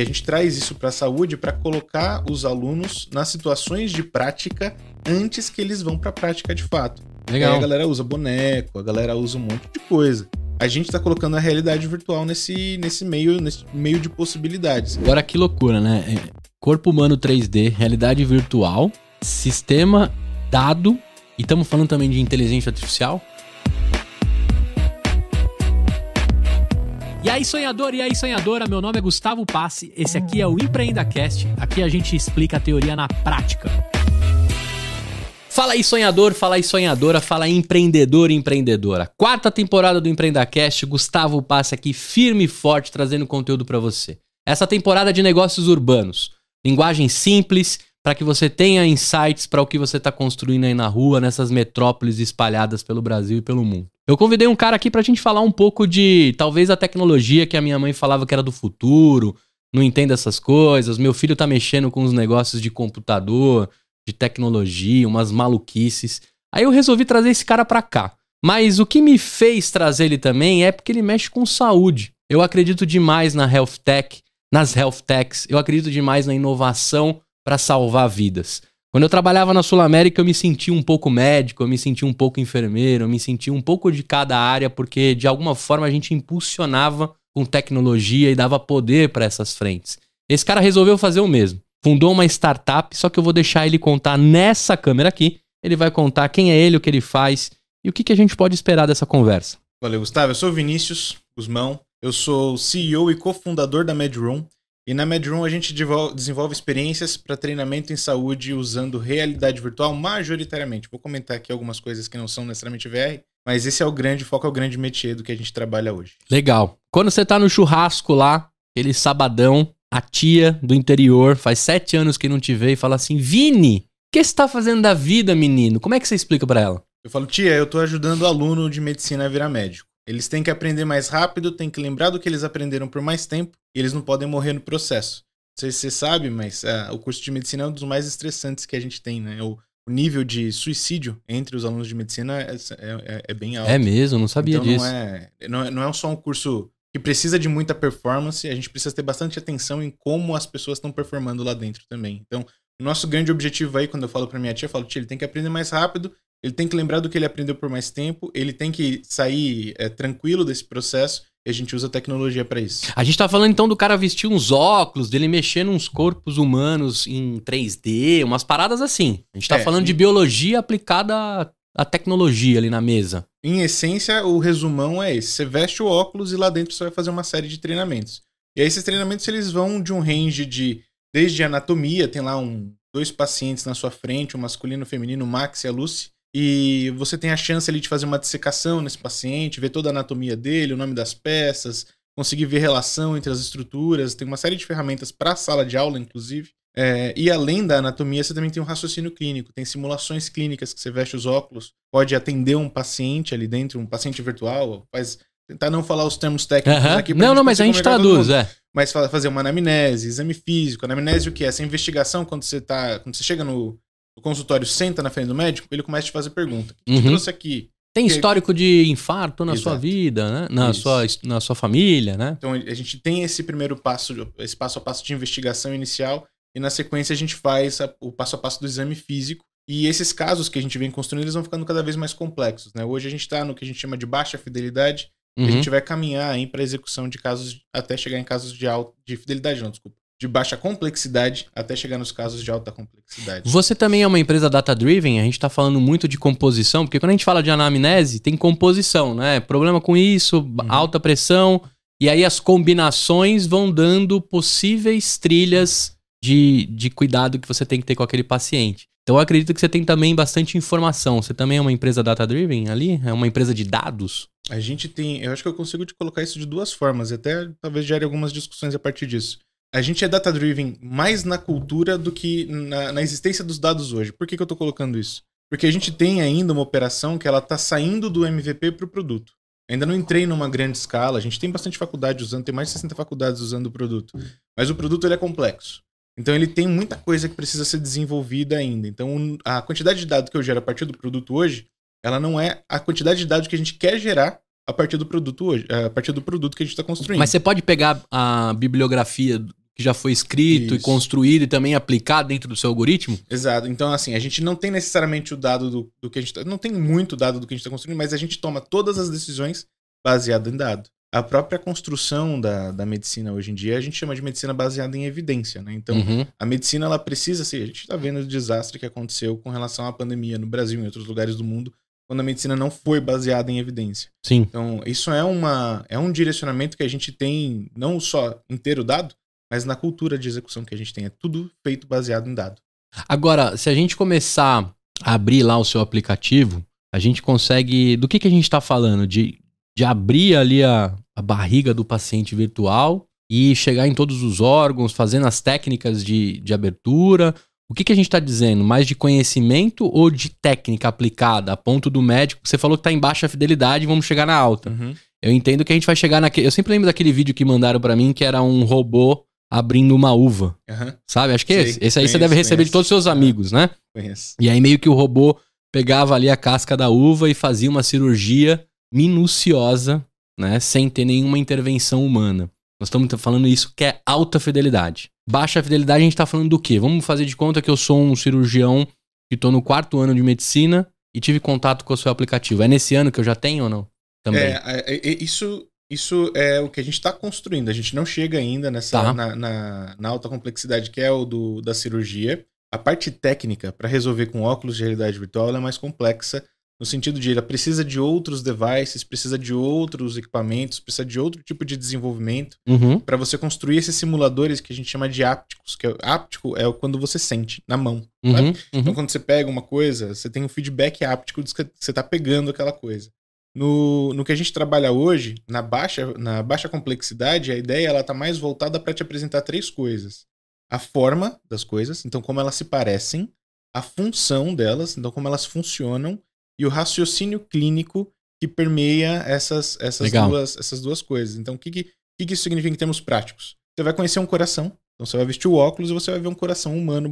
E a gente traz isso para a saúde para colocar os alunos nas situações de prática antes que eles vão para a prática de fato. Legal. Aí a galera usa boneco, a galera usa um monte de coisa. A gente está colocando a realidade virtual nesse, nesse, meio, nesse meio de possibilidades. Agora que loucura, né? É, Corpo humano 3D, realidade virtual, sistema, dado, e estamos falando também de inteligência artificial. E aí, sonhador e aí, sonhadora, meu nome é Gustavo Passe, esse aqui é o EmpreendaCast, aqui a gente explica a teoria na prática. Fala aí, sonhador, fala aí, sonhadora, fala aí, empreendedor e empreendedora. Quarta temporada do EmpreendaCast, Gustavo Passe aqui, firme e forte, trazendo conteúdo para você. Essa temporada de negócios urbanos, linguagem simples, para que você tenha insights para o que você está construindo aí na rua, nessas metrópoles espalhadas pelo Brasil e pelo mundo. Eu convidei um cara aqui para a gente falar um pouco de talvez a tecnologia que a minha mãe falava que era do futuro, não entende essas coisas. Meu filho tá mexendo com os negócios de computador, de tecnologia, umas maluquices. Aí eu resolvi trazer esse cara para cá. Mas o que me fez trazer ele também é porque ele mexe com saúde. Eu acredito demais na health tech, nas health techs, eu acredito demais na inovação para salvar vidas. Quando eu trabalhava na Sul América, eu me sentia um pouco médico, eu me sentia um pouco enfermeiro, eu me sentia um pouco de cada área, porque de alguma forma a gente impulsionava com tecnologia e dava poder para essas frentes. Esse cara resolveu fazer o mesmo. Fundou uma startup, só que eu vou deixar ele contar nessa câmera aqui. Ele vai contar quem é ele, o que ele faz e o que, que a gente pode esperar dessa conversa. Valeu, Gustavo. Eu sou Vinícius Guzmão. Eu sou CEO e cofundador da MedRoom. E na MedRoom a gente desenvolve experiências para treinamento em saúde usando realidade virtual majoritariamente. Vou comentar aqui algumas coisas que não são necessariamente VR, mas esse é o grande foco, é o grande métier do que a gente trabalha hoje. Legal. Quando você tá no churrasco lá, aquele sabadão, a tia do interior, faz sete anos que não te vê e fala assim: Vini, o que você tá fazendo da vida, menino? Como é que você explica para ela? Eu falo, tia, eu tô ajudando o aluno de medicina a virar médico. Eles têm que aprender mais rápido, têm que lembrar do que eles aprenderam por mais tempo e eles não podem morrer no processo. Não sei se você sabe, mas uh, o curso de medicina é um dos mais estressantes que a gente tem, né? O, o nível de suicídio entre os alunos de medicina é, é, é bem alto. É mesmo, não sabia então, disso. Não é, não, é, não é só um curso que precisa de muita performance, a gente precisa ter bastante atenção em como as pessoas estão performando lá dentro também. Então, o nosso grande objetivo aí, quando eu falo para minha tia, eu falo, tia, ele tem que aprender mais rápido ele tem que lembrar do que ele aprendeu por mais tempo, ele tem que sair é, tranquilo desse processo e a gente usa tecnologia para isso. A gente tá falando então do cara vestir uns óculos, dele mexer nos corpos humanos em 3D, umas paradas assim. A gente tá é, falando de biologia aplicada à tecnologia ali na mesa. Em essência, o resumão é esse: você veste o óculos e lá dentro você vai fazer uma série de treinamentos. E aí esses treinamentos eles vão de um range de desde anatomia, tem lá um dois pacientes na sua frente, o masculino, o feminino, o Max e a Lucy e você tem a chance ali de fazer uma dissecação nesse paciente, ver toda a anatomia dele, o nome das peças, conseguir ver relação entre as estruturas. Tem uma série de ferramentas para a sala de aula, inclusive. É, e além da anatomia, você também tem um raciocínio clínico. Tem simulações clínicas que você veste os óculos, pode atender um paciente ali dentro, um paciente virtual, faz tentar não falar os termos técnicos uhum. aqui. Não, não, mas a gente traduz, é. Mas fazer uma anamnese, exame físico. Anamnese o que é? Essa investigação quando você tá, quando você chega no, o consultório senta na frente do médico, ele começa a te fazer pergunta. O que uhum. trouxe aqui? Tem histórico de infarto na Exato. sua vida, né? Na sua, na sua família, né? Então a gente tem esse primeiro passo, esse passo a passo de investigação inicial, e na sequência a gente faz a, o passo a passo do exame físico. E esses casos que a gente vem construindo, eles vão ficando cada vez mais complexos, né? Hoje a gente está no que a gente chama de baixa fidelidade, uhum. e a gente vai caminhar para execução de casos até chegar em casos de alta de fidelidade, não, desculpa, de baixa complexidade até chegar nos casos de alta complexidade. Você também é uma empresa data-driven, a gente está falando muito de composição, porque quando a gente fala de anamnese, tem composição, né? Problema com isso, uhum. alta pressão, e aí as combinações vão dando possíveis trilhas de, de cuidado que você tem que ter com aquele paciente. Então eu acredito que você tem também bastante informação. Você também é uma empresa data-driven ali? É uma empresa de dados? A gente tem. Eu acho que eu consigo te colocar isso de duas formas, até talvez gere algumas discussões a partir disso a gente é data-driven mais na cultura do que na, na, existência dos dados hoje. Por que, que eu estou colocando isso? Porque a gente tem ainda uma operação que ela está saindo do MVP para o produto. Ainda não entrei numa grande escala, a gente tem bastante faculdade usando, tem mais de 60 faculdades usando o produto. Mas o produto ele é complexo. Então ele tem muita coisa que precisa ser desenvolvida ainda. Então a quantidade de dados que eu gero a partir do produto hoje, ela não é a quantidade de dados que a gente quer gerar a partir do produto hoje, a partir do produto que a gente está construindo. Mas você pode pegar a bibliografia que já foi escrito e Isso. construído e também aplicado dentro do seu algoritmo? Exato. Então, assim, a gente não tem necessariamente o dado do, do que a gente tá, Não tem muito dado do que a gente está construindo, mas a gente toma todas as decisões baseado em dado. A própria construção da, da medicina hoje em dia, a gente chama de medicina baseada em evidência, né? Então, Uhum. a medicina, ela precisa ser... A gente está vendo o desastre que aconteceu com relação à pandemia no Brasil e em outros lugares do mundo, quando a medicina não foi baseada em evidência. Sim. Então, isso é, uma, é um direcionamento que a gente tem, não só inteiro dado, mas na cultura de execução que a gente tem. É tudo feito baseado em dado. Agora, se a gente começar a abrir lá o seu aplicativo, a gente consegue. Do que, que a gente está falando? De, de abrir ali a, a barriga do paciente virtual e chegar em todos os órgãos, fazendo as técnicas de, de abertura. O que, que a gente está dizendo? Mais de conhecimento ou de técnica aplicada a ponto do médico? Você falou que está em baixa fidelidade vamos chegar na alta. Eu entendo que a gente vai chegar naquele. Eu sempre lembro daquele vídeo que mandaram para mim que era um robô abrindo uma uva. Aham, Sabe? Acho que é esse. Esse aí você conheço, deve receber de conheço. todos os seus É. amigos, né? conheço. E aí meio que o robô pegava ali a casca da uva e fazia uma cirurgia minuciosa, né? Sem ter nenhuma intervenção humana. Nós estamos falando isso que é alta fidelidade. Baixa fidelidade a gente está falando do quê? Vamos fazer de conta que eu sou um cirurgião que estou no quarto ano de medicina e tive contato com o seu aplicativo. É nesse ano que eu já tenho ou não? Também. É, é, é, isso, isso é o que a gente está construindo. A gente não chega ainda nessa Tá. na, na, na alta complexidade que é o do, da cirurgia. A parte técnica para resolver com óculos de realidade virtual é mais complexa no sentido de ela precisa de outros devices, precisa de outros equipamentos, precisa de outro tipo de desenvolvimento Uhum. para você construir esses simuladores que a gente chama de ápticos, que é áptico é quando você sente na mão. Uhum. Então, Uhum. quando você pega uma coisa, você tem um feedback áptico de que você está pegando aquela coisa. No, no que a gente trabalha hoje, na baixa, na baixa complexidade, a ideia ela tá mais voltada para te apresentar três coisas: a forma das coisas, então como elas se parecem, a função delas, então como elas funcionam, e o raciocínio clínico que permeia essas, essas, Legal. duas, essas duas coisas. Então, o que, que, que, isso significa em termos práticos? Você vai conhecer um coração, então você vai vestir o óculos e você vai ver um coração humano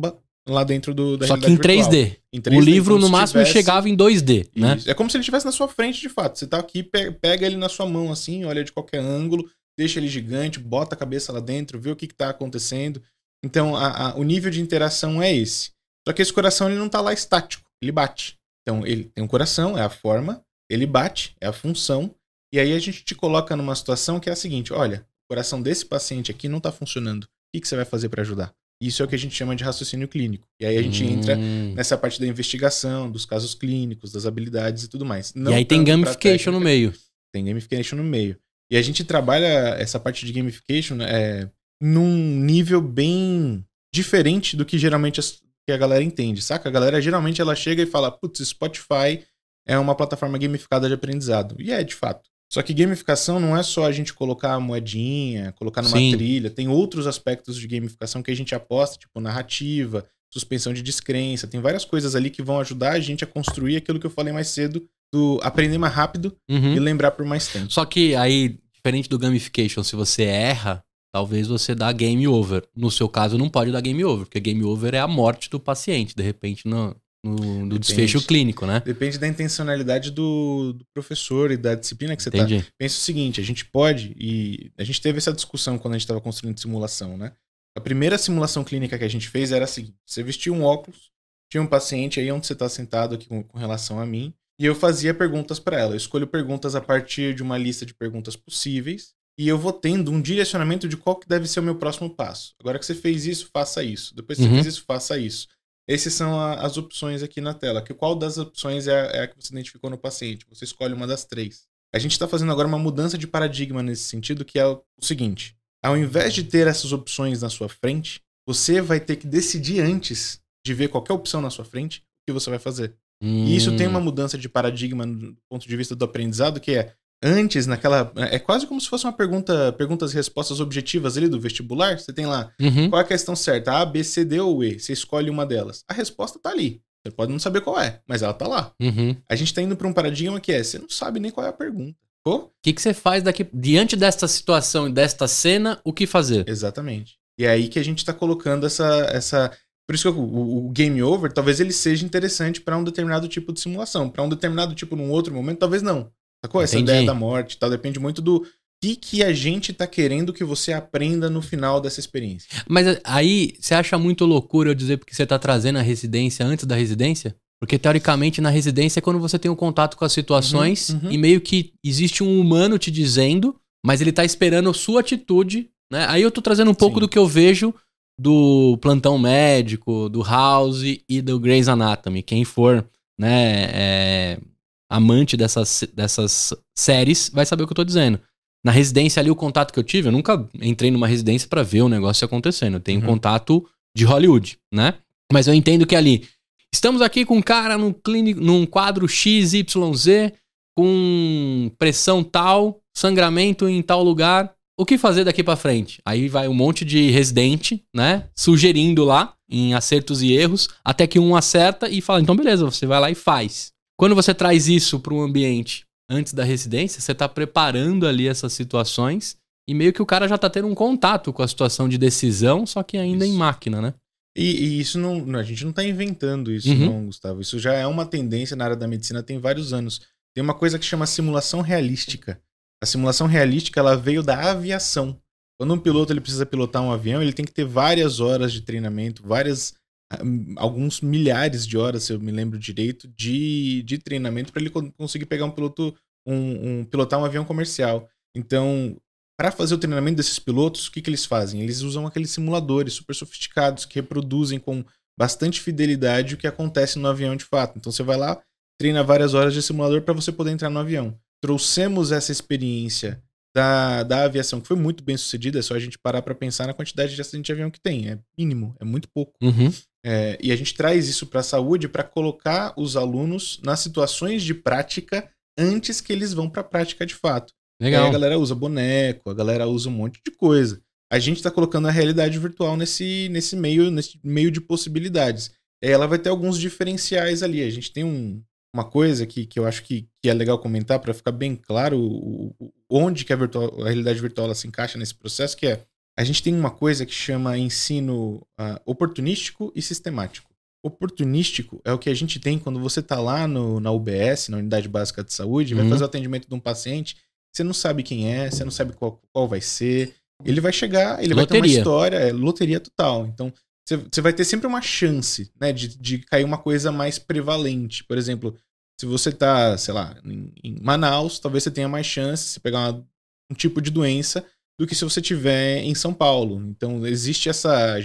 lá dentro do, da Só que em realidade virtual. 3D. Em O 3D, livro, no máximo, tivesse- chegava em 2D, né? Isso. É como se ele estivesse na sua frente, de fato. Você tá aqui, pe- pega ele na sua mão, assim, olha de qualquer ângulo, deixa ele gigante, bota a cabeça lá dentro, vê o que, que tá acontecendo. Então, a- a- o nível de interação é esse. Só que esse coração, ele não tá lá estático, ele bate. Então, ele tem um coração, é a forma, ele bate, é a função, e aí a gente te coloca numa situação que é a seguinte, olha, o coração desse paciente aqui não tá funcionando. O que, que você vai fazer para ajudar? Isso é o que a gente chama de raciocínio clínico. E aí a gente entra Hum. nessa parte da investigação, dos casos clínicos, das habilidades e tudo mais. Não E aí tem gamification no meio. Tem gamification no meio. E a gente trabalha essa parte de gamification é, num nível bem diferente do que geralmente as- que a galera entende, saca? A galera geralmente ela chega e fala, putz, Spotify é uma plataforma gamificada de aprendizado. E é, de fato. Só que gamificação não é só a gente colocar a moedinha, colocar numa Sim. trilha. Tem outros aspectos de gamificação que a gente aposta, tipo narrativa, suspensão de descrença. Tem várias coisas ali que vão ajudar a gente a construir aquilo que eu falei mais cedo, do aprender mais rápido Uhum. e lembrar por mais tempo. Só que aí, diferente do gamification, se você erra, talvez você dá game over. No seu caso, não pode dar game over, porque game over é a morte do paciente, de repente, no, no, no Depende. desfecho clínico, né? Depende da intencionalidade do, do professor e da disciplina que você está. Pensa o seguinte, a gente pode, e a gente teve essa discussão quando a gente estava construindo simulação, né? A primeira simulação clínica que a gente fez era a seguinte: você vestia um óculos, tinha um paciente aí onde você está sentado aqui com, com relação a mim, e eu fazia perguntas para ela. Eu escolho perguntas a partir de uma lista de perguntas possíveis, e eu vou tendo um direcionamento de qual que deve ser o meu próximo passo. Agora que você fez isso, faça isso. Depois que Uhum. você fez isso, faça isso. Essas são a- as opções aqui na tela. Que qual das opções é a, é a que você identificou no paciente? Você escolhe uma das três. A gente está fazendo agora uma mudança de paradigma nesse sentido, que é o seguinte: ao invés de ter essas opções na sua frente, você vai ter que decidir antes de ver qualquer opção na sua frente o que você vai fazer. E isso tem uma Hum. mudança de paradigma do ponto de vista do aprendizado, que é antes naquela é quase como se fosse uma pergunta, perguntas e respostas objetivas ali do vestibular. Você tem lá Uhum. qual é a questão certa, A, B, C, D ou E. Você escolhe uma delas. A resposta tá ali. Você pode não saber qual é, mas ela tá lá. Uhum. A gente tá indo para um paradigma que é, você não sabe nem qual é a pergunta. O que, que você faz daqui diante desta situação e desta cena? O que fazer? Exatamente. E é aí que a gente tá colocando essa. essa... Por isso que o, o- o game over, talvez ele seja interessante para um determinado tipo de simulação. Para um determinado tipo num outro momento, talvez não. Sacou? Essa ideia da morte e tal. Depende muito do, que, que a gente tá querendo que você aprenda no final dessa experiência. Mas eh, aí, você acha muito loucura eu dizer porque você tá trazendo a residência antes da residência? Porque, teoricamente, na residência é quando você tem um contato com as situações Uhum, uhum. e meio que existe um humano te dizendo, mas ele tá esperando a sua atitude, né? Aí eu tô trazendo um pouco Sim. do que eu vejo do plantão médico, do House e do Grey's Anatomy. Quem for, né, é, amante dessas, dessas séries vai saber o que eu tô dizendo. Na residência ali, o contato que eu tive, eu nunca entrei numa residência pra ver o negócio acontecendo. Eu tenho Uhum. contato de Hollywood, né? Mas eu entendo que ali, estamos aqui com um cara num, clínico, num quadro XYZ, com pressão tal, sangramento em tal lugar. O que fazer daqui pra frente? Aí vai um monte de residente, né? Sugerindo lá, em acertos e erros, até que um acerta e fala: então beleza, você vai lá e faz. Quando você traz isso para um ambiente antes da residência, você tá preparando ali essas situações e meio que o cara já tá tendo um contato com a situação de decisão, só que ainda em Isso. máquina, né? E, e isso não. A gente não tá inventando isso, Uhum. não, Gustavo. Isso já é uma tendência na área da medicina tem vários anos. Tem uma coisa que chama simulação realística. A simulação realística ela veio da aviação. Quando um piloto ele precisa pilotar um avião, ele tem que ter várias horas de treinamento, várias. Alguns milhares de horas, se eu me lembro direito, de, de treinamento para ele con- conseguir pegar um piloto, um, um- pilotar um avião comercial. Então, para fazer o treinamento desses pilotos, o que, que eles fazem? Eles usam aqueles simuladores super sofisticados que reproduzem com bastante fidelidade o que acontece no avião de fato. Então você vai lá, treina várias horas de simulador para você poder entrar no avião. Trouxemos essa experiência da, da aviação, que foi muito bem sucedida, é só a gente parar para pensar na quantidade de acidente de avião que tem. É mínimo, é muito pouco. Uhum. É, e a gente traz isso para a saúde para colocar os alunos nas situações de prática antes que eles vão para a prática de fato. E aí Legal. a galera usa boneco, a galera usa um monte de coisa. A gente está colocando a realidade virtual nesse, nesse meio nesse meio de possibilidades. Aí ela vai ter alguns diferenciais ali. A gente tem um- uma coisa que, que eu acho que, que é legal comentar para ficar bem claro o- o- onde que a, virtual- a realidade virtual se encaixa nesse processo, que é a gente tem uma coisa que chama ensino ah, oportunístico e sistemático. Oportunístico é o que a gente tem quando você está lá no, na UBS, na Unidade Básica de Saúde, vai Uhum. fazer o atendimento de um paciente, você não sabe quem é, você não sabe qual, qual vai ser. Ele vai chegar, ele vai ter uma Loteria. história, é loteria total. Então, você, vai ter sempre uma chance, né, de, de cair uma coisa mais prevalente. Por exemplo, se você tá, sei lá, em, em Manaus, talvez você tenha mais chance de pegar uma- um tipo de doença do que se você tiver em São Paulo. Então, existe essa,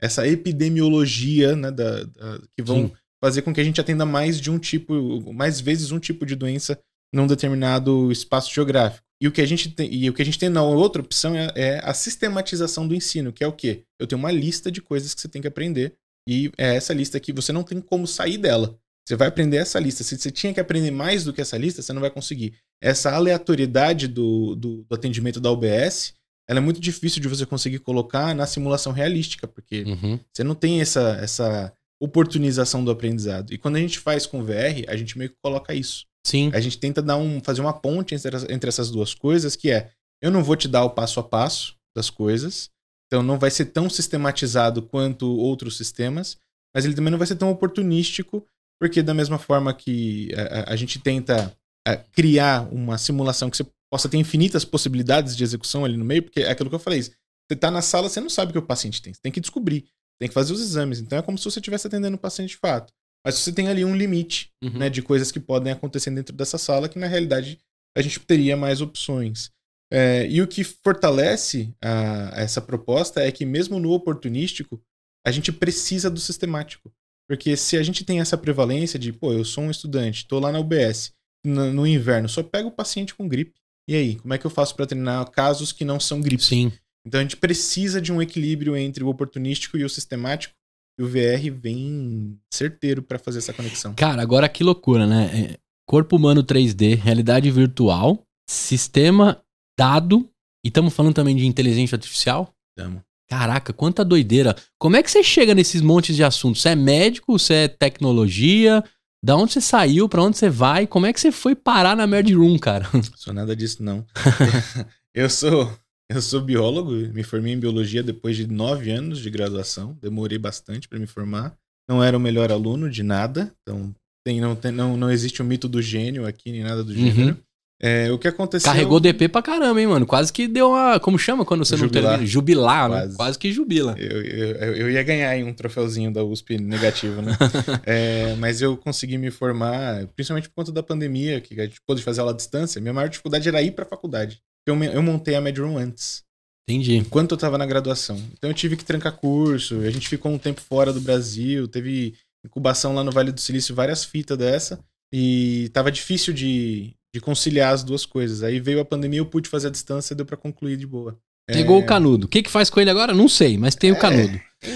essa epidemiologia, né, da, da- que vão Sim. fazer com que a gente atenda mais de um tipo, mais vezes um tipo de doença num determinado espaço geográfico. E o que a gente tem, e o que a gente tem na outra opção é, é a sistematização do ensino, que é o quê? Eu tenho uma lista de coisas que você tem que aprender e é essa lista que você não tem como sair dela. Você vai aprender essa lista. Se você tinha que aprender mais do que essa lista, você não vai conseguir. Essa aleatoriedade do, do, do atendimento da UBS, ela é muito difícil de você conseguir colocar na simulação realística, porque Uhum. você não tem essa, essa oportunização do aprendizado. E quando a gente faz com VR, a gente meio que coloca isso. Sim. A gente tenta dar um, fazer uma ponte entre, entre essas duas coisas, que é, eu não vou te dar o passo a passo das coisas, então não vai ser tão sistematizado quanto outros sistemas, mas ele também não vai ser tão oportunístico, porque da mesma forma que a, a- a gente tenta a, criar uma simulação que você possa ter infinitas possibilidades de execução ali no meio, porque é aquilo que eu falei, você tá na sala, você não sabe o que o paciente tem, você tem que descobrir, tem que fazer os exames, então é como se você estivesse atendendo o paciente de fato. Mas você tem ali um limite Uhum. né, de coisas que podem acontecer dentro dessa sala, que na realidade a gente teria mais opções. É, e o que fortalece a- essa proposta é que, mesmo no oportunístico, a gente precisa do sistemático. Porque se a gente tem essa prevalência de, pô, eu sou um estudante, tô lá na UBS, no, no inverno, só pego o paciente com gripe. E aí, como é que eu faço para treinar casos que não são gripe? Sim. Então a gente precisa de um equilíbrio entre o oportunístico e o sistemático. E o VR vem certeiro para fazer essa conexão. Cara, agora que loucura, né? É, Corpo humano 3D, realidade virtual, sistema dado, e estamos falando também de inteligência artificial. Tamo. Caraca, quanta doideira. Como é que você chega nesses montes de assuntos? Você é médico? Você é tecnologia? Da onde você saiu? Pra onde você vai? Como é que você foi parar na Nerd Room, cara? Sou nada disso, não. eu sou eu sou biólogo, me formei em biologia depois de nove anos de graduação. Demorei bastante para me formar. Não era o melhor aluno de nada, então tem, não, tem, não, não existe o mito do gênio aqui, nem nada do Uhum. É, o que aconteceu. Carregou DP pra caramba, hein, mano? Quase que deu uma. Como chama quando você Jubilar. não termina? Jubilar, né? Quase. Quase que jubila. Eu, eu, eu- ia ganhar aí um troféuzinho da USP negativo, né? É, mas eu consegui me formar, principalmente por conta da pandemia, que a gente pôde fazer aula à distância. Minha maior dificuldade era ir pra faculdade. Eu, eu montei a Medroom antes, Entendi. enquanto eu tava na graduação. Então eu tive que trancar curso, a gente ficou um tempo fora do Brasil, teve incubação lá no Vale do Silício, várias fitas dessa. E tava difícil de, de conciliar as duas coisas. Aí veio a pandemia, eu pude fazer a distância, deu pra concluir de boa. Pegou É, o canudo. O que que faz com ele agora? Não sei, mas tem o É. canudo. É,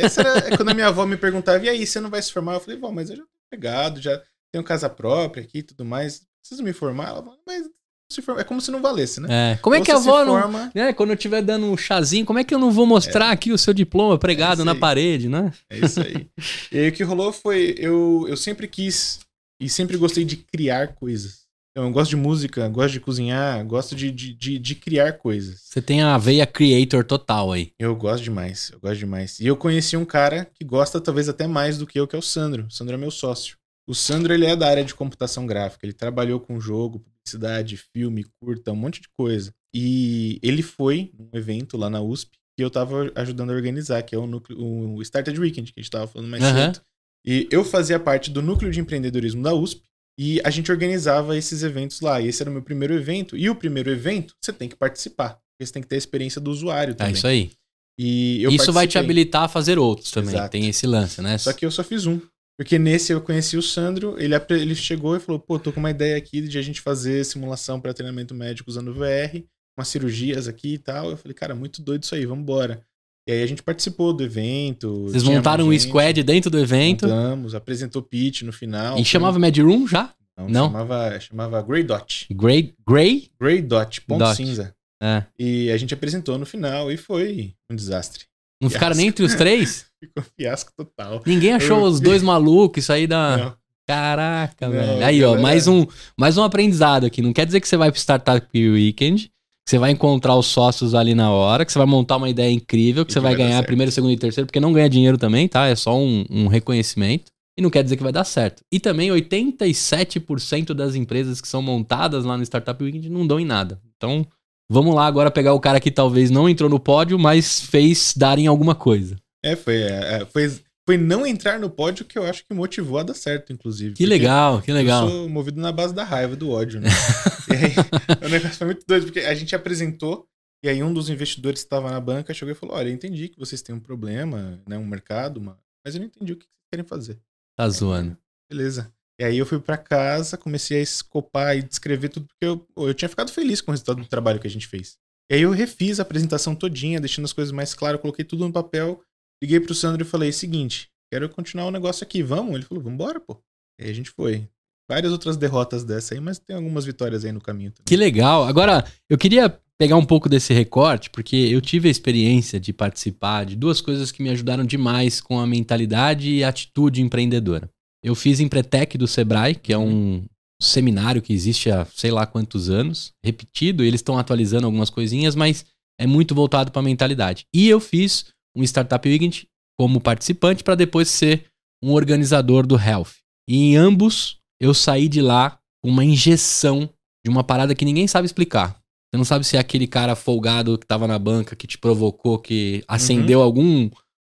é, essa era é quando a minha avó me perguntava, e aí, você não vai se formar? Eu falei, vó, mas eu já tô pegado, já tenho casa própria aqui e tudo mais. Preciso me formar? Ela falou, mas é como se não valesse, né? É. Como é que a avó não. forma, né, quando eu estiver dando um chazinho, como é que eu não vou mostrar aqui o seu diploma pregado É na parede, né? É isso aí. e aí o que rolou foi, eu, eu sempre quis e sempre gostei de criar coisas. Então, eu gosto de música, gosto de cozinhar, gosto de, de, de, de criar coisas. Você tem a veia creator total aí. Eu gosto demais, eu gosto demais. E eu conheci um cara que gosta talvez até mais do que eu, que é o Sandro. O Sandro é meu sócio. O Sandro, ele é da área de computação gráfica. Ele trabalhou com jogo, publicidade, filme, curta, um monte de coisa. E ele foi num evento lá na USP que eu tava ajudando a organizar, que é o, núcleo, o Started Weekend, que a gente tava falando mais Aham. cedo. E eu fazia parte do núcleo de empreendedorismo da USP e a gente organizava esses eventos lá. E esse era o meu primeiro evento. E o primeiro evento, você tem que participar. Porque você tem que ter a experiência do usuário É também. isso aí. E Isso vai te participei. habilitar a fazer outros também. Exato. Tem esse lance, né? Só que eu só fiz um. Porque nesse eu conheci o Sandro, ele, ele chegou e falou: pô, tô com uma ideia aqui de a gente fazer simulação para treinamento médico usando VR, umas cirurgias aqui e tal. Eu falei, cara, muito doido isso aí, vambora. E aí a gente participou do evento. Vocês montaram um gente, squad dentro do evento Montamos, apresentou pitch no final. e chamava Mad Room já? Não, Não? Chamava, chamava Grey Dot. Grey? Grey? Grey Dot, ponto Dot. cinza. É. E a gente apresentou no final e foi um desastre. Não ficaram nem entre os três? Ficou um fiasco total. Ninguém achou Eu- os dois malucos, isso aí da. Não, Caraca, Não, velho. Aí, ó, galera. mais um, mais um aprendizado aqui. Não quer dizer que você vai pro Startup Weekend, você vai encontrar os sócios ali na hora, que você vai montar uma ideia incrível, que você vai vai ganhar primeiro, segundo e terceiro, porque não ganha dinheiro também, tá? É só um, um reconhecimento. E não quer dizer que vai dar certo. E também 87% das empresas que são montadas lá no Startup Weekend não dão em nada. Então, vamos lá agora pegar o cara que talvez não entrou no pódio, mas fez dar em alguma coisa. É, foi, é, é, foi, foi não entrar no pódio que eu acho que motivou a dar certo, inclusive. Que legal, que legal. Eu sou movido na base da raiva, do ódio, né? e aí, o negócio foi muito doido, porque a gente apresentou, e aí um dos investidores que estava na banca chegou e falou: Olha, eu entendi que vocês têm um problema, né? Um mercado, uma... mas eu não entendi o que vocês querem fazer. Tá zoando. Beleza. E aí eu fui pra casa, comecei a escopar e descrever tudo, porque eu, eu tinha ficado feliz com o resultado do trabalho que a gente fez. E aí eu refiz a apresentação todinha, deixando as coisas mais claras, coloquei tudo no papel, liguei pro Sandro e falei, seguinte, quero continuar o negócio aqui, vamos? Ele falou, vambora, pô. E aí a gente foi. Várias outras derrotas dessa aí, mas tem algumas vitórias aí no caminho também. Que legal. Agora, eu queria pegar um pouco desse recorte, porque eu tive a experiência de participar de duas coisas que me ajudaram demais com a mentalidade e atitude empreendedora. Eu fiz Empretec do Sebrae, que é um seminário que existe há sei lá quantos anos, repetido, e eles estão atualizando algumas coisinhas, mas é muito voltado para a mentalidade. E eu fiz um Startup Weekend como participante para depois ser um organizador do Health. E em ambos eu saí de lá com uma injeção de uma parada que ninguém sabe explicar. Você não sabe se é aquele cara folgado que tava na banca que te provocou, que acendeu algum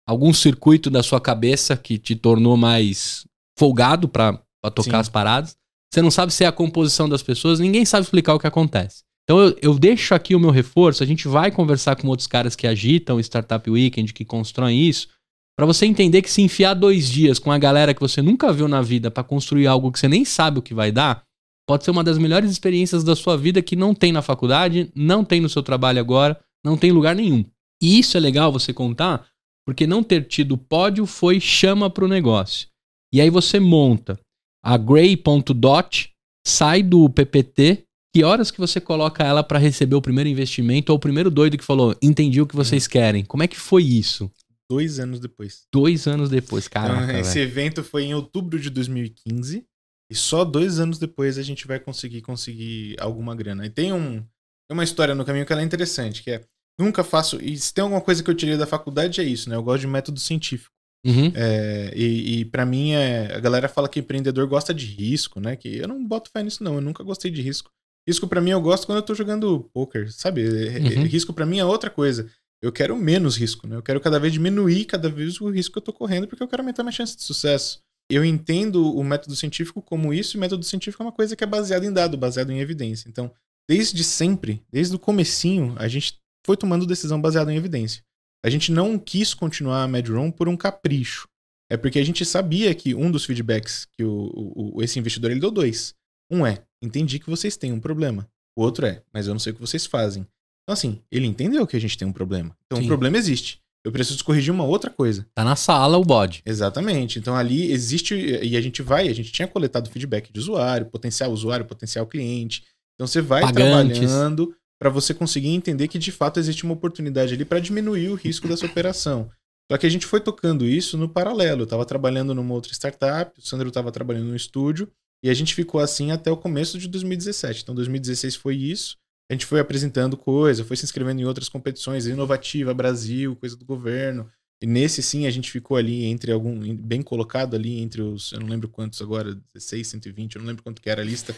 algum circuito da sua cabeça que te tornou mais folgado pra tocar Sim. as paradas. Você não sabe se é a composição das pessoas, ninguém sabe explicar o que acontece. Então eu, eu deixo aqui o meu reforço, a gente vai conversar com outros caras que agitam o Startup Weekend, que constroem isso, pra você entender que se enfiar dois dias com a galera que você nunca viu na vida pra construir algo que você nem sabe o que vai dar, pode ser uma das melhores experiências da sua vida que não tem na faculdade, não tem no seu trabalho agora, não tem em lugar nenhum. E isso é legal você contar, porque não ter tido pódio foi chama pro negócio. E aí você monta a Gray.dot, sai do PPT, que horas que você coloca ela para receber o primeiro investimento ou o primeiro doido que falou, entendi o que vocês querem. Como é que foi isso? Dois anos depois. Dois anos depois, Então, caraca, esse velho. evento foi em outubro de 2015. E só dois anos depois a gente vai conseguir conseguir alguma grana. E tem um, uma história no caminho que ela é interessante, que é nunca faço. E se tem alguma coisa que eu tirei da faculdade é isso, né? Eu gosto de método científico. Uhum. É, e e para mim, é, a galera fala que empreendedor gosta de risco, né? Que eu não boto fé nisso, não. Eu nunca gostei de risco. Risco para mim eu gosto quando eu tô jogando poker, sabe? Uhum. Risco para mim é outra coisa. Eu quero menos risco, né? Eu quero cada vez diminuir cada vez o risco que eu tô correndo porque eu quero aumentar minha chance de sucesso. Eu entendo o método científico como isso, e o método científico é uma coisa que é baseada em dado, baseado em evidência. Então, desde sempre, desde o comecinho, a gente foi tomando decisão baseada em evidência. A gente não quis continuar a MedRoom por um capricho. É porque a gente sabia que um dos feedbacks que o, o, esse investidor ele deu dois. Um é, entendi que vocês têm um problema. O outro é, mas eu não sei o que vocês fazem. Então, assim, ele entendeu que a gente tem um problema. Então, Sim. o problema existe. Eu preciso corrigir uma outra coisa. Tá na sala o bode. Exatamente. Então ali existe e a gente vai, a gente tinha coletado feedback de usuário, potencial usuário, potencial cliente. Então você vai Pagantes. trabalhando para você conseguir entender que de fato existe uma oportunidade ali para diminuir o risco dessa operação. Só que a gente foi tocando isso no paralelo. Eu estava trabalhando numa outra startup, o Sandro estava trabalhando no estúdio, e a gente ficou assim até o começo de 2017. Então 2016 foi isso. A gente foi apresentando coisa, foi se inscrevendo em outras competições, Inovativa Brasil, coisa do governo. E nesse sim a gente ficou ali entre algum bem colocado ali entre os, eu não lembro quantos agora, 16, 120, eu não lembro quanto que era a lista,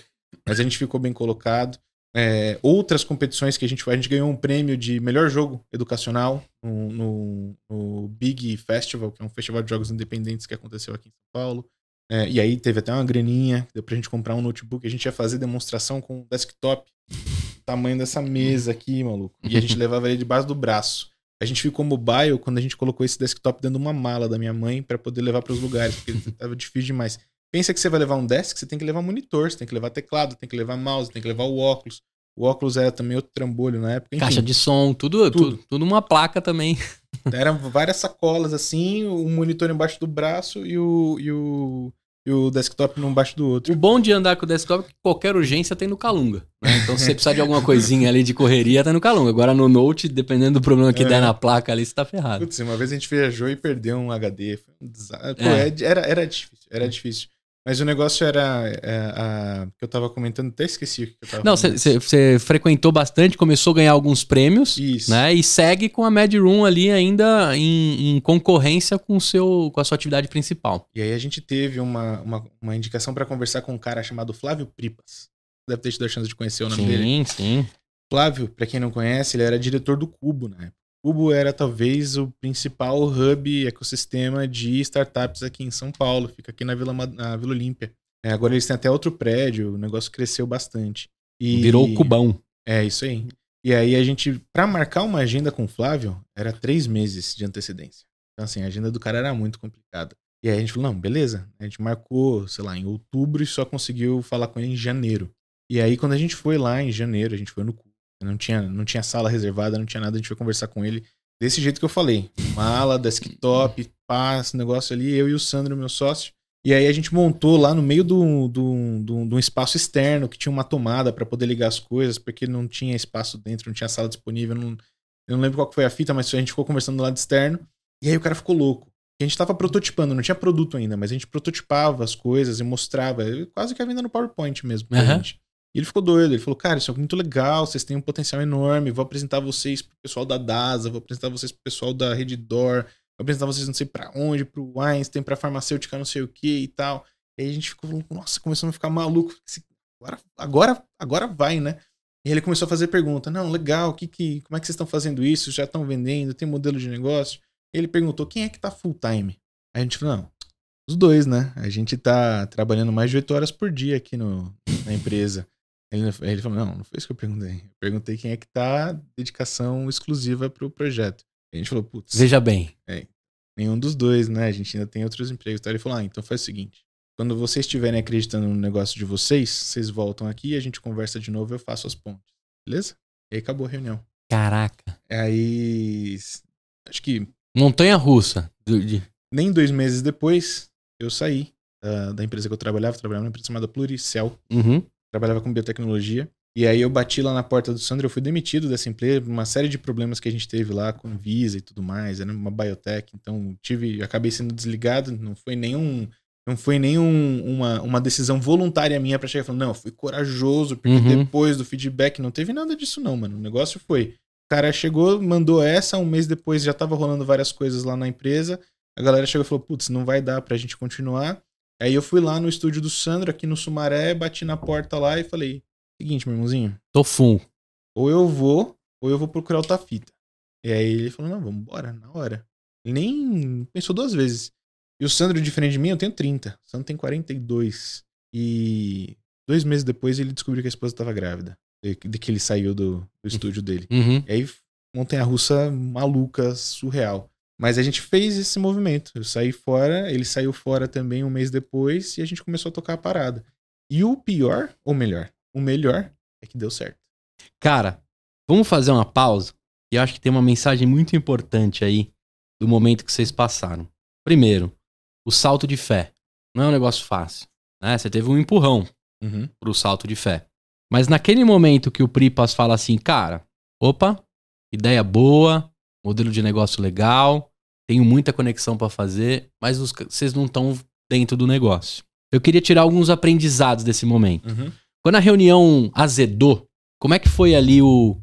mas a gente ficou bem colocado. É, outras competições que a gente foi, a gente ganhou um prêmio de melhor jogo educacional no, no, no, Big Festival, que é um festival de jogos independentes que aconteceu aqui em São Paulo. É, e aí teve até uma graninha, deu pra gente comprar um notebook. A gente ia fazer demonstração com desktop, tamanho dessa mesa aqui, maluco. E a gente levava ele debaixo do braço. A gente ficou mobile quando a gente colocou esse desktop dentro de uma mala da minha mãe para poder levar para os lugares, porque tava difícil demais. Pensa que você vai levar um desk, você tem que levar monitor, você tem que levar teclado, tem que levar mouse, tem que levar o óculos. O óculos era também outro trambolho na época. Enfim, Caixa de som, tudo, tudo, tudo, tudo uma placa também. Eram várias sacolas assim, o monitor embaixo do braço e o, e o, e o desktop num embaixo do outro. O bom de andar com o desktop é que qualquer urgência tem no Calunga. Né? Então, se você precisar de alguma coisinha ali de correria, tá no Calunga. Agora no Note, dependendo do problema que é. der na placa ali, você tá ferrado. Putz, uma vez a gente viajou e perdeu um HD. Pô, é. é. Era, era difícil, era difícil. Mas o negócio era. É, a, que eu tava comentando, até esqueci o que eu tava Não, você frequentou bastante, começou a ganhar alguns prêmios. Isso. Né, e segue com a Mad Room ali ainda em, em, concorrência com, o seu, com a sua atividade principal. E aí a gente teve uma, uma, uma indicação para conversar com um cara chamado Flávio Pripas. Deve ter tido a chance de conhecer o nome sim, dele. Sim, sim. Flávio, para quem não conhece, ele era diretor do Cubo na época. Cubo era talvez o principal hub ecossistema de startups aqui em São Paulo, fica aqui na Vila, na Vila Olímpia. É, agora eles têm até outro prédio, o negócio cresceu bastante. E... Virou o Cubão. É, isso aí. E aí a gente, para marcar uma agenda com o Flávio, era três meses de antecedência. Então, assim, a agenda do cara era muito complicada. E aí a gente falou, não, beleza. A gente marcou, sei lá, em outubro e só conseguiu falar com ele em janeiro. E aí, quando a gente foi lá em janeiro, a gente foi no não tinha, não tinha sala reservada, não tinha nada, a gente foi conversar com ele desse jeito que eu falei. Mala, desktop, paz, negócio ali, eu e o Sandro, meu sócio. E aí a gente montou lá no meio de do, do, do, do, um espaço externo que tinha uma tomada para poder ligar as coisas, porque não tinha espaço dentro, não tinha sala disponível. Não, eu não lembro qual foi a fita, mas a gente ficou conversando do lado externo. E aí o cara ficou louco. A gente tava prototipando, não tinha produto ainda, mas a gente prototipava as coisas e mostrava, quase que a venda no PowerPoint mesmo pra uhum. gente. E ele ficou doido. Ele falou, cara, isso é muito legal, vocês têm um potencial enorme. Vou apresentar vocês pro pessoal da DASA, vou apresentar vocês pro pessoal da Reddor, vou apresentar vocês não sei para onde, pro Einstein, pra farmacêutica, não sei o que e tal. E aí a gente ficou, nossa, começando a ficar maluco. Agora, agora, agora vai, né? E ele começou a fazer pergunta: não, legal, que, que, como é que vocês estão fazendo isso? Já estão vendendo? Tem modelo de negócio? Ele perguntou: quem é que tá full time? A gente falou: não, os dois, né? A gente tá trabalhando mais de 8 horas por dia aqui no, na empresa. Ele, ele falou: não, não foi isso que eu perguntei. Eu perguntei quem é que tá dedicação exclusiva pro projeto. a gente falou: putz. Veja bem. É, nenhum dos dois, né? A gente ainda tem outros empregos. Então ele falou: ah, então faz o seguinte. Quando vocês estiverem acreditando no negócio de vocês, vocês voltam aqui, a gente conversa de novo eu faço as pontes. Beleza? E aí acabou a reunião. Caraca. Aí. Acho que. Montanha russa. De... Nem dois meses depois, eu saí uh, da empresa que eu trabalhava. Eu trabalhava numa empresa chamada Pluricel. Uhum trabalhava com biotecnologia. E aí eu bati lá na porta do Sandro, eu fui demitido dessa empresa, uma série de problemas que a gente teve lá com Visa e tudo mais, era uma biotech, então tive, acabei sendo desligado, não foi nenhum não foi nenhum uma, uma decisão voluntária minha para chegar falando, não, eu fui corajoso, porque uhum. depois do feedback não teve nada disso não, mano. O negócio foi, o cara chegou, mandou essa, um mês depois já tava rolando várias coisas lá na empresa. A galera chegou e falou, putz, não vai dar pra gente continuar. Aí eu fui lá no estúdio do Sandro, aqui no Sumaré, bati na porta lá e falei: Seguinte, meu irmãozinho. Tô full. Ou eu vou, ou eu vou procurar outra fita. E aí ele falou, não, vamos embora, na hora. Ele nem pensou duas vezes. E o Sandro, diferente de mim, eu tenho 30. O Sandro tem 42. E dois meses depois ele descobriu que a esposa estava grávida. De, que ele saiu do, do estúdio dele. Uhum. E aí, montanha russa maluca, surreal. Mas a gente fez esse movimento. Eu saí fora, ele saiu fora também um mês depois e a gente começou a tocar a parada. E o pior, ou melhor, o melhor é que deu certo. Cara, vamos fazer uma pausa? E eu acho que tem uma mensagem muito importante aí do momento que vocês passaram. Primeiro, o salto de fé. Não é um negócio fácil. Né? Você teve um empurrão Uhum. pro salto de fé. Mas naquele momento que o Pripas fala assim, cara, opa, ideia boa, modelo de negócio legal, tenho muita conexão para fazer, mas os vocês não estão dentro do negócio. Eu queria tirar alguns aprendizados desse momento. Uhum. Quando a reunião azedou, como é que foi ali o,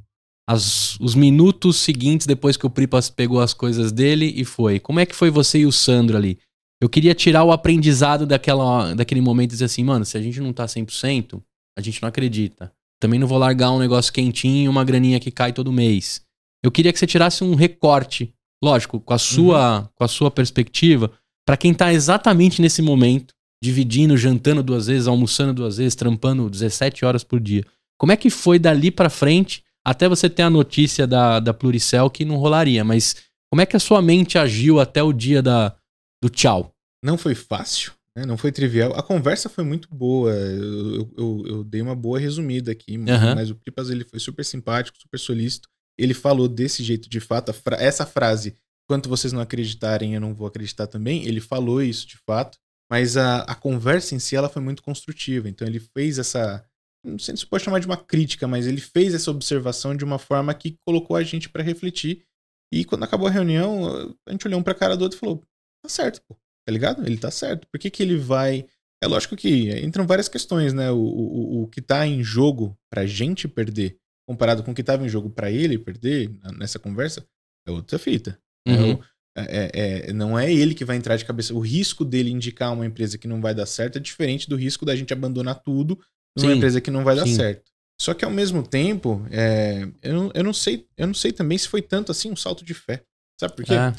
as- os minutos seguintes depois que o Pripas pegou as coisas dele e foi? Como é que foi você e o Sandro ali? Eu queria tirar o aprendizado daquela, daquele momento e dizer assim, mano, se a gente não tá 100%, a gente não acredita. Também não vou largar um negócio quentinho, uma graninha que cai todo mês. Eu queria que você tirasse um recorte, lógico, com a sua, com a sua perspectiva, pra quem tá exatamente nesse momento, dividindo, jantando duas vezes, almoçando duas vezes, trampando 17 horas por dia. Como é que foi dali pra frente, até você ter a notícia da, da Pluricel que não rolaria, mas como é que a sua mente agiu até o dia da, do tchau? Não foi fácil, né? não foi trivial. A conversa foi muito boa. Eu, eu- eu- dei uma boa resumida aqui, Aham. mas o Pripas ele foi super simpático, super solícito. Ele falou desse jeito de fato. fra- essa frase, quanto vocês não acreditarem, eu não vou acreditar também. Ele falou isso de fato. Mas a, a conversa em si ela foi muito construtiva. Então ele fez essa. Não sei se pode chamar de uma crítica, mas ele fez essa observação de uma forma que colocou a gente pra refletir. E quando acabou a reunião, a gente olhou um pra cara do outro e falou: tá certo, pô. Tá ligado? Ele tá certo. Por que, que ele vai. É lógico que entram várias questões, né? O, o, o que tá em jogo pra gente perder, comparado com o que tava em jogo pra ele perder nessa conversa, é outra fita. É Uhum. o- é- é- não é ele que vai entrar de cabeça. O risco dele indicar uma empresa que não vai dar certo é diferente do risco da gente abandonar tudo numa Sim, empresa que não vai dar sim. certo. Só que ao mesmo tempo, é, eu, não, eu, não sei, eu não sei também se foi tanto assim um salto de fé. Sabe por quê? É.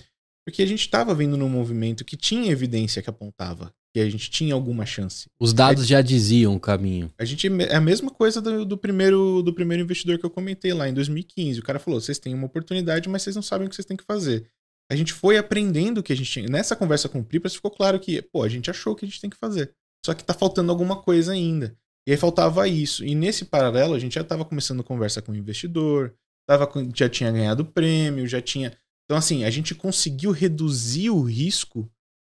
Porque a gente estava vindo num movimento que tinha evidência que apontava que a gente tinha alguma chance. Os dados já diziam o caminho. A gente é a mesma coisa do, do primeiro do primeiro investidor que eu comentei lá em 2015. O cara falou: vocês têm uma oportunidade, mas vocês não sabem o que vocês têm que fazer. A gente foi aprendendo o que a gente tinha. Nessa conversa com o Pripas ficou claro que, pô, a gente achou o que a gente tem que fazer. Só que tá faltando alguma coisa ainda. E aí faltava isso. E nesse paralelo, a gente já tava começando conversa com o investidor, tava com- já tinha ganhado prêmio, já tinha. Então, assim, a gente conseguiu reduzir o risco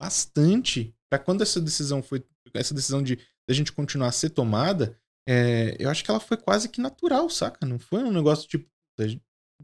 bastante para quando essa decisão foi. Essa decisão de da gente continuar a ser tomada, é, eu acho que ela foi quase que natural, saca? Não foi um negócio tipo. A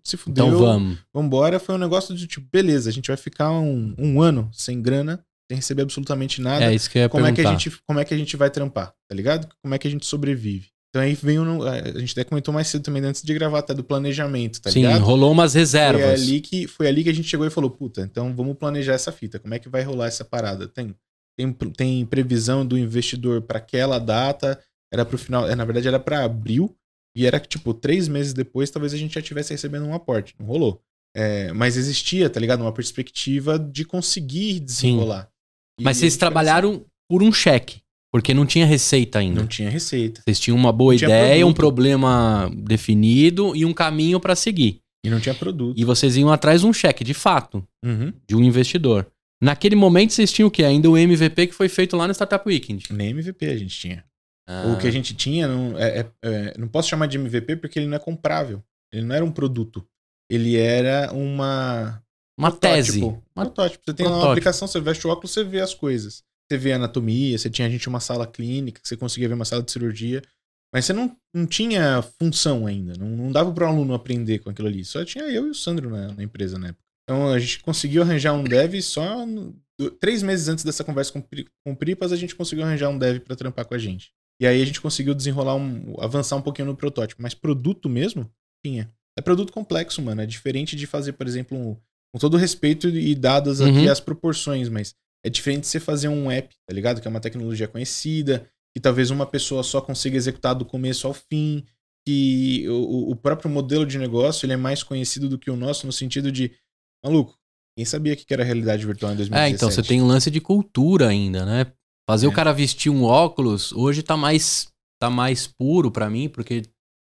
se fudeu, Então vamos. vambora. Foi um negócio de tipo, beleza, a gente vai ficar um, um ano sem grana, sem receber absolutamente nada É isso que eu ia como é que a perguntar. gente como é que a gente vai trampar, tá ligado? Como é que a gente sobrevive? Então aí vem um, a gente até comentou mais cedo também antes de gravar até do planejamento, tá Sim, ligado? rolou umas Foi reservas. ali que foi ali que a gente chegou e falou, puta, então vamos planejar essa fita. Como é que vai rolar essa parada? Tem tem, tem previsão do investidor para aquela data? Era pro final, é, na verdade era para abril e era que tipo três meses depois talvez a gente já estivesse recebendo um aporte. Não rolou. É, mas existia, tá ligado? Uma perspectiva de conseguir desenrolar. Mas vocês trabalharam por um cheque, porque não tinha receita ainda. Não tinha receita. Vocês tinham uma boa Não ideia, um problema definido e um caminho pra seguir. E não tinha produto. E vocês iam atrás de um cheque, de fato, Uhum. de um investidor. Naquele momento vocês tinham o quê? Ainda o MVP que foi feito lá no Startup Weekend. Nem MVP a gente tinha. Ah, O que a gente tinha, não, é, é- é- não posso chamar de MVP porque ele não é comprável. Ele não era um produto. Ele era uma. uma tese. protótipo. Uma- Protótipo. Você tem lá uma protótipo. aplicação, você veste o óculos, você vê as coisas. Você vê a anatomia, você tinha a gente uma sala clínica, que você conseguia ver uma sala de cirurgia. Mas você não, não tinha função ainda. Não, não dava para o aluno aprender com aquilo ali. Só tinha eu e o Sandro na, na empresa na época. Então a gente conseguiu arranjar um dev só. três meses antes dessa conversa com, com o Pripas, a gente conseguiu arranjar um dev para trampar com a gente. E aí a gente conseguiu desenrolar um. avançar um pouquinho no protótipo. Mas produto mesmo? Tinha. É produto complexo, mano. É diferente de fazer, por exemplo, um, com todo respeito e dadas aqui Uhum. as proporções, mas é diferente de você fazer um app, tá ligado? Que é uma tecnologia conhecida, que talvez uma pessoa só consiga executar do começo ao fim, que o, o próprio modelo de negócio ele é mais conhecido do que o nosso no sentido de, maluco, quem sabia que era realidade virtual em 2017? É, então você tem um lance de cultura ainda, né? Fazer É. o cara vestir um óculos hoje tá mais tá mais puro pra mim, porque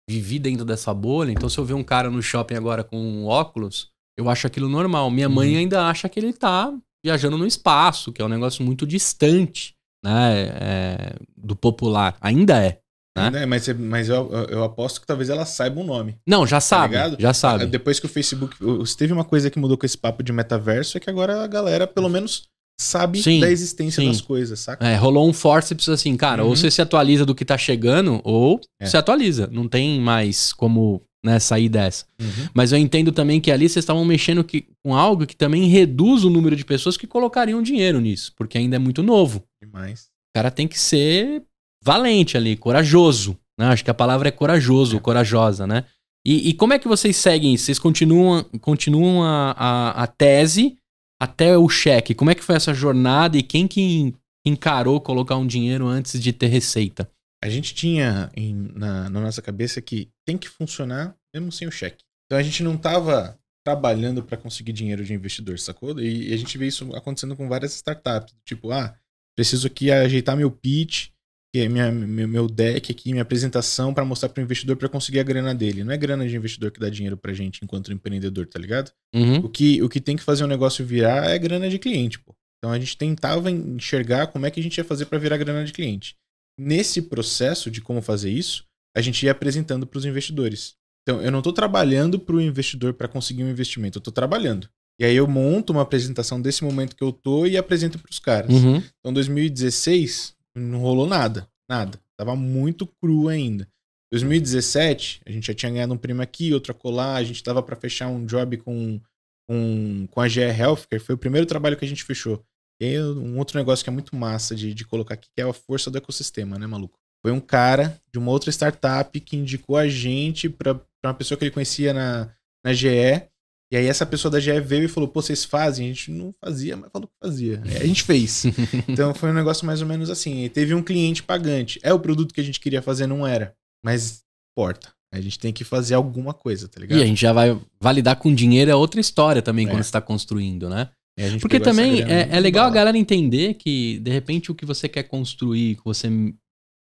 vivi dentro dessa bolha. Então se eu ver um cara no shopping agora com um óculos, eu acho aquilo normal. Minha mãe Uhum. ainda acha que ele tá viajando no espaço, que é um negócio muito distante, né, é, do popular. Ainda é. Né? Né? Mas, mas eu, eu- aposto que talvez ela saiba o nome. Não, já sabe, ligado? já sabe. Ah, Depois que o Facebook. Se teve uma coisa que mudou com esse papo de metaverso, é que agora a galera, pelo menos, sabe Sim, da existência sim. das coisas, saca? É, rolou um forceps assim, cara, ou Uhum. você se atualiza do que tá chegando, ou É. se atualiza. Não tem mais como né, sair dessa. Uhum. Mas eu entendo também que ali vocês estavam mexendo que- com algo que também reduz o número de pessoas que colocariam dinheiro nisso, porque ainda é muito novo. Demais. O cara tem que ser valente ali, corajoso. Né? Acho que a palavra é corajoso, É. corajosa, né? E, e como é que vocês seguem? Vocês continuam, continuam a, a, a tese até o cheque. Como é que foi essa jornada e quem que encarou colocar um dinheiro antes de ter receita? A gente tinha em- na, na nossa cabeça que tem que funcionar mesmo sem o cheque. Então a gente não tava trabalhando para conseguir dinheiro de investidor, sacou? E, e a gente vê isso acontecendo com várias startups. Tipo, ah, preciso aqui ajeitar meu pitch, que é minha, meu, meu deck aqui, minha apresentação para mostrar para o investidor para conseguir a grana dele. Não é grana de investidor que dá dinheiro pra gente enquanto empreendedor, tá ligado? Uhum. O que, o que tem que fazer o negócio virar é grana de cliente, pô. Então a gente tentava enxergar como é que a gente ia fazer para virar grana de cliente. Nesse processo de como fazer isso, a gente ia apresentando para os investidores. Então eu não estou trabalhando para o investidor para conseguir um investimento, eu estou trabalhando. E aí eu monto uma apresentação desse momento que eu tô e apresento para os caras. Uhum. Então 2016 não rolou nada, nada. Tava muito cru ainda. 2017, a gente já tinha ganhado um prêmio aqui, outro acolá, a gente tava para fechar um job com, com, com a GE Healthcare, foi o primeiro trabalho que a gente fechou. E um outro negócio que é muito massa de, de colocar aqui, que é a força do ecossistema, né, maluco? Foi um cara de uma outra startup que indicou a gente para uma pessoa que ele conhecia na, na GE. E aí essa pessoa da GE veio e falou, pô, vocês fazem? A gente não fazia, mas falou que fazia. Aí a gente fez. Então foi um negócio mais ou menos assim. E teve um cliente pagante. É o produto que a gente queria fazer, não era. Mas importa. A gente tem que fazer alguma coisa, tá ligado? E a gente já vai validar com dinheiro é outra história também É. quando você está construindo, né? A gente Porque também é, é legal a bala. galera entender que, de repente, o que você quer construir, que você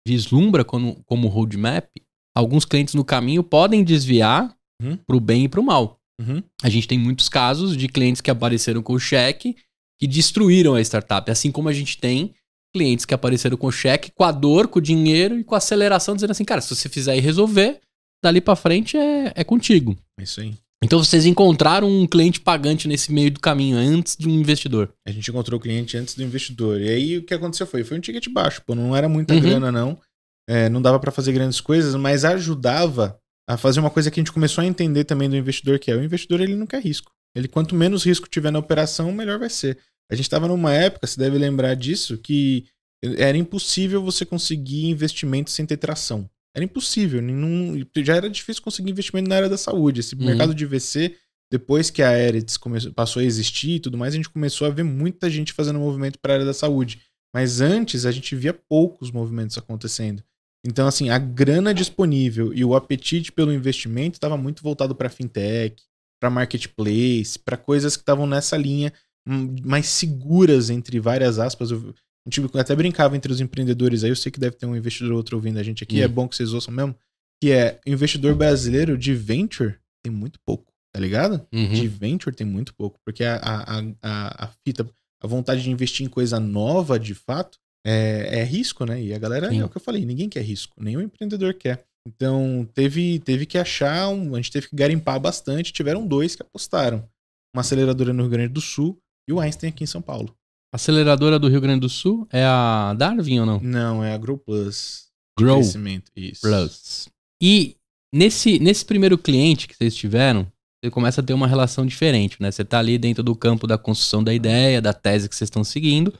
vislumbra como, como roadmap, alguns clientes no caminho podem desviar Uhum. pro bem e pro mal. Uhum. A gente tem muitos casos de clientes que apareceram com o cheque que destruíram a startup. Assim como a gente tem clientes que apareceram com o cheque, com a dor, com o dinheiro e com a aceleração, dizendo assim, cara, se você fizer e resolver, dali pra frente é, é contigo. É isso aí. Então vocês encontraram um cliente pagante nesse meio do caminho, antes de um investidor. A gente encontrou o cliente antes do investidor. E aí o que aconteceu foi, foi um ticket baixo, pô, não era muita Uhum. grana não. É, não dava pra fazer grandes coisas, mas ajudava a fazer uma coisa que a gente começou a entender também do investidor, que é o investidor ele não quer risco. Ele quanto menos risco tiver na operação, melhor vai ser. A gente estava numa época, você deve lembrar disso, que era impossível você conseguir investimento sem ter tração. Era impossível. Não, já era difícil conseguir investimento na área da saúde. Esse Uhum. mercado de VC, depois que a Aeredes começou, passou a existir e tudo mais, a gente começou a ver muita gente fazendo movimento para a área da saúde. Mas antes a gente via poucos movimentos acontecendo. Então, assim, a grana disponível e o apetite pelo investimento estava muito voltado para fintech, para marketplace, para coisas que estavam nessa linha hum, mais seguras, entre várias aspas. Eu, a gente até brincava entre os empreendedores aí, eu sei que deve ter um investidor ou outro ouvindo a gente aqui, Hum. é bom que vocês ouçam mesmo, que é investidor brasileiro de venture tem muito pouco, tá ligado? Uhum. De venture tem muito pouco, porque a, a, a, a fita, a vontade de investir em coisa nova, de fato, é, é risco, né? E a galera, Sim. é o que eu falei, ninguém quer risco, nenhum empreendedor quer. Então, teve, teve que achar, um, a gente teve que garimpar bastante, tiveram dois que apostaram. Uma aceleradora no Rio Grande do Sul e o Einstein aqui em São Paulo. Aceleradora do Rio Grande do Sul é a Darwin ou não? Não, é a Grow Plus. Grow Crescimento, isso. Plus. E nesse, nesse primeiro cliente que vocês tiveram, você começa a ter uma relação diferente, né? Você tá ali dentro do campo da construção da ideia, da tese que vocês estão seguindo,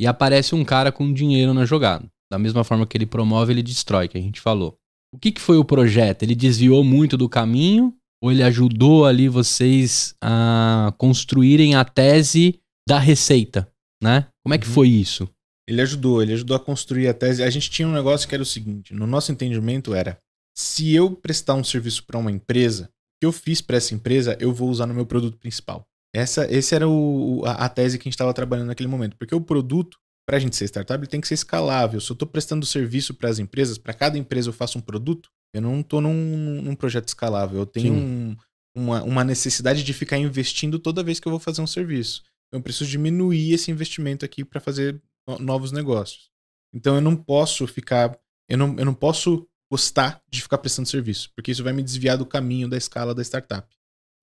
e aparece um cara com dinheiro na jogada. Da mesma forma que ele promove, ele destrói, que a gente falou. O que, que foi o projeto? Ele desviou muito do caminho? Ou ele ajudou ali vocês a construírem a tese da receita, né? Como é que Uhum. foi isso? Ele ajudou, ele ajudou a construir a tese. A gente tinha um negócio que era o seguinte: no nosso entendimento era, se eu prestar um serviço para uma empresa, o que eu fiz para essa empresa, eu vou usar no meu produto principal. Essa, esse era o, a, a tese que a gente estava trabalhando naquele momento, porque o produto para a gente ser startup, ele tem que ser escalável. Se eu estou prestando serviço para as empresas, para cada empresa eu faço um produto, eu não estou num, num, projeto escalável. Eu tenho um, uma, uma, necessidade de ficar investindo toda vez que eu vou fazer um serviço. Então, eu preciso diminuir esse investimento aqui para fazer novos negócios. Então eu não posso ficar. Eu não, eu não posso gostar de ficar prestando serviço, porque isso vai me desviar do caminho da escala da startup.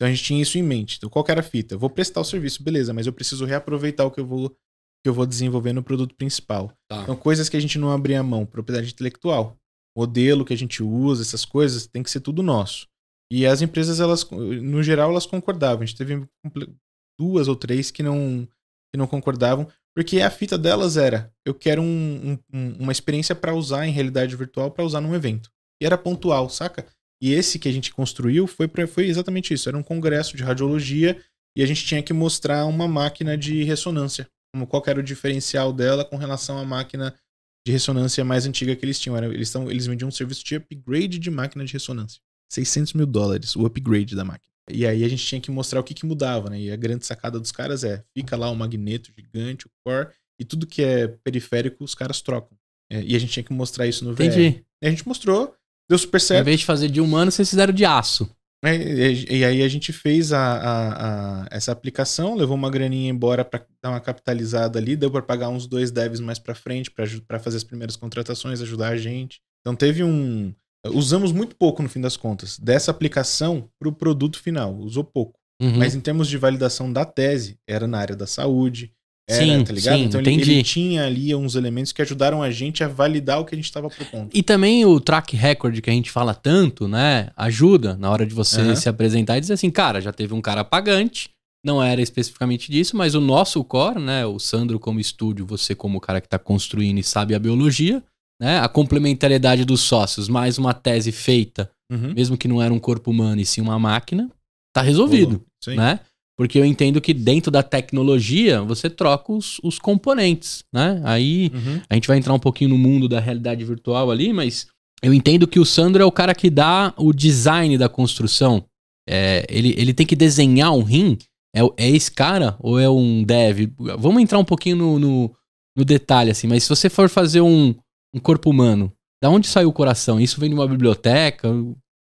Então a gente tinha isso em mente. Então, qual era a fita? Eu vou prestar o serviço, beleza, mas eu preciso reaproveitar o que eu vou que eu vou desenvolver no produto principal. Tá. Então, coisas que a gente não abria mão, propriedade intelectual, modelo que a gente usa, essas coisas, tem que ser tudo nosso. E as empresas, elas, no geral, elas concordavam. A gente teve duas ou três que não, que não concordavam, porque a fita delas era: eu quero um, um, uma experiência para usar em realidade virtual para usar num evento. E era pontual, saca? E esse que a gente construiu foi, pra, foi exatamente isso: era um congresso de radiologia e a gente tinha que mostrar uma máquina de ressonância como qual era o diferencial dela com relação à máquina de ressonância mais antiga que eles tinham. Era, eles, tão, eles vendiam um serviço de upgrade de máquina de ressonância. 600 mil dólares, o upgrade da máquina. E aí a gente tinha que mostrar o que, que mudava, né? E a grande sacada dos caras é, fica lá o magneto gigante, o core, e tudo que é periférico os caras trocam. É, e a gente tinha que mostrar isso no VR. Entendi. E a gente mostrou, deu super certo. Em vez de fazer de humano, vocês fizeram de aço. É, e, e, aí a gente fez a, a, a, essa aplicação, levou uma graninha embora para dar uma capitalizada ali, deu para pagar uns dois devs mais para frente para fazer as primeiras contratações, ajudar a gente. Então teve um. Usamos muito pouco no fim das contas dessa aplicação para o produto final, usou pouco. Uhum. Mas em termos de validação da tese, era na área da saúde, era, sim, tá ligado? Sim, então ele, ele, tinha ali uns elementos que ajudaram a gente a validar o que a gente estava propondo. E também o track record que a gente fala tanto, né? Ajuda na hora de você uhum. se apresentar e dizer assim, cara, já teve um cara pagante, não era especificamente disso, mas o nosso core, né? O Sandro como estúdio, você como cara que está construindo e sabe a biologia, né? A complementariedade dos sócios, mais uma tese feita, uhum. mesmo que não era um corpo humano e sim uma máquina, tá resolvido, né? Porque eu entendo que dentro da tecnologia você troca os, os componentes, né? Aí uhum. a gente vai entrar um pouquinho no mundo da realidade virtual ali, mas eu entendo que o Sandro é o cara que dá o design da construção. É, ele, ele tem que desenhar um rim. É, é esse cara ou é um dev? Vamos entrar um pouquinho no, no, no detalhe, assim, mas se você for fazer um, um corpo humano, da onde saiu o coração? Isso vem de uma biblioteca?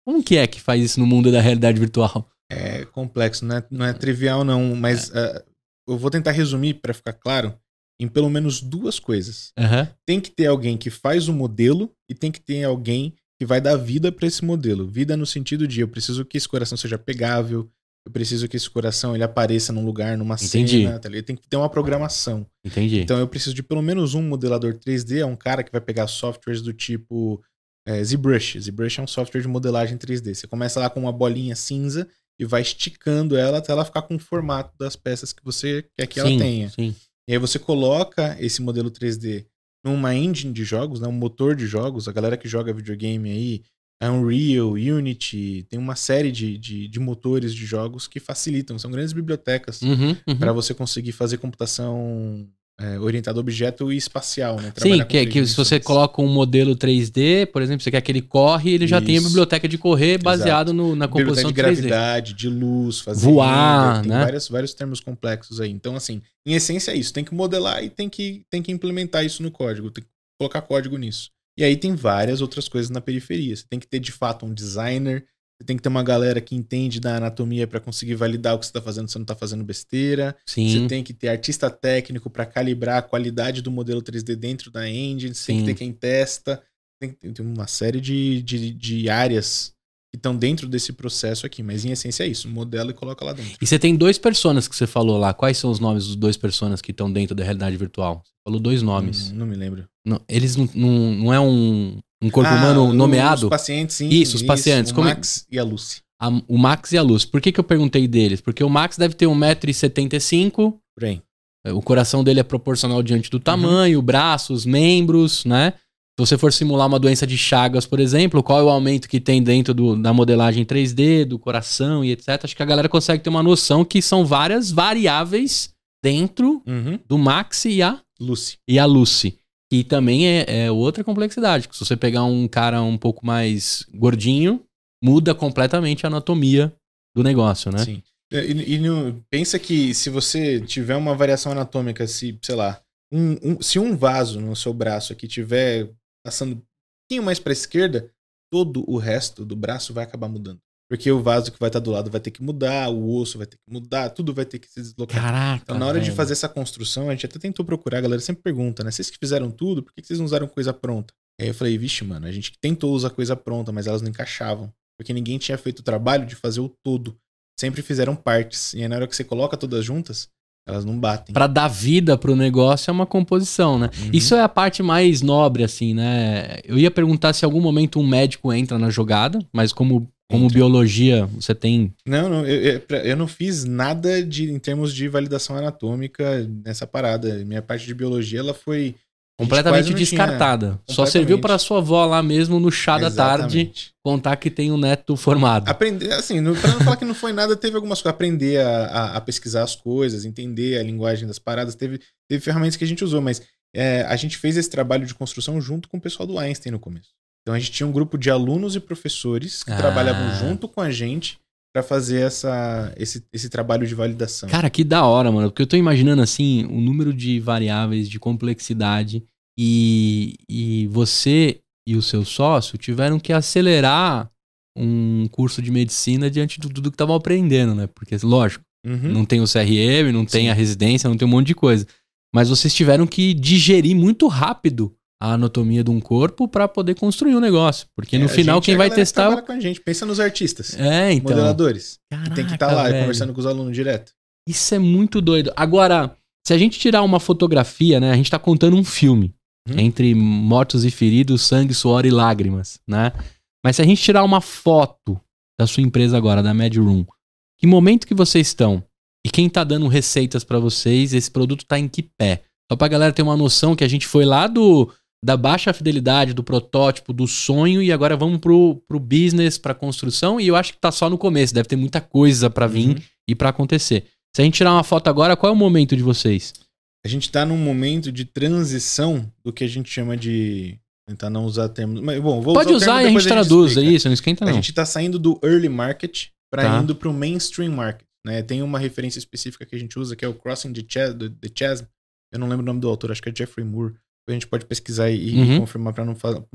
Como que é que faz isso no mundo da realidade virtual? É complexo, não é, não é trivial não, mas uh, eu vou tentar resumir para ficar claro em pelo menos duas coisas. Uhum. Tem que ter alguém que faz o modelo e tem que ter alguém que vai dar vida para esse modelo. Vida no sentido de eu preciso que esse coração seja pegável, eu preciso que esse coração ele apareça num lugar, numa Entendi. cena, tá tem que ter uma programação. Entendi. Então eu preciso de pelo menos um modelador 3D, é um cara que vai pegar softwares do tipo é, ZBrush. ZBrush é um software de modelagem 3D. Você começa lá com uma bolinha cinza e vai esticando ela até ela ficar com o formato das peças que você quer que sim, ela tenha. Sim. E aí você coloca esse modelo 3D numa engine de jogos, né, um motor de jogos. A galera que joga videogame aí, Unreal, Unity, tem uma série de, de, de motores de jogos que facilitam, são grandes bibliotecas uhum, uhum. para você conseguir fazer computação é, orientado a objeto e espacial, né? Sim, que, que se você coloca um modelo 3D, por exemplo, você quer que ele corre, ele já Isso. tem a biblioteca de correr baseado no, na composição de gravidade, 3D. de luz, fazer voar, render, né? Vários, vários termos complexos aí. Então, assim, em essência é isso. Tem que modelar e tem que, tem que implementar isso no código, tem que colocar código nisso. E aí tem várias outras coisas na periferia. Você tem que ter de fato um designer você tem que ter uma galera que entende da anatomia para conseguir validar o que você está fazendo, você não está fazendo besteira. Sim. Você tem que ter artista técnico para calibrar a qualidade do modelo 3D dentro da engine. Você Sim. tem que ter quem testa. Tem ter uma série de, de, de áreas que estão dentro desse processo aqui. Mas em essência é isso, modela e coloca lá dentro. E você tem dois personas que você falou lá. Quais são os nomes dos dois personas que estão dentro da realidade virtual? Você falou dois nomes. Hum, não me lembro. Não, eles não, não, não é um, um corpo ah, humano nomeado? Os pacientes, sim. Isso, os pacientes. O Como... Max e a Lucy. A, o Max e a Lucy. Por que, que eu perguntei deles? Porque o Max deve ter 1,75m. Por aí. É, o coração dele é proporcional diante do tamanho, uhum. braços, membros, né? Se você for simular uma doença de Chagas, por exemplo, qual é o aumento que tem dentro do, da modelagem 3D, do coração e etc. Acho que a galera consegue ter uma noção que são várias variáveis dentro Uhum. do Maxi e a, Lucy. e a Lucy. Que também é, é outra complexidade. que Se você pegar um cara um pouco mais gordinho, muda completamente a anatomia do negócio, né? Sim. E, e no- pensa que se você tiver uma variação anatômica, se, sei lá, um- um- se um vaso no seu braço aqui tiver passando um pouquinho mais pra esquerda, todo o resto do braço vai acabar mudando. Porque o vaso que vai estar do lado vai ter que mudar, o osso vai ter que mudar, tudo vai ter que se deslocar. Caraca. Então, na hora de velho. fazer essa construção, a gente até tentou procurar, a galera sempre pergunta, né? Vocês que fizeram tudo, por que que vocês não usaram coisa pronta? Aí eu falei, vixe, mano, a gente tentou usar coisa pronta, mas elas não encaixavam. Porque ninguém tinha feito o trabalho de fazer o todo. Sempre fizeram partes. E aí, na hora que você coloca todas juntas, elas não batem. Pra dar vida pro negócio é uma composição, né? Uhum. Isso é a parte mais nobre, assim, né? Eu ia perguntar se em algum momento um médico entra na jogada, mas como, como Entra. biologia você tem. Não, não, eu, eu- eu não fiz nada de, em termos de validação anatômica nessa parada. Minha parte de biologia, ela foi... Completamente tinha- descartada. Só serviu pra sua avó lá mesmo no chá da tarde Exatamente. contar que tem um neto formado. Aprender, assim, pra não falar que não foi nada, teve algumas coisas. Aprender a, a- a pesquisar as coisas, entender a linguagem das paradas. Teve, teve ferramentas que a gente usou, mas é, a gente fez esse trabalho de construção junto com o pessoal do Einstein no começo. Então a gente tinha um grupo de alunos e professores que Ah. trabalhavam junto com a gente para fazer essa, esse, esse trabalho de validação. Cara, que da hora, mano. Porque eu tô imaginando, assim, o número de variáveis, de complexidade. E, e você e o seu sócio tiveram que acelerar um curso de medicina diante de tudo que estavam aprendendo, né? Porque, lógico, Uhum. não tem o CRM, não tem Sim. a residência, não tem um monte de coisa. Mas vocês tiveram que digerir muito rápido a anatomia de um corpo pra poder construir um negócio. Porque no É, a final, gente é quem a vai galera que testar. trabalha com a gente. Pensa nos artistas, É, então. modeladores. que tem que estar Caraca, lá velho. conversando com os alunos direto. Isso é muito doido. Agora, se a gente tirar uma fotografia, né? A gente tá contando um filme. Uhum. Entre mortos e feridos, sangue, suor e lágrimas, né? Mas se a gente tirar uma foto da sua empresa agora, da Mad Room, que momento que vocês estão? E quem tá dando receitas pra vocês? Esse produto tá em que pé? Só pra galera ter uma noção que a gente foi lá do da baixa fidelidade, do protótipo, do sonho e agora vamos pro, pro business, pra construção e eu acho que tá só no começo, deve ter muita coisa pra vir Uhum. e pra acontecer. Se a gente tirar uma foto agora, qual é o momento de vocês? A gente tá num momento de transição do que a gente chama de. Tentar não usar termos. Mas, bom, vou Pode usar o usar e a gente traduz, é isso, não esquenta A não. gente tá saindo do early market para Tá. indo pro mainstream market. Né? Tem uma referência específica que a gente usa, que é o Crossing the, Chas the, Chasm. Eu não lembro o nome do autor, acho que é Jeffrey Moore. A gente pode pesquisar e, e Uhum. confirmar para não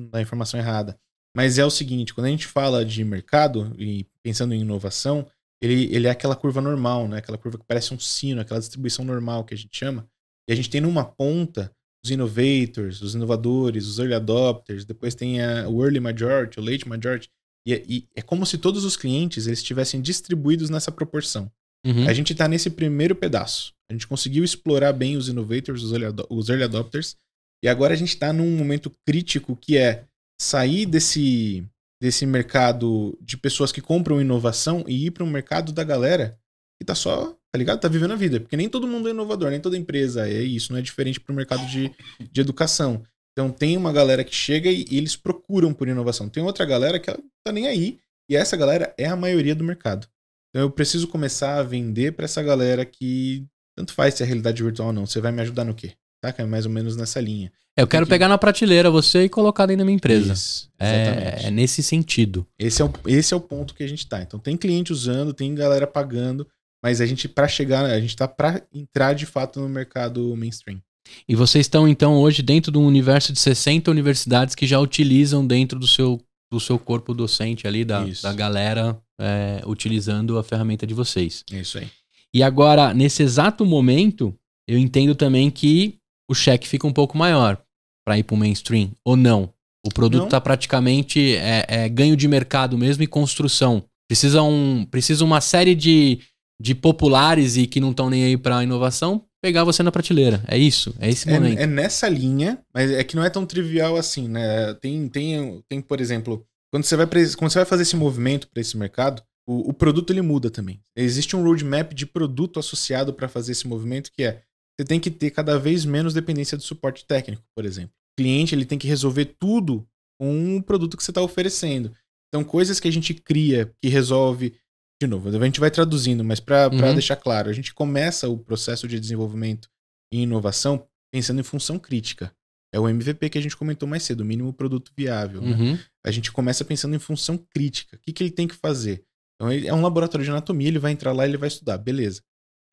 dar informação errada. Mas é o seguinte, quando a gente fala de mercado e pensando em inovação, ele, ele é aquela curva normal, né? Aquela curva que parece um sino, aquela distribuição normal que a gente chama. E a gente tem numa ponta os innovators, os inovadores, os early adopters, depois tem a, o early majority, o late majority. E, é- e é como se todos os clientes eles estivessem distribuídos nessa proporção. Uhum. A gente está nesse primeiro pedaço. A gente conseguiu explorar bem os innovators, os early, os early adopters. E agora a gente está num momento crítico que é sair desse, desse mercado de pessoas que compram inovação e ir para um mercado da galera que tá só, tá ligado? Tá vivendo a vida. Porque nem todo mundo é inovador, nem toda empresa é isso. Não é diferente para o mercado de, de educação. Então tem uma galera que chega e, e eles procuram por inovação. Tem outra galera que ela tá nem aí. E essa galera é a maioria do mercado. Então eu preciso começar a vender para essa galera que tanto faz se é realidade virtual ou não. Você vai me ajudar no quê? Saca? É mais ou menos nessa linha. É, eu quero que- pegar na prateleira você e colocar dentro da minha empresa. Isso, É, é nesse sentido. Esse, é o, esse é o ponto que a gente tá. Então tem cliente usando, tem galera pagando, mas a gente, para chegar, a gente tá para entrar de fato no mercado mainstream. E vocês estão, então, hoje dentro de um universo de 60 universidades que já utilizam dentro do seu, do seu corpo docente ali, da, Isso. da galera, é, utilizando a ferramenta de vocês. É isso aí. E agora, nesse exato momento, eu entendo também que o cheque fica um pouco maior para ir para o mainstream, ou não? O produto está praticamente é, é ganho de mercado mesmo e construção. Precisa, um, precisa uma série de, de populares e que não estão nem aí para inovação pegar você na prateleira. É isso? É esse momento. É, é nessa linha, mas é que não é tão trivial assim, né? Tem, tem, tem por exemplo, quando você vai, pra quando você vai fazer esse movimento para esse mercado, o, o produto ele muda também. Existe um roadmap de produto associado para fazer esse movimento que é você tem que ter cada vez menos dependência do suporte técnico, por exemplo. O cliente ele tem que resolver tudo com o produto que você está oferecendo. Então, coisas que a gente cria que resolve de novo, a gente vai traduzindo, mas para Uhum. deixar claro, a gente começa o processo de desenvolvimento e inovação pensando em função crítica. É o MVP que a gente comentou mais cedo, o mínimo produto viável. né? Uhum. A gente começa pensando em função crítica. O que, que ele tem que fazer? Então, ele é um laboratório de anatomia, ele vai entrar lá e ele vai estudar, beleza.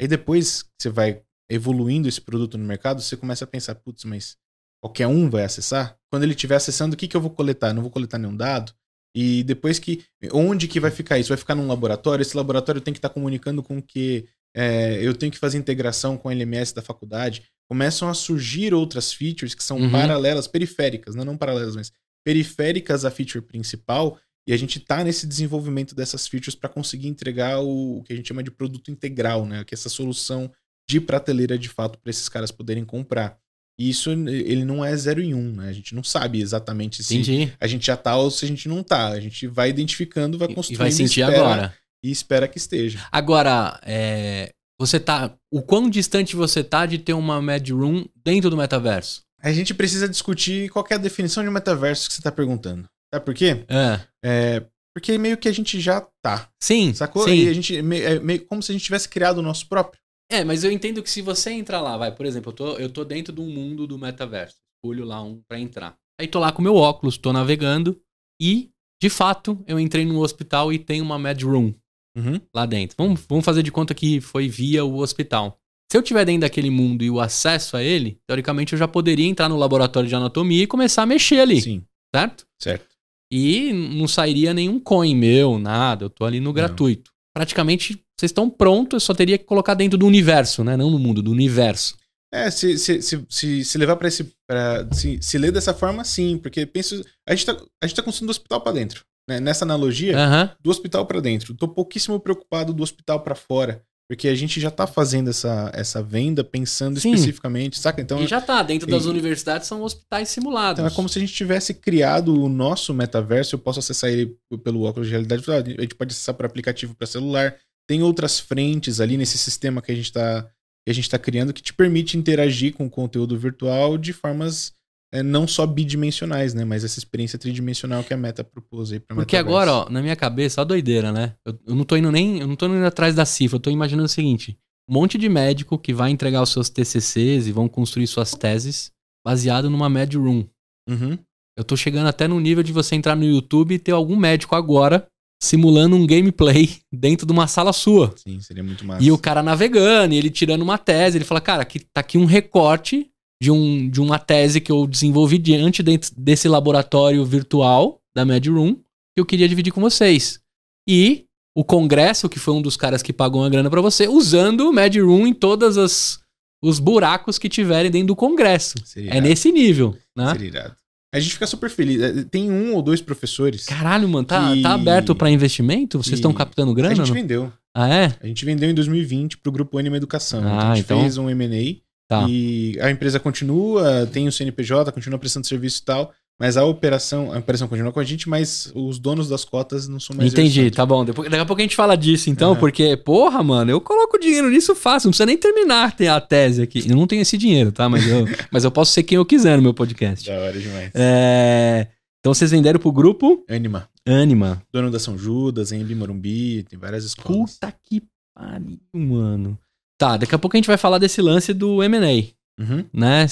Aí depois que você vai evoluindo esse produto no mercado, você começa a pensar, putz, mas qualquer um vai acessar? Quando ele estiver acessando, o que, que eu vou coletar? Eu não vou coletar nenhum dado? E depois que. Onde que vai ficar isso? Vai ficar num laboratório? Esse laboratório tem que estar comunicando com que é, eu tenho que fazer integração com a LMS da faculdade. Começam a surgir outras features que são Uhum. paralelas, periféricas, não, não paralelas, mas periféricas à feature principal. E a gente tá nesse desenvolvimento dessas features para conseguir entregar o, o que a gente chama de produto integral, né? Que é essa solução de prateleira de fato para esses caras poderem comprar. E isso ele não é zero em um, né? A gente não sabe exatamente se Entendi. a gente já tá ou se a gente não tá. A gente vai identificando, vai construindo E vai sentir espera- agora. e espera que esteja. Agora, é, você tá. O quão distante você tá de ter uma Mad Room dentro do metaverso? A gente precisa discutir qual é a definição de metaverso que você tá perguntando. Sabe por quê? É. É, porque meio que a gente já tá. Sim. Sacou? Sim. E a gente, é meio como se a gente tivesse criado o nosso próprio. É, mas eu entendo que se você entrar lá, vai, por exemplo, eu tô, eu tô dentro de um mundo do metaverso. Escolho lá um pra entrar. Aí tô lá com meu óculos, tô navegando e, de fato, eu entrei no hospital e tem uma Mad Room Uhum. lá dentro. Vamos, vamos fazer de conta que foi via o hospital. Se eu tiver dentro daquele mundo e o acesso a ele, teoricamente eu já poderia entrar no laboratório de anatomia e começar a mexer ali, Sim, certo? certo. E não sairia nenhum coin meu, nada. Eu tô ali no gratuito. Praticamente, vocês estão prontos, eu só teria que colocar dentro do universo, né? Não no mundo, do universo. É, se, se, se, se, se levar pra esse. Pra, se, se ler dessa forma, sim. Porque penso. A gente tá, a gente tá construindo do hospital pra dentro. Né? Nessa analogia, Aham. do hospital pra dentro. Tô pouquíssimo preocupado do hospital pra fora. Porque a gente já tá fazendo essa, essa venda pensando Sim. especificamente, saca? Então, e já tá, dentro das e- universidades são hospitais simulados. então é como se a gente tivesse criado o nosso metaverso. Eu posso acessar ele pelo óculos de realidade virtual. A gente pode acessar por aplicativo para celular. Tem outras frentes ali nesse sistema que a gente tá, que a gente tá criando que te permite interagir com o conteúdo virtual de formas é, não só bidimensionais, né? Mas essa experiência tridimensional que a Meta propôs aí pra Porque metaverso. agora, ó, na minha cabeça, a doideira, né? Eu, eu não tô indo nem. Eu não tô indo atrás da cifra, eu tô imaginando o seguinte: um monte de médico que vai entregar os seus TCCs e vão construir suas teses baseado numa Mad Room. Uhum. Eu tô chegando até no nível de você entrar no YouTube e ter algum médico agora simulando um gameplay dentro de uma sala sua. Sim, seria muito massa. E o cara navegando, e ele tirando uma tese, ele fala, cara, aqui, tá aqui um recorte de, um, de uma tese que eu desenvolvi diante dentro desse laboratório virtual da Mad Room, que eu queria dividir com vocês. E o Congresso, que foi um dos caras que pagou uma grana pra você, usando o Mad Room em todas as os buracos que tiverem dentro do Congresso. Seria É irado. nesse nível, né? Seria irado. A gente fica super feliz. É, Tem um ou dois professores. Caralho, mano, tá, Que- tá aberto pra investimento? Vocês estão captando a grana? gente não? vendeu. Ah, é? A gente vendeu em 2020 pro grupo Anima Educação. Ah, então a gente então- fez um M&A Tá. e a empresa continua, tem o CNPJ, continua prestando serviço e tal, mas a operação, a operação continua com a gente, mas os donos das cotas não são mais Entendi, eles, tá bom. Depois, daqui a pouco a gente fala disso, então, Aham. porque, porra, mano, eu coloco dinheiro nisso fácil, não precisa nem terminar ter a tese aqui. Eu não tenho esse dinheiro, tá? Mas eu, mas eu posso ser quem eu quiser no meu podcast. Da hora demais. É, Então vocês venderam pro grupo Anima, Anima. dono da São Judas, em Morumbi, tem várias escolas. Puta que pariu, mano. Tá, daqui a pouco a gente vai falar desse lance do M&A, Uhum. né?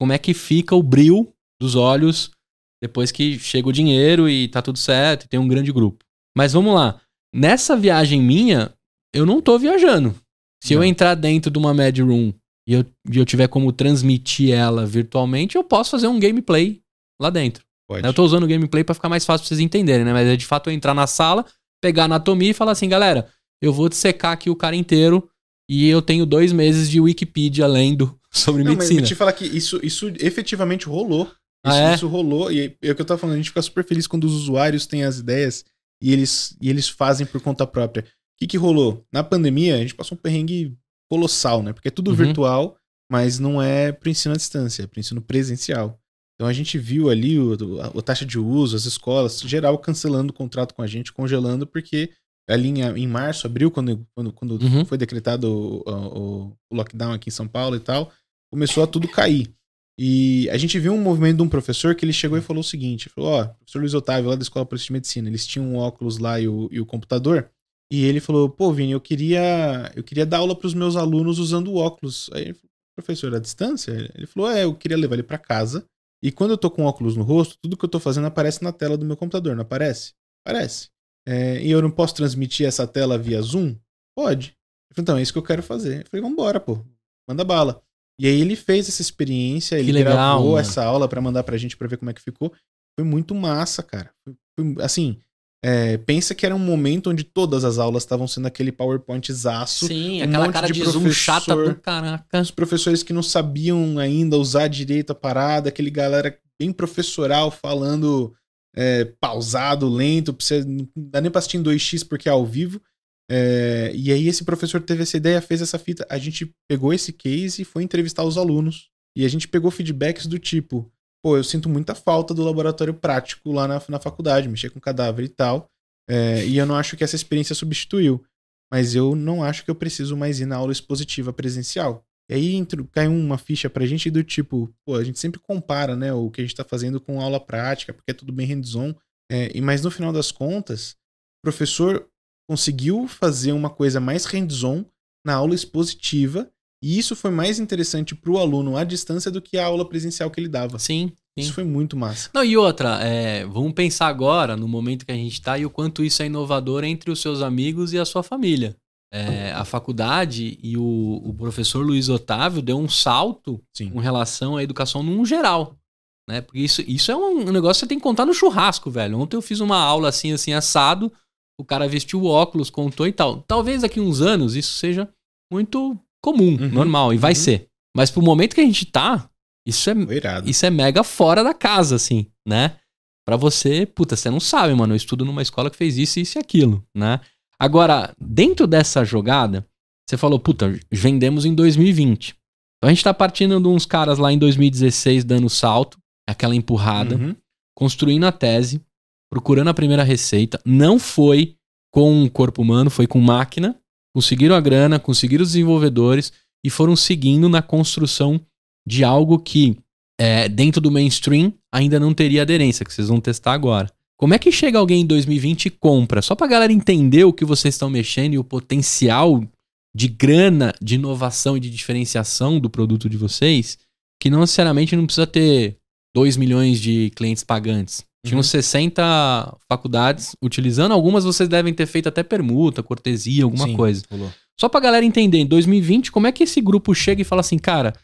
Como é que fica o brilho dos olhos depois que chega o dinheiro e tá tudo certo e tem um grande grupo. Mas vamos lá. Nessa viagem minha, eu não tô viajando. Se eu Não. entrar dentro de uma Mad Room e eu, e eu tiver como transmitir ela virtualmente, eu posso fazer um gameplay lá dentro. Pode. Eu tô usando o gameplay pra ficar mais fácil pra vocês entenderem, né? Mas é de fato eu entrar na sala, pegar a anatomia e falar assim, galera, eu vou dissecar aqui o cara inteiro e eu tenho dois meses de Wikipedia lendo sobre Não, mas medicina. eu te falar que isso, isso efetivamente rolou. Isso, Ah, é? isso rolou. E é o que eu tava falando, a gente fica super feliz quando os usuários têm as ideias e eles, e eles fazem por conta própria. O que, que rolou? Na pandemia, a gente passou um perrengue colossal, né? Porque é tudo Uhum. virtual, mas não é pro ensino à distância, é pro ensino presencial. Então a gente viu ali o, a, a taxa de uso, as escolas, geral cancelando o contrato com a gente, congelando, porque ali em, em março, abril, quando, quando, quando Uhum. foi decretado o, o- o lockdown aqui em São Paulo e tal, começou a tudo cair. E a gente viu um movimento de um professor que ele chegou e falou o seguinte: falou, ó, professor Luiz Otávio, lá da Escola Polícia de Medicina, eles tinham um óculos lá e o, e o computador. E ele falou: pô, Vini, eu queria, eu queria dar aula para os meus alunos usando óculos. Aí ele falou, professor, à distância? Ele falou: é, eu queria levar ele para casa. E quando eu tô com óculos no rosto, tudo que eu tô fazendo aparece na tela do meu computador, não aparece? Aparece. É, e eu não posso transmitir essa tela via Zoom? Pode. Eu falei, então, é isso que eu quero fazer. Eu falei, vambora, pô. Manda bala. E aí ele fez essa experiência, ele legal, gravou mano. essa aula pra mandar pra gente pra ver como é que ficou. Foi muito massa, cara. Foi- assim, é, pensa que era um momento onde todas as aulas estavam sendo aquele PowerPoint zaço. Sim, um aquela monte cara de de, zoom professor. chata do caraca. Os professores que não sabiam ainda usar direito a parada, aquele galera bem professoral falando é, pausado, lento, pra você, não dá nem pra assistir em 2x porque é ao vivo. É, e aí esse professor teve essa ideia, fez essa fita, a gente pegou esse case e foi entrevistar os alunos. E a gente pegou feedbacks do tipo, pô, eu sinto muita falta do laboratório prático lá na, na faculdade, mexer com cadáver e tal. É, e eu não acho que essa experiência substituiu. Mas eu não acho que eu preciso mais ir na aula expositiva presencial. E aí entrou- caiu uma ficha pra gente do tipo, pô, a gente sempre compara, né, o que a gente tá fazendo com aula prática, porque é tudo bem hands-on. É, mas no final das contas, professor conseguiu fazer uma coisa mais hands-on na aula expositiva, e isso foi mais interessante pro aluno à distância do que a aula presencial que ele dava. Sim, Isso sim. foi muito massa. Não, e outra, é, vamos pensar agora, no momento que a gente tá, e o quanto isso é inovador entre os seus amigos e a sua família. É, a faculdade e o, o professor Luiz Otávio deu um salto Sim. com relação à educação num geral. Né? Porque isso, isso é um negócio que você tem que contar no churrasco, velho. Ontem eu fiz uma aula assim, assim, assado. O cara vestiu o óculos, contou e tal. Talvez daqui uns anos isso seja muito comum, Uhum, normal, e vai uhum. ser. Mas pro momento que a gente tá, isso é, irado. isso é mega fora da casa, assim, né? Pra você, puta, você não sabe, mano. Eu estudo numa escola que fez isso, isso e aquilo, né? Agora, dentro dessa jogada, você falou, puta, vendemos em 2020. Então a gente tá partindo de uns caras lá em 2016 dando salto, aquela empurrada, Uhum. construindo a tese, procurando a primeira receita. Não foi com um corpo humano, foi com máquina. Conseguiram a grana, conseguiram os desenvolvedores e foram seguindo na construção de algo que, é, dentro do mainstream, ainda não teria aderência, que vocês vão testar agora. Como é que chega alguém em 2020 e compra? Só pra galera entender o que vocês estão mexendo e o potencial de grana, de inovação e de diferenciação do produto de vocês, que não necessariamente não precisa ter 2 milhões de clientes pagantes. Tinham Uhum. 60 faculdades utilizando, algumas vocês devem ter feito até permuta, cortesia, alguma Sim, coisa. rolou. Só pra galera entender, em 2020, como é que esse grupo chega e fala assim, cara,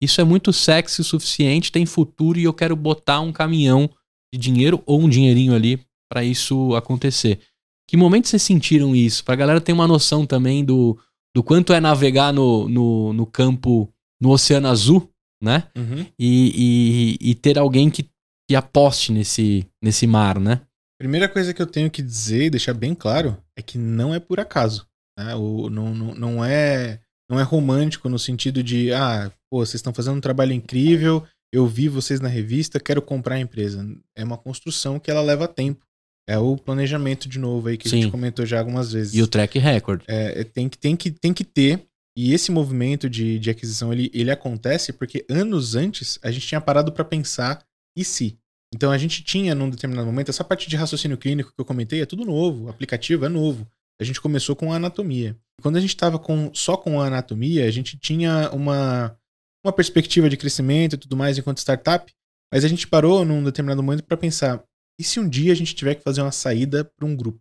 isso é muito sexy o suficiente, tem futuro e eu quero botar um caminhão de dinheiro ou um dinheirinho ali pra isso acontecer. Que momento vocês sentiram isso? Pra galera ter uma noção também do, do quanto é navegar no, no, no campo, no oceano azul, né? Uhum. E, e, e ter alguém que, que aposte nesse, nesse mar, né? Primeira coisa que eu tenho que dizer e deixar bem claro é que não é por acaso. Né? O, não, não, não, é, não é romântico no sentido de, ah, pô, vocês estão fazendo um trabalho incrível, eu vi vocês na revista, quero comprar a empresa. É uma construção que ela leva tempo. É o planejamento de novo aí que a Sim. gente comentou já algumas vezes. E o track record. É, é, tem, que, tem, que, tem que ter. E esse movimento de, de aquisição ele, ele acontece porque anos antes a gente tinha parado para pensar e se. Então a gente tinha num determinado momento essa parte de raciocínio clínico que eu comentei é tudo novo, o aplicativo é novo. A gente começou com a anatomia. Quando a gente estava com, só com a anatomia, a gente tinha uma, uma perspectiva de crescimento e tudo mais enquanto startup, mas a gente parou num determinado momento para pensar: e se um dia a gente tiver que fazer uma saída para um grupo?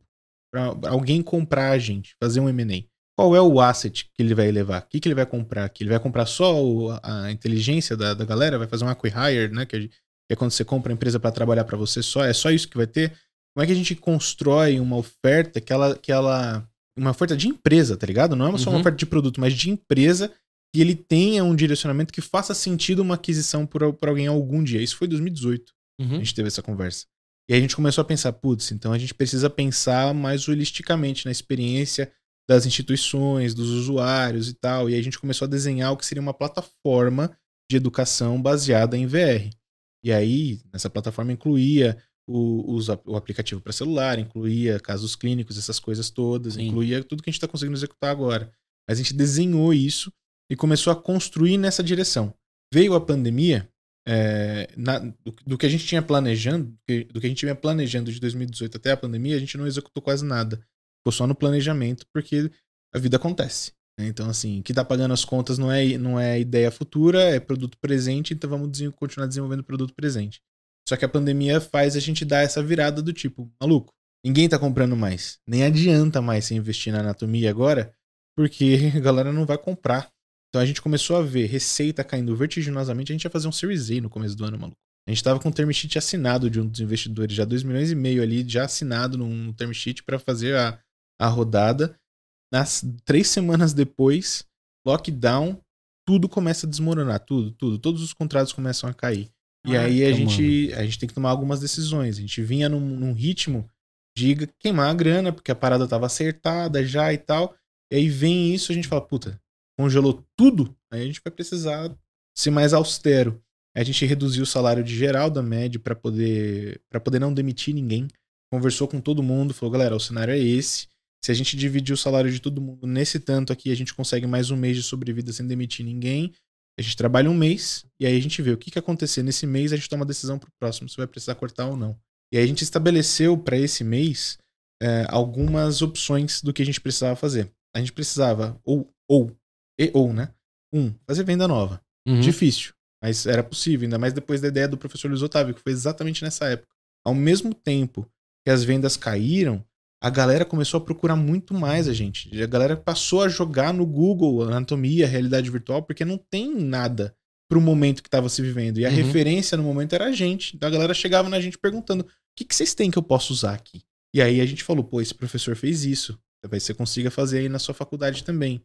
Para alguém comprar a gente, fazer um M&A? Qual é o asset que ele vai levar? O que, que ele vai comprar aqui? Ele vai comprar só a inteligência da, da galera? Vai fazer um acquihire, né? Que, que é quando você compra a empresa para trabalhar para você só? É só isso que vai ter? Como é que a gente constrói uma oferta que ela, que ela. Uma oferta de empresa, tá ligado? Não é só uma Uhum. oferta de produto, mas de empresa que ele tenha um direcionamento que faça sentido uma aquisição por, por alguém algum dia. Isso foi em 2018 a Uhum. gente teve essa conversa. E aí a gente começou a pensar, putz, então a gente precisa pensar mais holisticamente na experiência das instituições, dos usuários e tal. E aí a gente começou a desenhar o que seria uma plataforma de educação baseada em VR. E aí, nessa plataforma incluía o, os o aplicativo para celular, incluía casos clínicos, essas coisas todas, Sim. incluía tudo que a gente está conseguindo executar agora. Mas a gente desenhou isso e começou a construir nessa direção. Veio a pandemia, é, na- do, do que a gente tinha planejando, do que, a gente vinha planejando de 2018 até a pandemia, a gente não executou quase nada. Ficou só no planejamento, porque a vida acontece. Né? Então, assim, que tá pagando as contas não é, não é ideia futura, é produto presente, então vamos continuar desenvolvendo produto presente. Só que a pandemia faz a gente dar essa virada do tipo, maluco, ninguém tá comprando mais. Nem adianta mais você investir na anatomia agora, porque a galera não vai comprar. Então a gente começou a ver receita caindo vertiginosamente. A gente ia fazer um Series A no começo do ano, maluco. A gente tava com o term sheet assinado de um dos investidores, já 2 milhões e meio ali, já assinado num term sheet para fazer a, a rodada. Nas três semanas depois, lockdown, tudo começa a desmoronar, tudo, tudo. Todos os contratos começam a cair. E aí a Caraca, gente, a gente tem que tomar algumas decisões. A gente vinha num, num ritmo de queimar a grana, porque a parada tava acertada já e tal. E aí vem isso, a gente fala, puta, congelou tudo, aí a gente vai precisar ser mais austero. A gente reduziu o salário de geral da MED para poder para poder não demitir ninguém. Conversou com todo mundo, falou, galera, o cenário é esse. Se a gente dividir o salário de todo mundo nesse tanto aqui, a gente consegue mais um mês de sobrevida sem demitir ninguém. A gente trabalha um mês e aí a gente vê o que, que acontecer nesse mês, a gente toma a decisão pro próximo, se vai precisar cortar ou não. E aí a gente estabeleceu para esse mês é, algumas opções do que a gente precisava fazer. A gente precisava, ou, ou, e ou, né? Um, fazer venda nova. Uhum. Difícil, mas era possível, ainda mais depois da ideia do professor Luiz Otávio, que foi exatamente nessa época. Ao mesmo tempo que as vendas caíram, a galera começou a procurar muito mais a gente. A galera passou a jogar no Google anatomia, realidade virtual, porque não tem nada pro momento que estava se vivendo. E a Uhum. referência no momento era a gente. Então a galera chegava na gente perguntando: o que, que vocês têm que eu posso usar aqui? E aí a gente falou: pô, esse professor fez isso. Talvez você consiga fazer aí na sua faculdade também.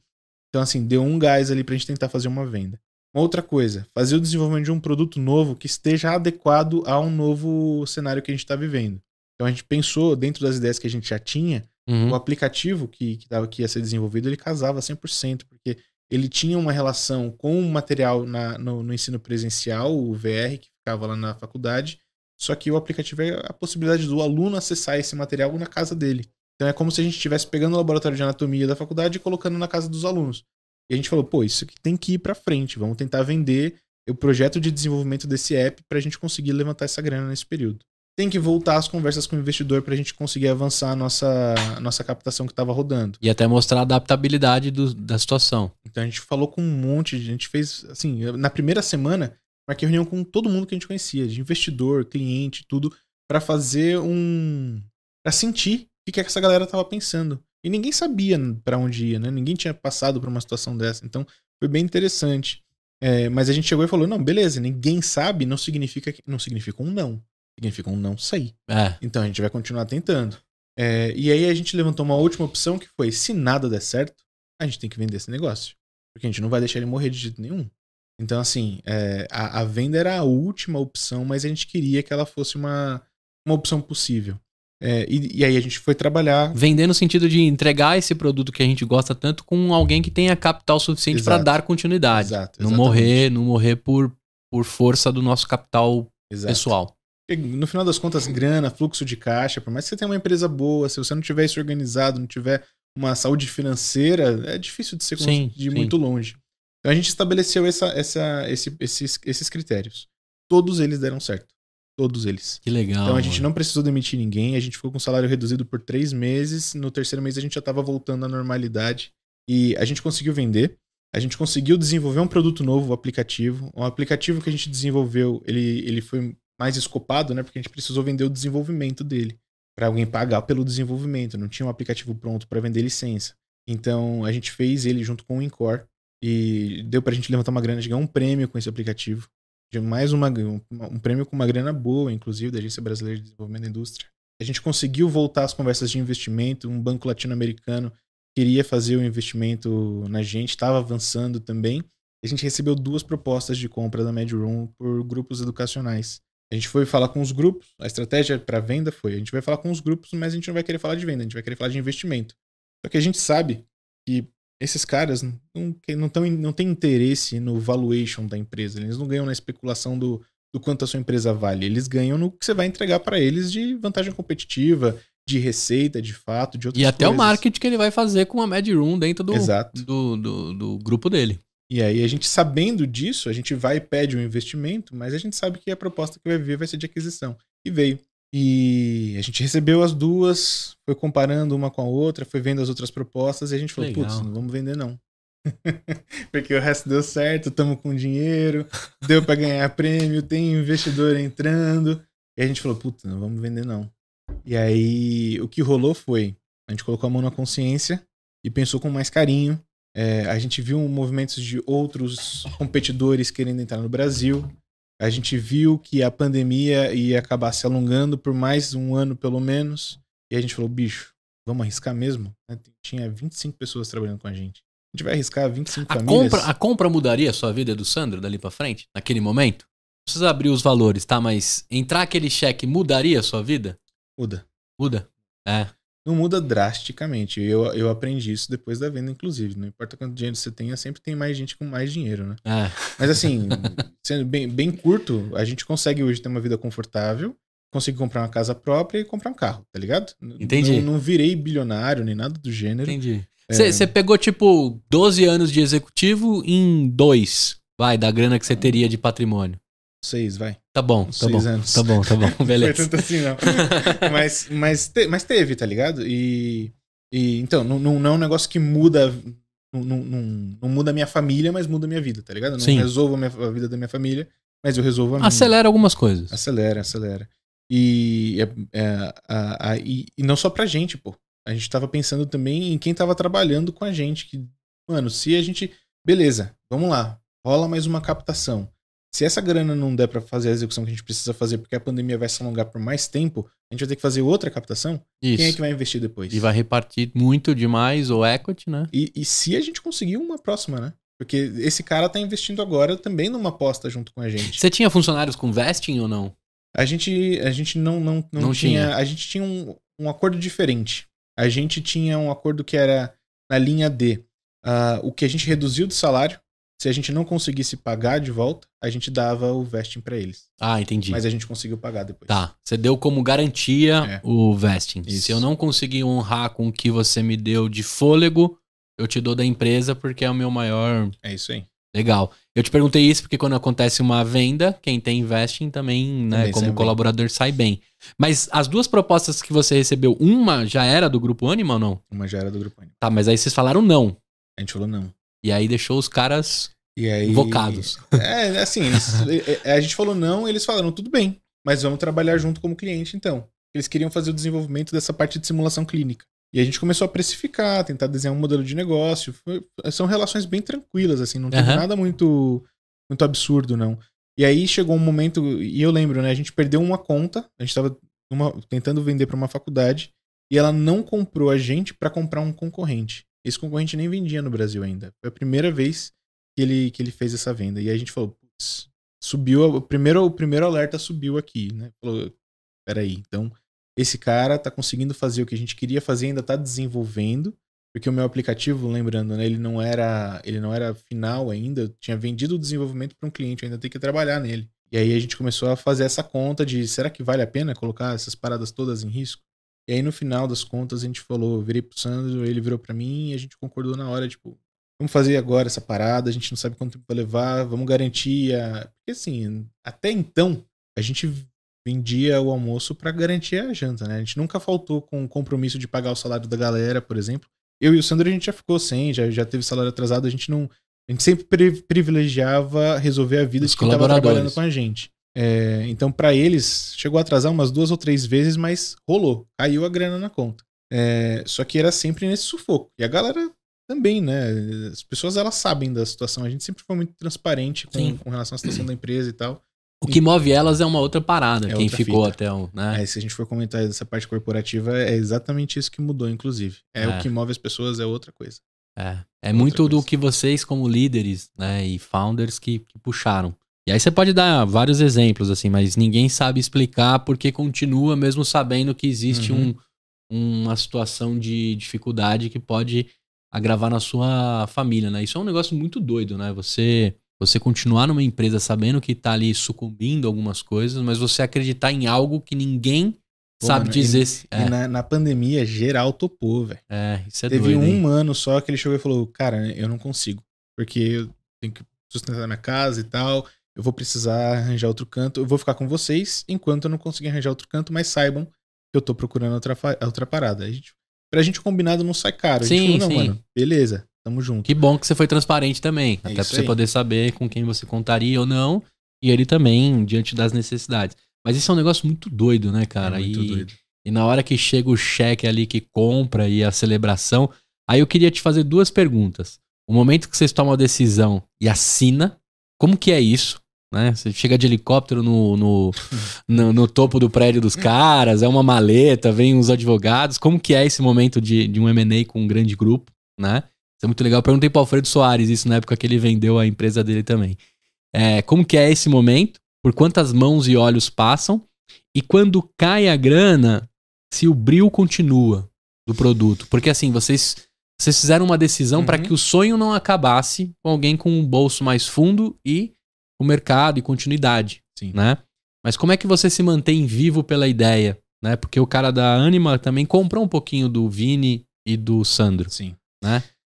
Então, assim, deu um gás ali pra gente tentar fazer uma venda. Uma outra coisa, fazer o desenvolvimento de um produto novo que esteja adequado a um novo cenário que a gente está vivendo. Então a gente pensou, dentro das ideias que a gente já tinha, Uhum. o aplicativo que, que, tava, que ia ser desenvolvido, ele casava 100%, porque ele tinha uma relação com o material na- no, no ensino presencial, o VR, que ficava lá na faculdade, só que o aplicativo é a possibilidade do aluno acessar esse material na casa dele. Então é como se a gente estivesse pegando o laboratório de anatomia da faculdade e colocando na casa dos alunos. E a gente falou, pô, isso aqui tem que ir pra frente, vamos tentar vender o projeto de desenvolvimento desse app pra gente conseguir levantar essa grana nesse período. Tem que voltar às conversas com o investidor pra gente conseguir avançar a nossa, a nossa captação que tava rodando. E até mostrar a adaptabilidade do- da situação. Então a gente falou com um monte de gente, fez, assim, na primeira semana, marquei reunião com todo mundo que a gente conhecia, de investidor, cliente, tudo, pra fazer um. pra sentir o que, que essa galera tava pensando. E ninguém sabia pra onde ia, né? Ninguém tinha passado por uma situação dessa. Então foi bem interessante. É, mas a gente chegou e falou: não, beleza, ninguém sabe, não significa, que- não significa um não. Significa um não sair. É. Então a gente vai continuar tentando. É, e aí a gente levantou uma última opção que foi: se nada der certo, a gente tem que vender esse negócio. Porque a gente não vai deixar ele morrer de jeito nenhum. Então, assim, é, a, a venda era a última opção, mas a gente queria que ela fosse uma, uma opção possível. É, e, e aí a gente foi trabalhar. Vender no sentido de entregar esse produto que a gente gosta tanto com alguém que tenha capital suficiente para dar continuidade. Exato, não morrer, não morrer por, por força do nosso capital Exato. pessoal. No final das contas, grana, fluxo de caixa, por mais que você tenha uma empresa boa, se você não tiver isso organizado, não tiver uma saúde financeira, é difícil de ser Sim, de sim. muito longe. Então a gente estabeleceu essa, essa, esse- esses, esses critérios. Todos eles deram certo. Todos eles. Que legal. Então a gente mano. não precisou demitir ninguém, a gente ficou com salário reduzido por três meses. No terceiro mês a gente já estava voltando à normalidade. E a gente conseguiu vender. A gente conseguiu desenvolver um produto novo, o aplicativo. O aplicativo que a gente desenvolveu, ele, ele foi mais escopado, né? Porque a gente precisou vender o desenvolvimento dele. Para alguém pagar pelo desenvolvimento. Não tinha um aplicativo pronto para vender licença. Então a gente fez ele junto com o Incor. E deu pra gente levantar uma grana, a gente ganhou um prêmio com esse aplicativo. De mais uma, um, um prêmio com uma grana boa, inclusive, da Agência Brasileira de Desenvolvimento da Indústria. A gente conseguiu voltar às conversas de investimento. Um banco latino-americano queria fazer o investimento na gente, estava avançando também. A gente recebeu duas propostas de compra da MedRoom por grupos educacionais. A gente foi falar com os grupos, a estratégia para venda foi: a gente vai falar com os grupos, mas a gente não vai querer falar de venda, a gente vai querer falar de investimento. Só que a gente sabe que esses caras não, não, tão, não têm interesse no valuation da empresa, eles não ganham na especulação do, do quanto a sua empresa vale, eles ganham no que você vai entregar para eles de vantagem competitiva, de receita, de fato, de outras E até o coisas. marketing que ele vai fazer com a Mad Room dentro do, do, do, do grupo dele. E aí, a gente sabendo disso, a gente vai e pede um investimento, mas a gente sabe que a proposta que vai vir vai ser de aquisição. E veio. E a gente recebeu as duas, foi comparando uma com a outra, foi vendo as outras propostas e a gente falou, Legal. putz, não vamos vender não. Porque o resto deu certo, estamos com dinheiro, deu para ganhar prêmio, tem investidor entrando. E a gente falou, putz, não vamos vender não. E aí o que rolou foi, a gente colocou a mão na consciência e pensou com mais carinho. É, a gente viu movimentos de outros competidores querendo entrar no Brasil. A gente viu que a pandemia ia acabar se alongando por mais um ano, pelo menos. E a gente falou, bicho, vamos arriscar mesmo? Né, Tinha 25 pessoas trabalhando com a gente. A gente vai arriscar 25 A famílias. compra, a compra mudaria a sua vida do Sandro dali pra frente? Naquele momento? Não precisa abrir os valores, tá? Mas entrar aquele cheque mudaria a sua vida? Muda. Muda. É. Não muda drasticamente. Eu, eu aprendi isso depois da venda, inclusive. Não importa quanto dinheiro você tenha, sempre tem mais gente com mais dinheiro, né? É. Mas assim, sendo bem, bem curto, a gente consegue hoje ter uma vida confortável, conseguir comprar uma casa própria e comprar um carro, tá ligado? Entendi. Não, não virei bilionário nem nada do gênero. Entendi. É. Você pegou, tipo, 12 anos de executivo em dois, vai, da grana que você teria de patrimônio. Seis, vai. Tá bom, tá Seis bom. anos. Tá bom, tá bom. Foi Beleza. tanto assim, não. mas, mas, te- mas teve, tá ligado? E, e então, não, não, não é um negócio que muda. Não, não, não, muda a minha família, mas muda a minha vida, tá ligado? Não Sim. resolvo a, minha- a vida da minha família, mas eu resolvo a minha. Acelera algumas coisas. Acelera, acelera. E, é- é, a- a- e, e não só pra gente, pô. A gente tava pensando também em quem tava trabalhando com a gente. Que, mano, se a gente. Beleza, vamos lá. Rola mais uma captação. Se essa grana não der pra fazer a execução que a gente precisa fazer, porque a pandemia vai se alongar por mais tempo, a gente vai ter que fazer outra captação. Isso. Quem é que vai investir depois? E vai repartir muito demais o equity, né? E, e se a gente conseguir uma próxima, né? Porque esse cara tá investindo agora também numa aposta junto com a gente. Você tinha funcionários com vesting ou não? A gente, a gente não, não, não, Não tinha, tinha. A gente tinha um, um acordo diferente. A gente tinha um acordo que era na linha D. ah, o que a gente reduziu de salário, se a gente não conseguisse pagar de volta, a gente dava o vesting pra eles. Ah, entendi. Mas a gente conseguiu pagar depois. Tá. Você deu como garantia É. o vesting. Isso. Se eu não conseguir honrar com o que você me deu de fôlego, eu te dou da empresa porque é o meu maior. É isso aí. Legal. Eu te perguntei isso porque quando acontece uma venda, quem tem investing também, né, Também como sai bem. colaborador, sai bem. Mas as duas propostas que você recebeu, uma já era do grupo Anima ou não? Uma já era do grupo Anima. Tá, mas aí vocês falaram não. A gente falou não. E aí deixou os caras E aí. invocados. É, assim, eles- é, a gente falou não, eles falaram tudo bem, mas vamos trabalhar junto como cliente então. Eles queriam fazer o desenvolvimento dessa parte de simulação clínica. E a gente começou a precificar, tentar desenhar um modelo de negócio. Foi- são relações bem tranquilas, assim, não teve Aham. nada muito, muito absurdo, não. E aí chegou um momento, e eu lembro, né? A gente perdeu uma conta, a gente tava numa- tentando vender para uma faculdade, e ela não comprou a gente para comprar um concorrente. Esse concorrente nem vendia no Brasil ainda. Foi a primeira vez que ele, que ele fez essa venda. E a gente falou, putz, subiu, o primeiro, o primeiro alerta subiu aqui, né? Falou, peraí, então esse cara tá conseguindo fazer o que a gente queria fazer, ainda tá desenvolvendo, porque o meu aplicativo, lembrando, né, ele não era, ele não era final ainda, eu tinha vendido o desenvolvimento para um cliente, ainda tenho que trabalhar nele. E aí a gente começou a fazer essa conta de será que vale a pena colocar essas paradas todas em risco? E aí no final das contas a gente falou, virei pro Sandro, ele virou para mim e a gente concordou na hora, tipo, vamos fazer agora essa parada, a gente não sabe quanto tempo vai levar, vamos garantir a... Porque assim, até então, a gente vendia o almoço para garantir a janta, né? A gente nunca faltou com o compromisso de pagar o salário da galera, por exemplo. Eu e o Sandro a gente já ficou sem, já, já teve salário atrasado, a gente não... A gente sempre pri- privilegiava resolver a vida Os de quem tava colaboradores. trabalhando com a gente. É, então, para eles, chegou a atrasar umas duas ou três vezes, mas rolou. Caiu a grana na conta. É, só que era sempre nesse sufoco. E a galera também, né? As pessoas, elas sabem da situação. A gente sempre foi muito transparente com, com relação à situação da empresa e tal. O que move elas é uma outra parada. É quem outra ficou fita. até o. Né? Aí, se a gente for comentar dessa parte corporativa, é exatamente isso que mudou, inclusive. É, É. o que move as pessoas, é outra coisa. É, é muito do coisa. que vocês, como líderes né, e founders, que, que puxaram. E aí você pode dar vários exemplos, assim, mas ninguém sabe explicar porque continua mesmo sabendo que existe Uhum. um, uma situação de dificuldade que pode agravar na sua família, né? Isso é um negócio muito doido, né? Você, você continuar numa empresa sabendo que tá ali sucumbindo algumas coisas, mas você acreditar em algo que ninguém Pô, sabe mano, dizer. E É, na, na pandemia, geral topou, velho. é, isso é Teve doido, hein? um ano só que ele chegou e falou: Cara, eu não consigo. Porque eu tenho que sustentar minha casa e tal. Eu vou precisar arranjar outro canto, eu vou ficar com vocês enquanto eu não conseguir arranjar outro canto, mas saibam que eu tô procurando outra, outra parada. A gente, pra gente combinado não sai caro. A gente Sim, falou, não, sim. mano, beleza, tamo junto. Que bom que você foi transparente também. É até pra você aí. poder saber com quem você contaria ou não. E ele também, diante das necessidades. Mas isso é um negócio muito doido, né, cara? É muito e, doido. e na hora que chega o cheque ali que compra e a celebração. Aí eu queria te fazer duas perguntas. O momento que vocês tomam a decisão e assina, como que é isso? Né? Você chega de helicóptero no, no, no, no topo do prédio dos caras, é uma maleta, vem os advogados. Como que é esse momento de, de um M&A com um grande grupo, né? Isso é muito legal. Eu perguntei pro Alfredo Soares isso na época que ele vendeu a empresa dele também. É, como que é esse momento? Por quantas mãos e olhos passam? E quando cai a grana, se o bril continua do produto? Porque assim, vocês, vocês fizeram uma decisão para Uhum. que o sonho não acabasse com alguém com um bolso mais fundo e o mercado e continuidade, Sim. né? Mas como é que você se mantém vivo pela ideia, né? Porque o cara da Anima também comprou um pouquinho do Vini e do Sandro. Sim.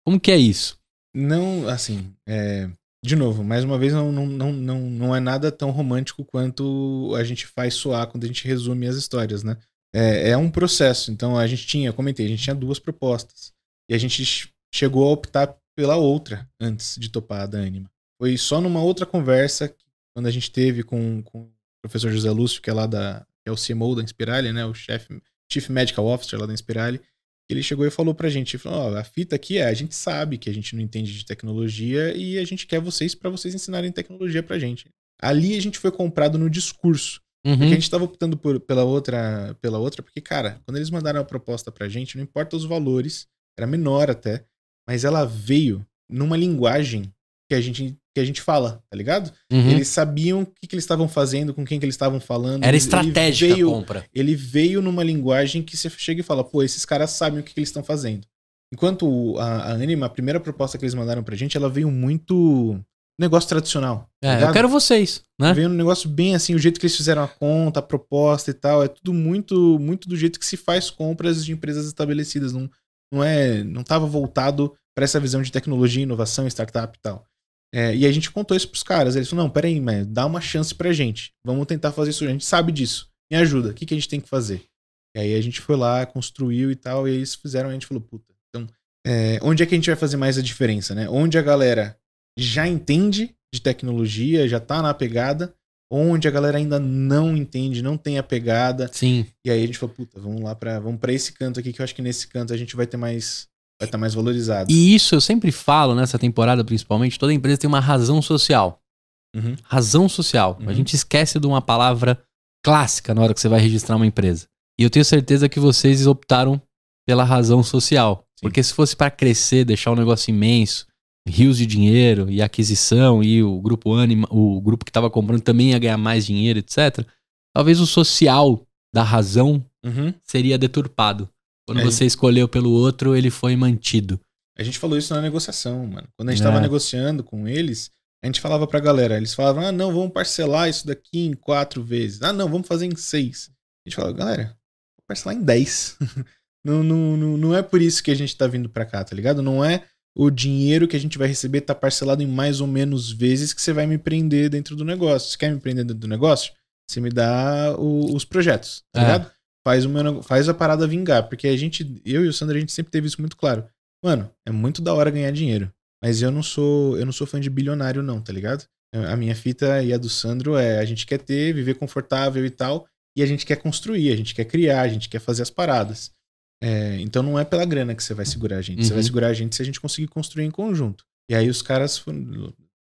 Como que é isso? Não, assim, é, de novo, mais uma vez, não, não, não, não, não é nada tão romântico quanto a gente faz soar quando a gente resume as histórias, né? É, é um processo. Então, a gente tinha, comentei, a gente tinha duas propostas. E a gente ch- chegou a optar pela outra antes de topar a da Anima. Foi só numa outra conversa, quando a gente teve com, com o professor José Lúcio, que é lá da. que é o CMO da Inspirali, né? O chefe, Chief Medical Officer lá da Inspirali. Ele chegou e falou pra gente, falou, ó, a fita aqui é, a gente sabe que a gente não entende de tecnologia e a gente quer vocês pra vocês ensinarem tecnologia pra gente. Ali a gente foi comprado no discurso. Uhum. Porque a gente tava optando por- pela outra, pela outra, porque, cara, quando eles mandaram a proposta pra gente, não importa os valores, era menor até, mas ela veio numa linguagem que a gente, que a gente fala, tá ligado? Uhum. Eles sabiam o que, que eles estavam fazendo, com quem que eles estavam falando. Era estratégica ele a compra. ele veio numa linguagem que você chega e fala, pô, esses caras sabem o que, que eles estão fazendo. Enquanto a, a Anima, a primeira proposta que eles mandaram pra gente, ela veio muito negócio tradicional. tá É, eu quero vocês, né? Veio um negócio bem assim, o jeito que eles fizeram a conta, a proposta e tal, é tudo muito muito do jeito que se faz compras de empresas estabelecidas, não, não é, não tava voltado para essa visão de tecnologia, inovação, startup e tal. É, e a gente contou isso pros caras, eles falaram, não, peraí, mas dá uma chance pra gente, vamos tentar fazer isso, a gente sabe disso, me ajuda, o que, que a gente tem que fazer? E aí a gente foi lá, construiu e tal, e eles fizeram, a gente falou, puta, então, é, onde é que a gente vai fazer mais a diferença, né? Onde a galera já entende de tecnologia, já tá na pegada, onde a galera ainda não entende, não tem a pegada. Sim. E aí a gente falou, puta, vamos lá para, vamos para esse canto aqui que eu acho que nesse canto a gente vai ter mais vai estar mais valorizado. E isso eu sempre falo nessa temporada, principalmente, toda empresa tem uma razão social. Uhum. Razão social. A Uhum. gente esquece de uma palavra clássica na hora que você vai registrar uma empresa. E eu tenho certeza que vocês optaram pela razão social. Sim. Porque se fosse para crescer, deixar um negócio imenso, rios de dinheiro e aquisição e o grupo Anima, o grupo que estava comprando também ia ganhar mais dinheiro, etc. Talvez o social da razão Uhum. seria deturpado. Quando É. você escolheu pelo outro, ele foi mantido. A gente falou isso na negociação, mano. Quando a gente tava É. negociando com eles, a gente falava pra galera, eles falavam, ah, não, vamos parcelar isso daqui em quatro vezes. Ah, não, vamos fazer em seis. A gente falava, galera, vou parcelar em dez. não, não, não, não é por isso que a gente tá vindo pra cá, tá ligado? Não é o dinheiro que a gente vai receber tá parcelado em mais ou menos vezes que você vai me prender dentro do negócio. Você quer me prender dentro do negócio? Você me dá o- os projetos, tá É. ligado? Faz, nego- faz a parada vingar. Porque a gente, eu e o Sandro, a gente sempre teve isso muito claro. Mano, é muito da hora ganhar dinheiro. Mas eu não sou, eu não sou fã de bilionário, não, tá ligado? A minha fita e a do Sandro é a gente quer ter, viver confortável e tal, e a gente quer construir, a gente quer criar, a gente quer fazer as paradas. É, então não é pela grana que você vai segurar a gente. Você Uhum. vai segurar a gente se a gente conseguir construir em conjunto. E aí os caras,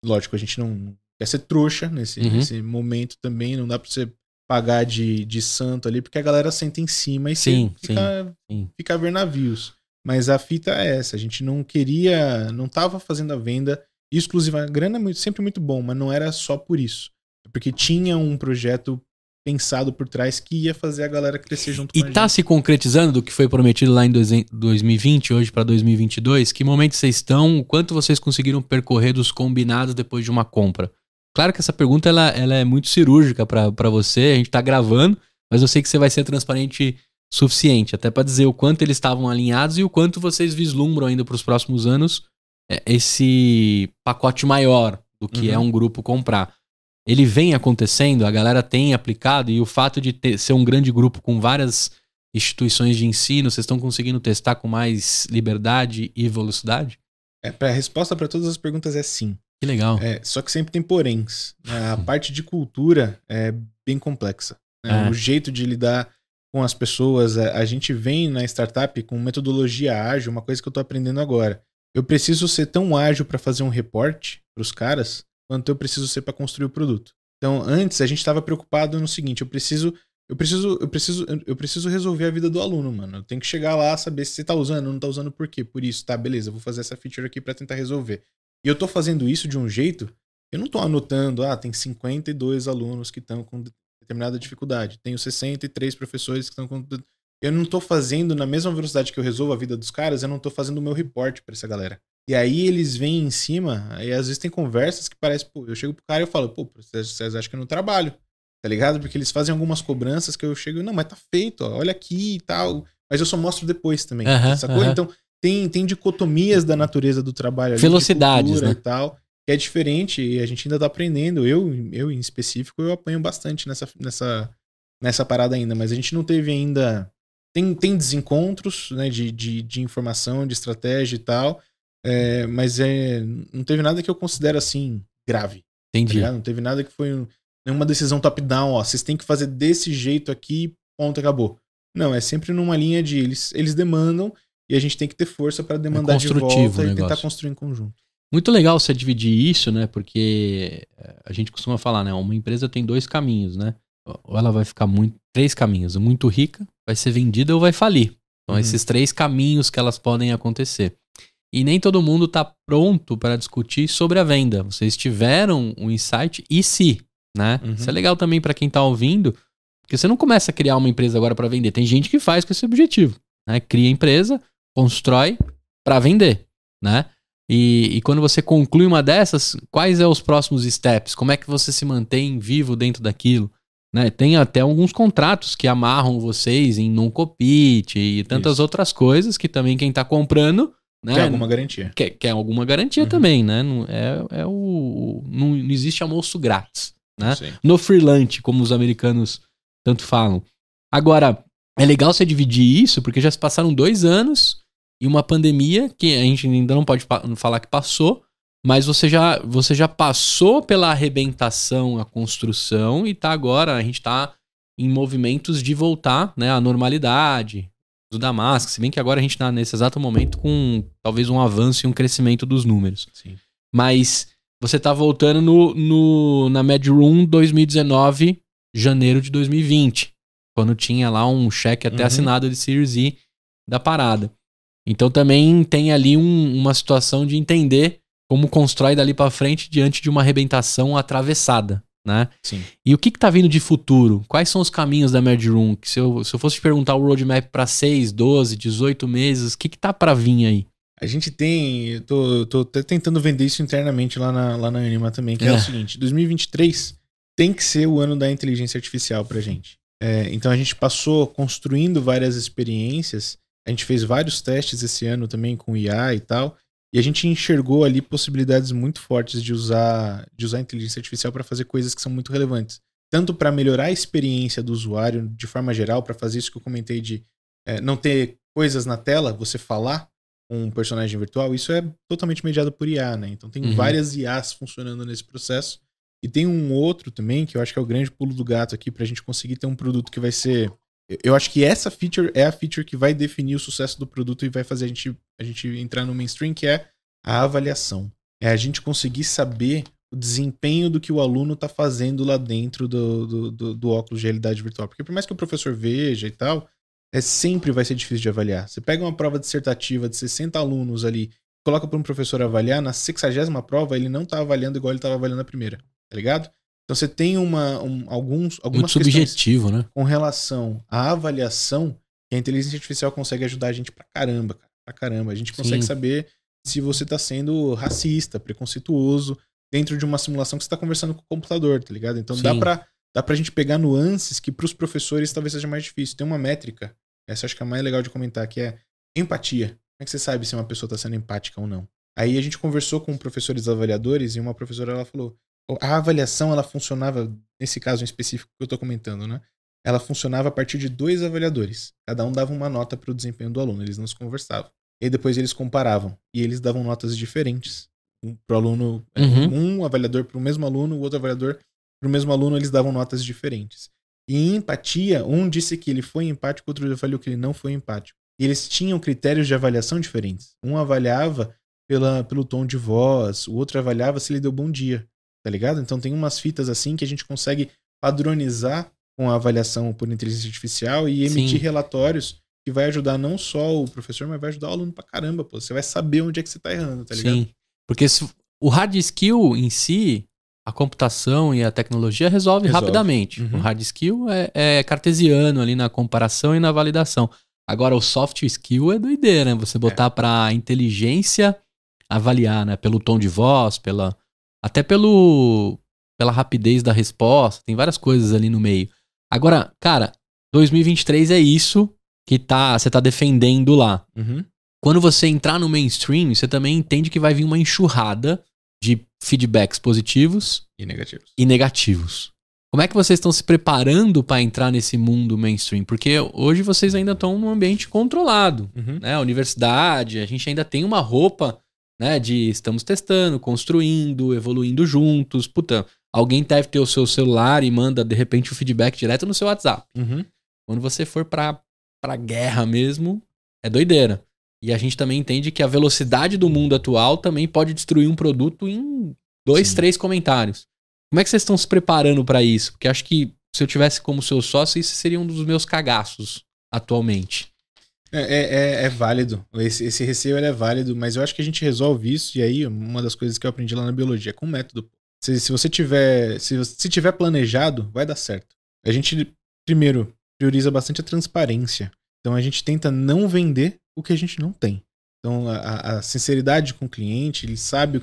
lógico, a gente não quer ser trouxa nesse, Uhum. nesse momento também, não dá pra você pagar de, de santo ali, porque a galera senta em cima e Sim, fica, sim. fica a ver navios. Mas a fita é essa, a gente não queria, não tava fazendo a venda exclusiva. A grana é sempre muito bom, mas não era só por isso. Porque tinha um projeto pensado por trás que ia fazer a galera crescer junto E com a tá gente. se concretizando do que foi prometido lá em dois- 2020, hoje pra 2022? Que momento vocês estão? Quanto vocês conseguiram percorrer dos combinados depois de uma compra? Claro que essa pergunta ela, ela é muito cirúrgica pra você, a gente tá gravando, mas eu sei que você vai ser transparente suficiente, até pra dizer o quanto eles estavam alinhados e o quanto vocês vislumbram ainda pros próximos anos é, esse pacote maior do que Uhum. é um grupo comprar. ele vem acontecendo, a galera tem aplicado e o fato de ter, ser um grande grupo com várias instituições de ensino, vocês estão conseguindo testar com mais liberdade e velocidade? É, a resposta para todas as perguntas é sim. Que legal. É, só que sempre tem poréns. Né? A parte de cultura é bem complexa. Né? É. O jeito de lidar com as pessoas. A, a gente vem na startup com metodologia ágil, uma coisa que eu tô aprendendo agora. Eu preciso ser tão ágil para fazer um reporte para os caras quanto eu preciso ser para construir o produto. Então, antes a gente estava preocupado no seguinte: eu preciso, eu preciso, eu preciso, eu preciso resolver a vida do aluno, mano. Eu tenho que chegar lá, saber se você tá usando, não tá usando por quê. Por isso, tá, beleza, vou fazer essa feature aqui para tentar resolver. E eu tô fazendo isso de um jeito, eu não tô anotando, ah, tem 52 alunos que estão com determinada dificuldade, tenho 63 professores que estão com eu não tô fazendo na mesma velocidade que eu resolvo a vida dos caras, eu não tô fazendo o meu reporte para essa galera. E aí eles vêm em cima, aí às vezes tem conversas que parece, pô, eu chego pro cara e eu falo, pô, vocês acham que eu não trabalho, tá ligado? Porque eles fazem algumas cobranças que eu chego, não, mas tá feito, ó, olha aqui e tal. Mas eu só mostro depois também, Aham, sacou? aham. Então tem, tem dicotomias da natureza do trabalho ali, de Velocidades, né? e tal, que é diferente e a gente ainda tá aprendendo. Eu, eu em específico, eu apanho bastante nessa, nessa, nessa parada ainda, mas a gente não teve ainda. Tem, tem desencontros né, de, de, de informação, de estratégia e tal, é, mas é, não teve nada que eu considero assim grave. Tá Entendi. ligado? Não teve nada que foi um- nenhuma decisão top-down, ó. Vocês têm que fazer desse jeito aqui, ponto, acabou. Não, é sempre numa linha de eles, eles demandam e a gente tem que ter força para demandar de construtivo volta e tentar construir em conjunto. Muito legal você dividir isso, né? Porque eh, a gente costuma falar, né? Uma empresa tem dois caminhos, né? Ou ela vai ficar muito. Três caminhos. Muito rica, vai ser vendida ou vai falir. Então, Uhum. esses três caminhos que elas podem acontecer. E nem todo mundo está pronto para discutir sobre a venda. Vocês tiveram um insight e se, né? Uhum. Isso é legal também para quem está ouvindo, porque você não começa a criar uma empresa agora para vender. Tem gente que faz com esse objetivo, né? Cria a empresa, constrói para vender, né? E, e quando você conclui uma dessas, quais são os próximos steps? Como é que você se mantém vivo dentro daquilo? Né? Tem até alguns contratos que amarram vocês em non-compete e tantas Isso. outras coisas que também quem está comprando né, Tem alguma garantia. quer, quer alguma garantia Uhum. também, né? Não, é, é o, não, não existe almoço grátis, né? Sim. No freelance, como os americanos tanto falam. Agora, é legal você dividir isso, porque já se passaram dois anos e uma pandemia que a gente ainda não pode falar que passou, mas você já, você já passou pela arrebentação, a construção, e tá agora, a gente tá em movimentos de voltar né, à normalidade, uso da máscara, se bem que agora a gente tá nesse exato momento com talvez um avanço e um crescimento dos números. Sim. Mas você tá voltando no, no, na Mad Room 2019, janeiro de 2020. Quando tinha lá um cheque até Uhum. assinado de Series E da parada. Então também tem ali um- uma situação de entender como constrói dali pra frente diante de uma arrebentação atravessada, né? Sim. E o que, que tá vindo de futuro? Quais são os caminhos da Mad Room? Que se, eu, se eu fosse te perguntar o roadmap para 6, 12, 18 meses, o que, que tá pra vir aí? A gente tem. Eu tô, eu tô até tentando vender isso internamente lá na, lá na Anima também, que é. É. o seguinte: 2023 tem que ser o ano da inteligência artificial pra gente. É, então a gente passou construindo várias experiências. A gente fez vários testes esse ano também com IA e tal. E a gente enxergou ali possibilidades muito fortes de usar, de usar a inteligência artificial para fazer coisas que são muito relevantes. Tanto para melhorar a experiência do usuário de forma geral, para fazer isso que eu comentei de é, não ter coisas na tela, você falar com um personagem virtual, isso é totalmente mediado por IA, né? Então tem Uhum. várias IAs funcionando nesse processo. E tem um outro também, que eu acho que é o grande pulo do gato aqui, pra gente conseguir ter um produto que vai ser. Eu- acho que essa feature é a feature que vai definir o sucesso do produto e vai fazer a gente, a gente entrar no mainstream, que é a avaliação. É a gente conseguir saber o desempenho do que o aluno está fazendo lá dentro do, do, do, do óculos de realidade virtual. Porque por mais que o professor veja e tal, é sempre vai ser difícil de avaliar. Você pega uma prova dissertativa de 60 alunos ali, coloca para um professor avaliar, na 60 prova ele não tá avaliando igual ele estava avaliando a primeira, tá ligado? Então você tem uma, um- alguns, algumas Muito subjetivo, né? com relação à avaliação que a inteligência artificial consegue ajudar a gente pra caramba, cara. Pra caramba. A gente consegue Sim. saber se você tá sendo racista, preconceituoso, dentro de uma simulação que você tá conversando com o computador, tá ligado? Então dá Sim. pra, dá pra gente pegar nuances que pros professores talvez seja mais difícil. Tem uma métrica, essa acho que é a mais legal de comentar, que é empatia. Como é que você sabe se uma pessoa tá sendo empática ou não? Aí a gente conversou com professores avaliadores e uma professora ela falou: a avaliação ela funcionava, nesse caso em específico que eu tô comentando, né? Ela funcionava a partir de dois avaliadores. Cada um dava uma nota para o desempenho do aluno, eles não se conversavam. E depois eles comparavam. E eles davam notas diferentes. Um pro aluno, é, Uhum. um avaliador para o mesmo aluno, o outro avaliador para o mesmo aluno, eles davam notas diferentes. E em empatia, um disse que ele foi empático, outro avaliou que ele não foi empático. E eles tinham critérios de avaliação diferentes. Um avaliava pela, pelo tom de voz, o outro avaliava se ele deu bom dia, tá ligado? Então tem umas fitas assim que a gente consegue padronizar com a avaliação por inteligência artificial e emitir Sim. relatórios que vai ajudar não só o professor, mas vai ajudar o aluno pra caramba, pô. Você vai saber onde é que você tá errando, tá ligado? Sim. Porque se- o hard skill em si, a computação e a tecnologia resolve, Resolve. rapidamente. Uhum. O hard skill é, é cartesiano ali na comparação e na validação. Agora, o soft skill é doideira, né? Você botar pra inteligência avaliar, né? Pelo tom de voz, pela até pelo pela rapidez da resposta, tem várias coisas ali no meio. Agora, cara, 2023 é isso que tá, você tá defendendo lá Uhum. quando você entrar no mainstream, você também entende que vai vir uma enxurrada de feedbacks positivos E negativos. e negativos. Como é que vocês estão se preparando para entrar nesse mundo mainstream? Porque hoje vocês ainda estão num ambiente controlado, Uhum. né? A universidade, a gente ainda tem uma roupa, né, de estamos testando, construindo, evoluindo juntos. Puta, alguém deve ter o seu celular e manda de repente o feedback direto no seu WhatsApp. Uhum. Quando você for pra, pra guerra mesmo, é doideira. E a gente também entende que a velocidade do mundo atual também pode destruir um produto em dois, Sim. três comentários. Como é que vocês estão se preparando pra isso? Porque acho que se eu tivesse como seu sócio, isso seria um dos meus cagaços atualmente. É, é, é- é válido. Esse, esse receio é válido, mas eu acho que a gente resolve isso. E aí, uma das coisas que eu aprendi lá na biologia é com método. Se, se você tiver. Se, se tiver planejado, vai dar certo. A gente, primeiro, prioriza bastante a transparência. Então a gente tenta não vender o que a gente não tem. Então, a- a, sinceridade com o cliente, ele sabe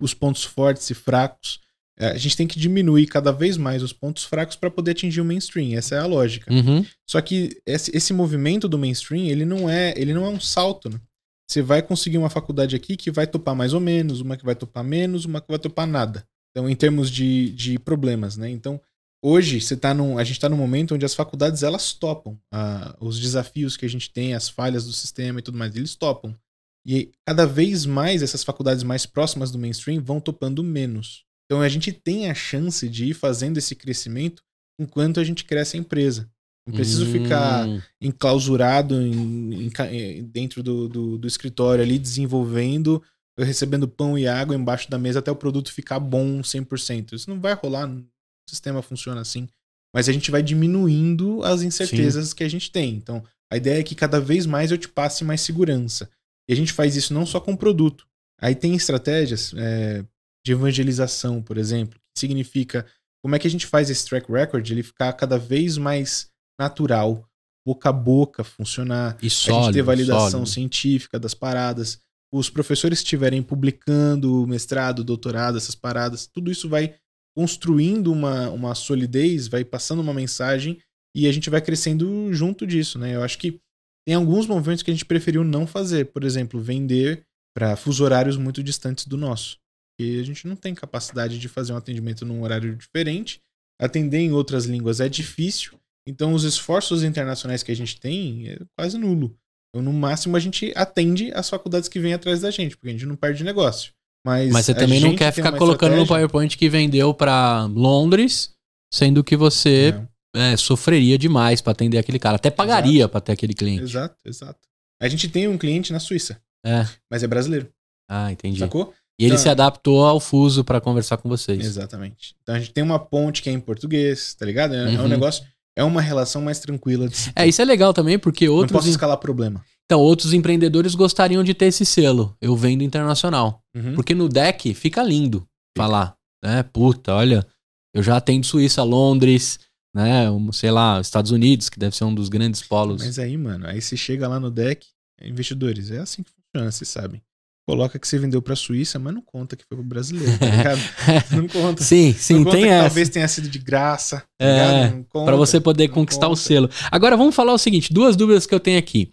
os pontos fortes e fracos. É, A gente tem que diminuir cada vez mais os pontos fracos para poder atingir o mainstream. Essa é a lógica. Uhum. Só que esse, esse movimento do mainstream, ele não é, ele não é um salto, né? Você vai conseguir uma faculdade aqui que vai topar mais ou menos, uma que vai topar menos, uma que vai topar nada. Então, em termos de, de problemas, né? Então, hoje você tá num, a gente está num momento onde as faculdades elas topam ah, os desafios que a gente tem, as falhas do sistema e tudo mais, eles topam. E cada vez mais essas faculdades mais próximas do mainstream vão topando menos. Então a gente tem a chance de ir fazendo esse crescimento enquanto a gente cresce a empresa. Não preciso ficar Hum, enclausurado em- em em- dentro do, do, do escritório ali, desenvolvendo, recebendo pão e água embaixo da mesa até o produto ficar bom 100%. Isso não vai rolar, o sistema funciona assim. Mas a gente vai diminuindo as incertezas que a gente tem. Então, a ideia é que cada vez mais eu te passe mais segurança. E a gente faz isso não só com produto. Aí tem estratégias é, de evangelização, por exemplo, que significa como é que a gente faz esse track record ele ficar cada vez mais natural, boca a boca funcionar, e a gente sólido, ter validação sólido. científica das paradas, os professores estiverem publicando mestrado, doutorado, essas paradas, tudo isso vai construindo uma, uma solidez, vai passando uma mensagem e a gente vai crescendo junto disso, né? Eu acho que tem alguns movimentos que a gente preferiu não fazer, por exemplo, vender para fuso horários muito distantes do nosso. E a gente não tem capacidade de fazer um atendimento num horário diferente. Atender em outras línguas é difícil. Então, os esforços internacionais que a gente tem é quase nulo. Então, no máximo, a gente atende as faculdades que vêm atrás da gente, porque a gente não perde negócio. Mas, Mas você também não quer ficar colocando no estratégia- PowerPoint que vendeu pra Londres, sendo que você Não. é, sofreria demais pra atender aquele cara. Até pagaria pra ter aquele cliente. Exato, exato. A gente tem um cliente na Suíça, É. mas é brasileiro, Ah, entendi. sacou? E ele Então- se adaptou ao fuso pra conversar com vocês. Exatamente. Então a gente tem uma ponte que é em português, tá ligado? É, é um Uhum. negócio, é uma relação mais tranquila de se. É, isso é legal também, porque Não outros, posso em- escalar problema. então, outros empreendedores gostariam de ter esse selo. Eu vendo internacional. Uhum. Porque no deck fica lindo Fica. falar, né? Puta, olha, eu já atendo Suíça, Londres, né? um, sei lá, Estados Unidos, que deve ser um dos grandes polos. Mas aí, mano, aí você chega lá no deck, investidores, é assim que funciona, vocês sabem. Coloca que você vendeu pra Suíça, mas não conta que foi pro brasileiro, tá ligado? Não conta. sim, sim, conta tem essa. talvez tenha sido de graça, tá É, Pra você poder conquistar o conta. selo. Agora vamos falar o seguinte: duas dúvidas que eu tenho aqui.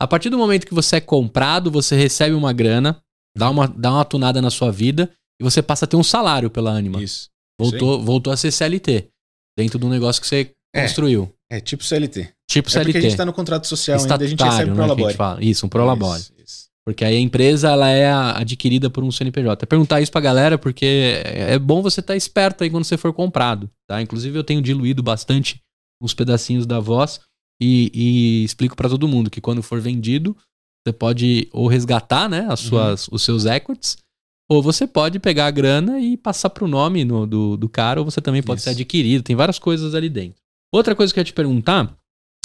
A partir do momento que você é comprado, você recebe uma grana, dá uma, dá uma tunada na sua vida, e você passa a ter um salário pela Anima. Isso. Voltou, voltou a ser CLT. Dentro do negócio que você É. construiu. É tipo CLT. Tipo É CLT. porque a gente tá no contrato social ainda, a gente recebe né, pro que a gente labore. fala. Isso, um prolabore. Isso. Porque aí a empresa ela é adquirida por um CNPJ. É perguntar isso pra galera, porque é é bom você estar esperto aí quando você for comprado. Tá? Inclusive, eu tenho diluído bastante uns pedacinhos da voz e, e explico pra todo mundo que quando for vendido, você pode ou resgatar né, as suas, os seus equities, ou você pode pegar a grana e passar pro nome no- do, do cara, ou você também pode Isso. ser adquirido. Tem várias coisas ali dentro. Outra coisa que eu ia te perguntar,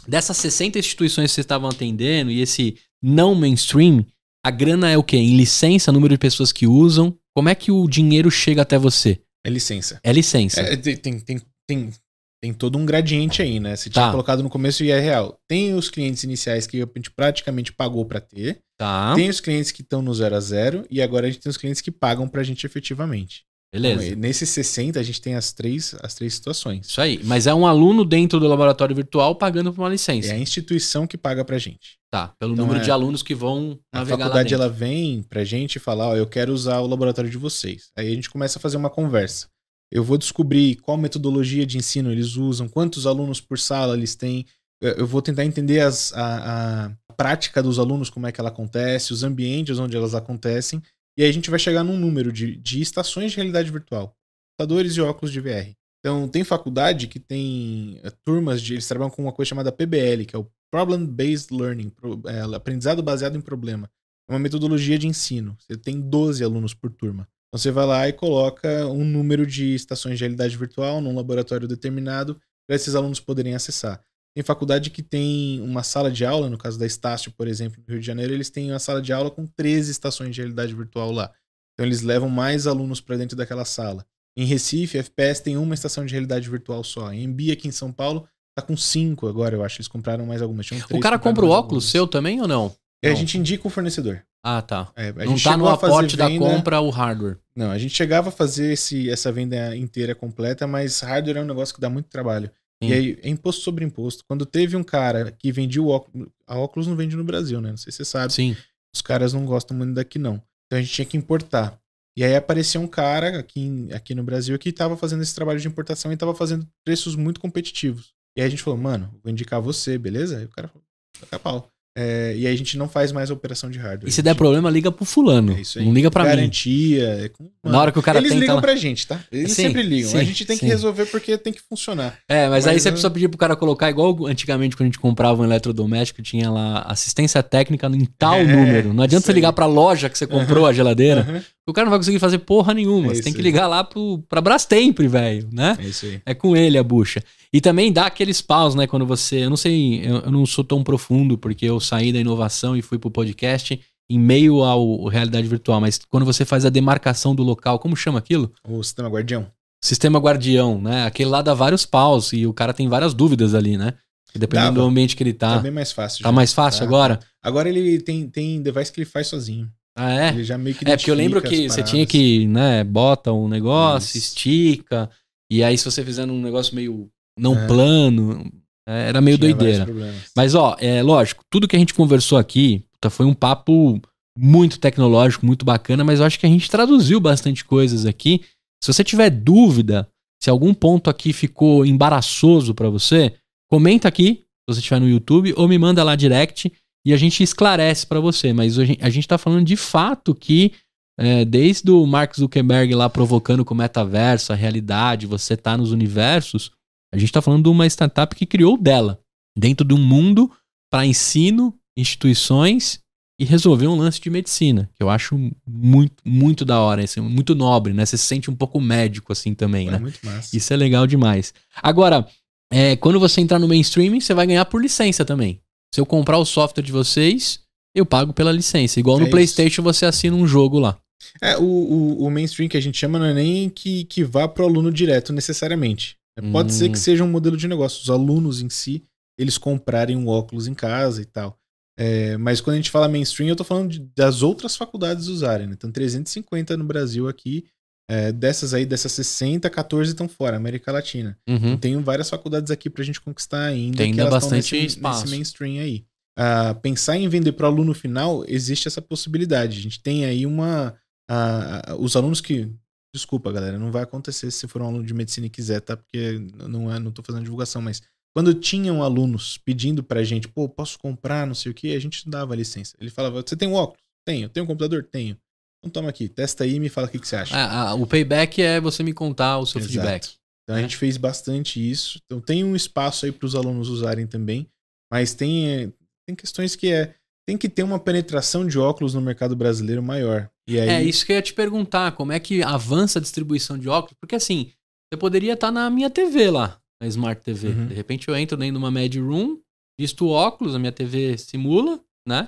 dessas 60 instituições que vocês estavam atendendo e esse não mainstream, a grana é o quê? Em licença, número de pessoas que usam? Como é que o dinheiro chega até você? É licença. É licença. É, tem, tem, tem, tem, todo um gradiente aí, né? Você Tá. tinha colocado no começo e é real. Tem os clientes iniciais que a gente praticamente pagou pra ter. Tá. Tem os clientes que estão no zero a zero. E agora a gente tem os clientes que pagam pra gente efetivamente. Beleza. Então, nesses 60, a gente tem as três, as três situações. Isso aí. Mas é um aluno dentro do laboratório virtual pagando por uma É licença. a instituição que paga pra gente. Tá. Pelo Então número é- de alunos que vão A navegar lá faculdade ela vem pra gente falar, ó, eu quero usar o laboratório de vocês. Aí a gente começa a fazer uma conversa. Eu vou descobrir qual metodologia de ensino eles usam, quantos alunos por sala eles têm. Eu eu vou tentar entender as- a, a prática dos alunos, como é que ela acontece, os ambientes onde elas acontecem. E aí a gente vai chegar num número de, de estações de realidade virtual. Computadores e óculos de VR. Então, tem faculdade que tem eh, turmas de. Eles trabalham com uma coisa chamada PBL, que é o Problem Based Learning, é, aprendizado baseado em problema. É uma metodologia de ensino. Você tem 12 alunos por turma. Então você vai lá e coloca um número de estações de realidade virtual num laboratório determinado para esses alunos poderem acessar. Tem faculdade que tem uma sala de aula, no caso da Estácio, por exemplo, no Rio de Janeiro, eles têm uma sala de aula com 13 estações de realidade virtual lá. Então eles levam mais alunos para dentro daquela sala. Em Recife, FPS tem uma estação de realidade virtual só. Em Embi, aqui em São Paulo, tá com cinco agora, eu acho. Eles compraram mais algumas. Tinham O três, cara compra o óculos algumas. seu também ou não? É, a Não. gente indica o fornecedor. Ah, tá. É, a não tá no a aporte da venda- compra o hardware. Não, a gente chegava a fazer esse, essa venda inteira completa, mas hardware é um negócio que dá muito trabalho. Sim. E aí, é imposto sobre imposto. Quando teve um cara que vendia o óculos. A óculos não vende no Brasil, né? Não sei se você sabe. Sim. Os caras não gostam muito daqui, não. Então a gente tinha que importar. E aí apareceu um cara aqui, aqui no Brasil que estava fazendo esse trabalho de importação e estava fazendo preços muito competitivos. E aí a gente falou, mano, vou indicar você, beleza? Aí o cara falou, toca pau. É, e aí a gente não faz mais a operação de hardware. E se A der gente- problema, liga pro fulano. É isso aí. Não liga pra mim. Garantia. é com- Na hora que o cara Eles tenta ligam pra gente, tá? Eles Sim, sempre ligam. sim, a gente tem que sim. resolver porque tem que funcionar. É, mas, aí Mas você eu- precisa pedir pro cara colocar, igual antigamente quando a gente comprava um eletrodoméstico, tinha lá assistência técnica em tal É, número. Não adianta você ligar aí. pra loja que você comprou a geladeira. Aham. O cara não vai conseguir fazer porra nenhuma. É você tem que aí. ligar lá pro, pra Brastemp, velho, né? É isso aí. É com ele a bucha. E também dá aqueles paus, né? Quando você. Eu não sei, eu, eu não sou tão profundo, porque eu saí da inovação e fui pro podcast em meio ao realidade virtual. Mas quando você faz a demarcação do local, como chama aquilo? O sistema guardião. Sistema guardião, né? Aquele lá dá vários paus e o cara tem várias dúvidas ali, né? E dependendo Dava. do ambiente que ele Tá, tá. bem mais fácil. Tá já. mais fácil Tá. agora? Agora ele tem, tem device que ele faz sozinho. Ah, é? Ele já meio que É, porque eu lembro que você tinha que, né, bota um negócio, Isso. estica, e aí se você fizer um negócio meio não É. plano, é, era meio Tinha doideira. Mas, ó, é lógico, tudo que a gente conversou aqui puta, foi um papo muito tecnológico, muito bacana, mas eu acho que a gente traduziu bastante coisas aqui. Se você tiver dúvida, se algum ponto aqui ficou embaraçoso pra você, comenta aqui, se você estiver no YouTube, ou me manda lá direct e a gente esclarece pra você. Mas a gente, a gente tá falando de fato que é, desde o Mark Zuckerberg lá provocando com o metaverso, a realidade, você tá nos universos, a gente tá falando de uma startup que criou dela, dentro de um mundo para ensino, instituições e resolver um lance de medicina, que eu acho muito, muito da hora, assim, muito nobre, né? Você se sente um pouco médico assim também, É né? muito massa. Isso é legal demais. Agora, é, quando você entrar no mainstreaming, você vai ganhar por licença também. Se eu comprar o software de vocês, eu pago pela licença. Igual É no isso. PlayStation você assina um jogo lá. É, o, o, o mainstream que a gente chama não é nem que, que vá pro aluno direto necessariamente. É, Pode Hum. ser que seja um modelo de negócio. Os alunos em si, eles comprarem um óculos em casa e tal. É, mas quando a gente fala mainstream, eu tô falando de- das outras faculdades usarem. Né? Então, 350 no Brasil aqui. É, dessas aí, dessas 60, 14 estão fora, América Latina. Uhum. Tem várias faculdades aqui pra gente conquistar ainda. Tem que ainda bastante nesse, espaço. Nesse mainstream aí. Ah, pensar em vender para aluno final, existe essa possibilidade. A gente tem aí uma. ah, os alunos que. Desculpa, galera, não vai acontecer se você for um aluno de medicina e quiser, tá? Porque não é, não tô fazendo divulgação, mas quando tinham alunos pedindo pra gente, pô, posso comprar, não sei o que, a gente dava licença. Ele falava, você tem um óculos? Tenho. Tem um computador? Tenho. Então toma aqui, testa aí e me fala o que, que você acha. Ah, ah, o payback é você me contar o seu Exato. feedback. Então a gente fez bastante isso. Então tem um espaço aí para os alunos usarem também, mas tem, eh, tem questões que é tem que ter uma penetração de óculos no mercado brasileiro maior. E aí, É isso que eu ia te perguntar, como é que avança a distribuição de óculos? Porque assim, você poderia estar na minha TV lá, na Smart TV. Uhum. De repente eu entro dentro de uma Med Room, visto óculos, a minha TV simula, né?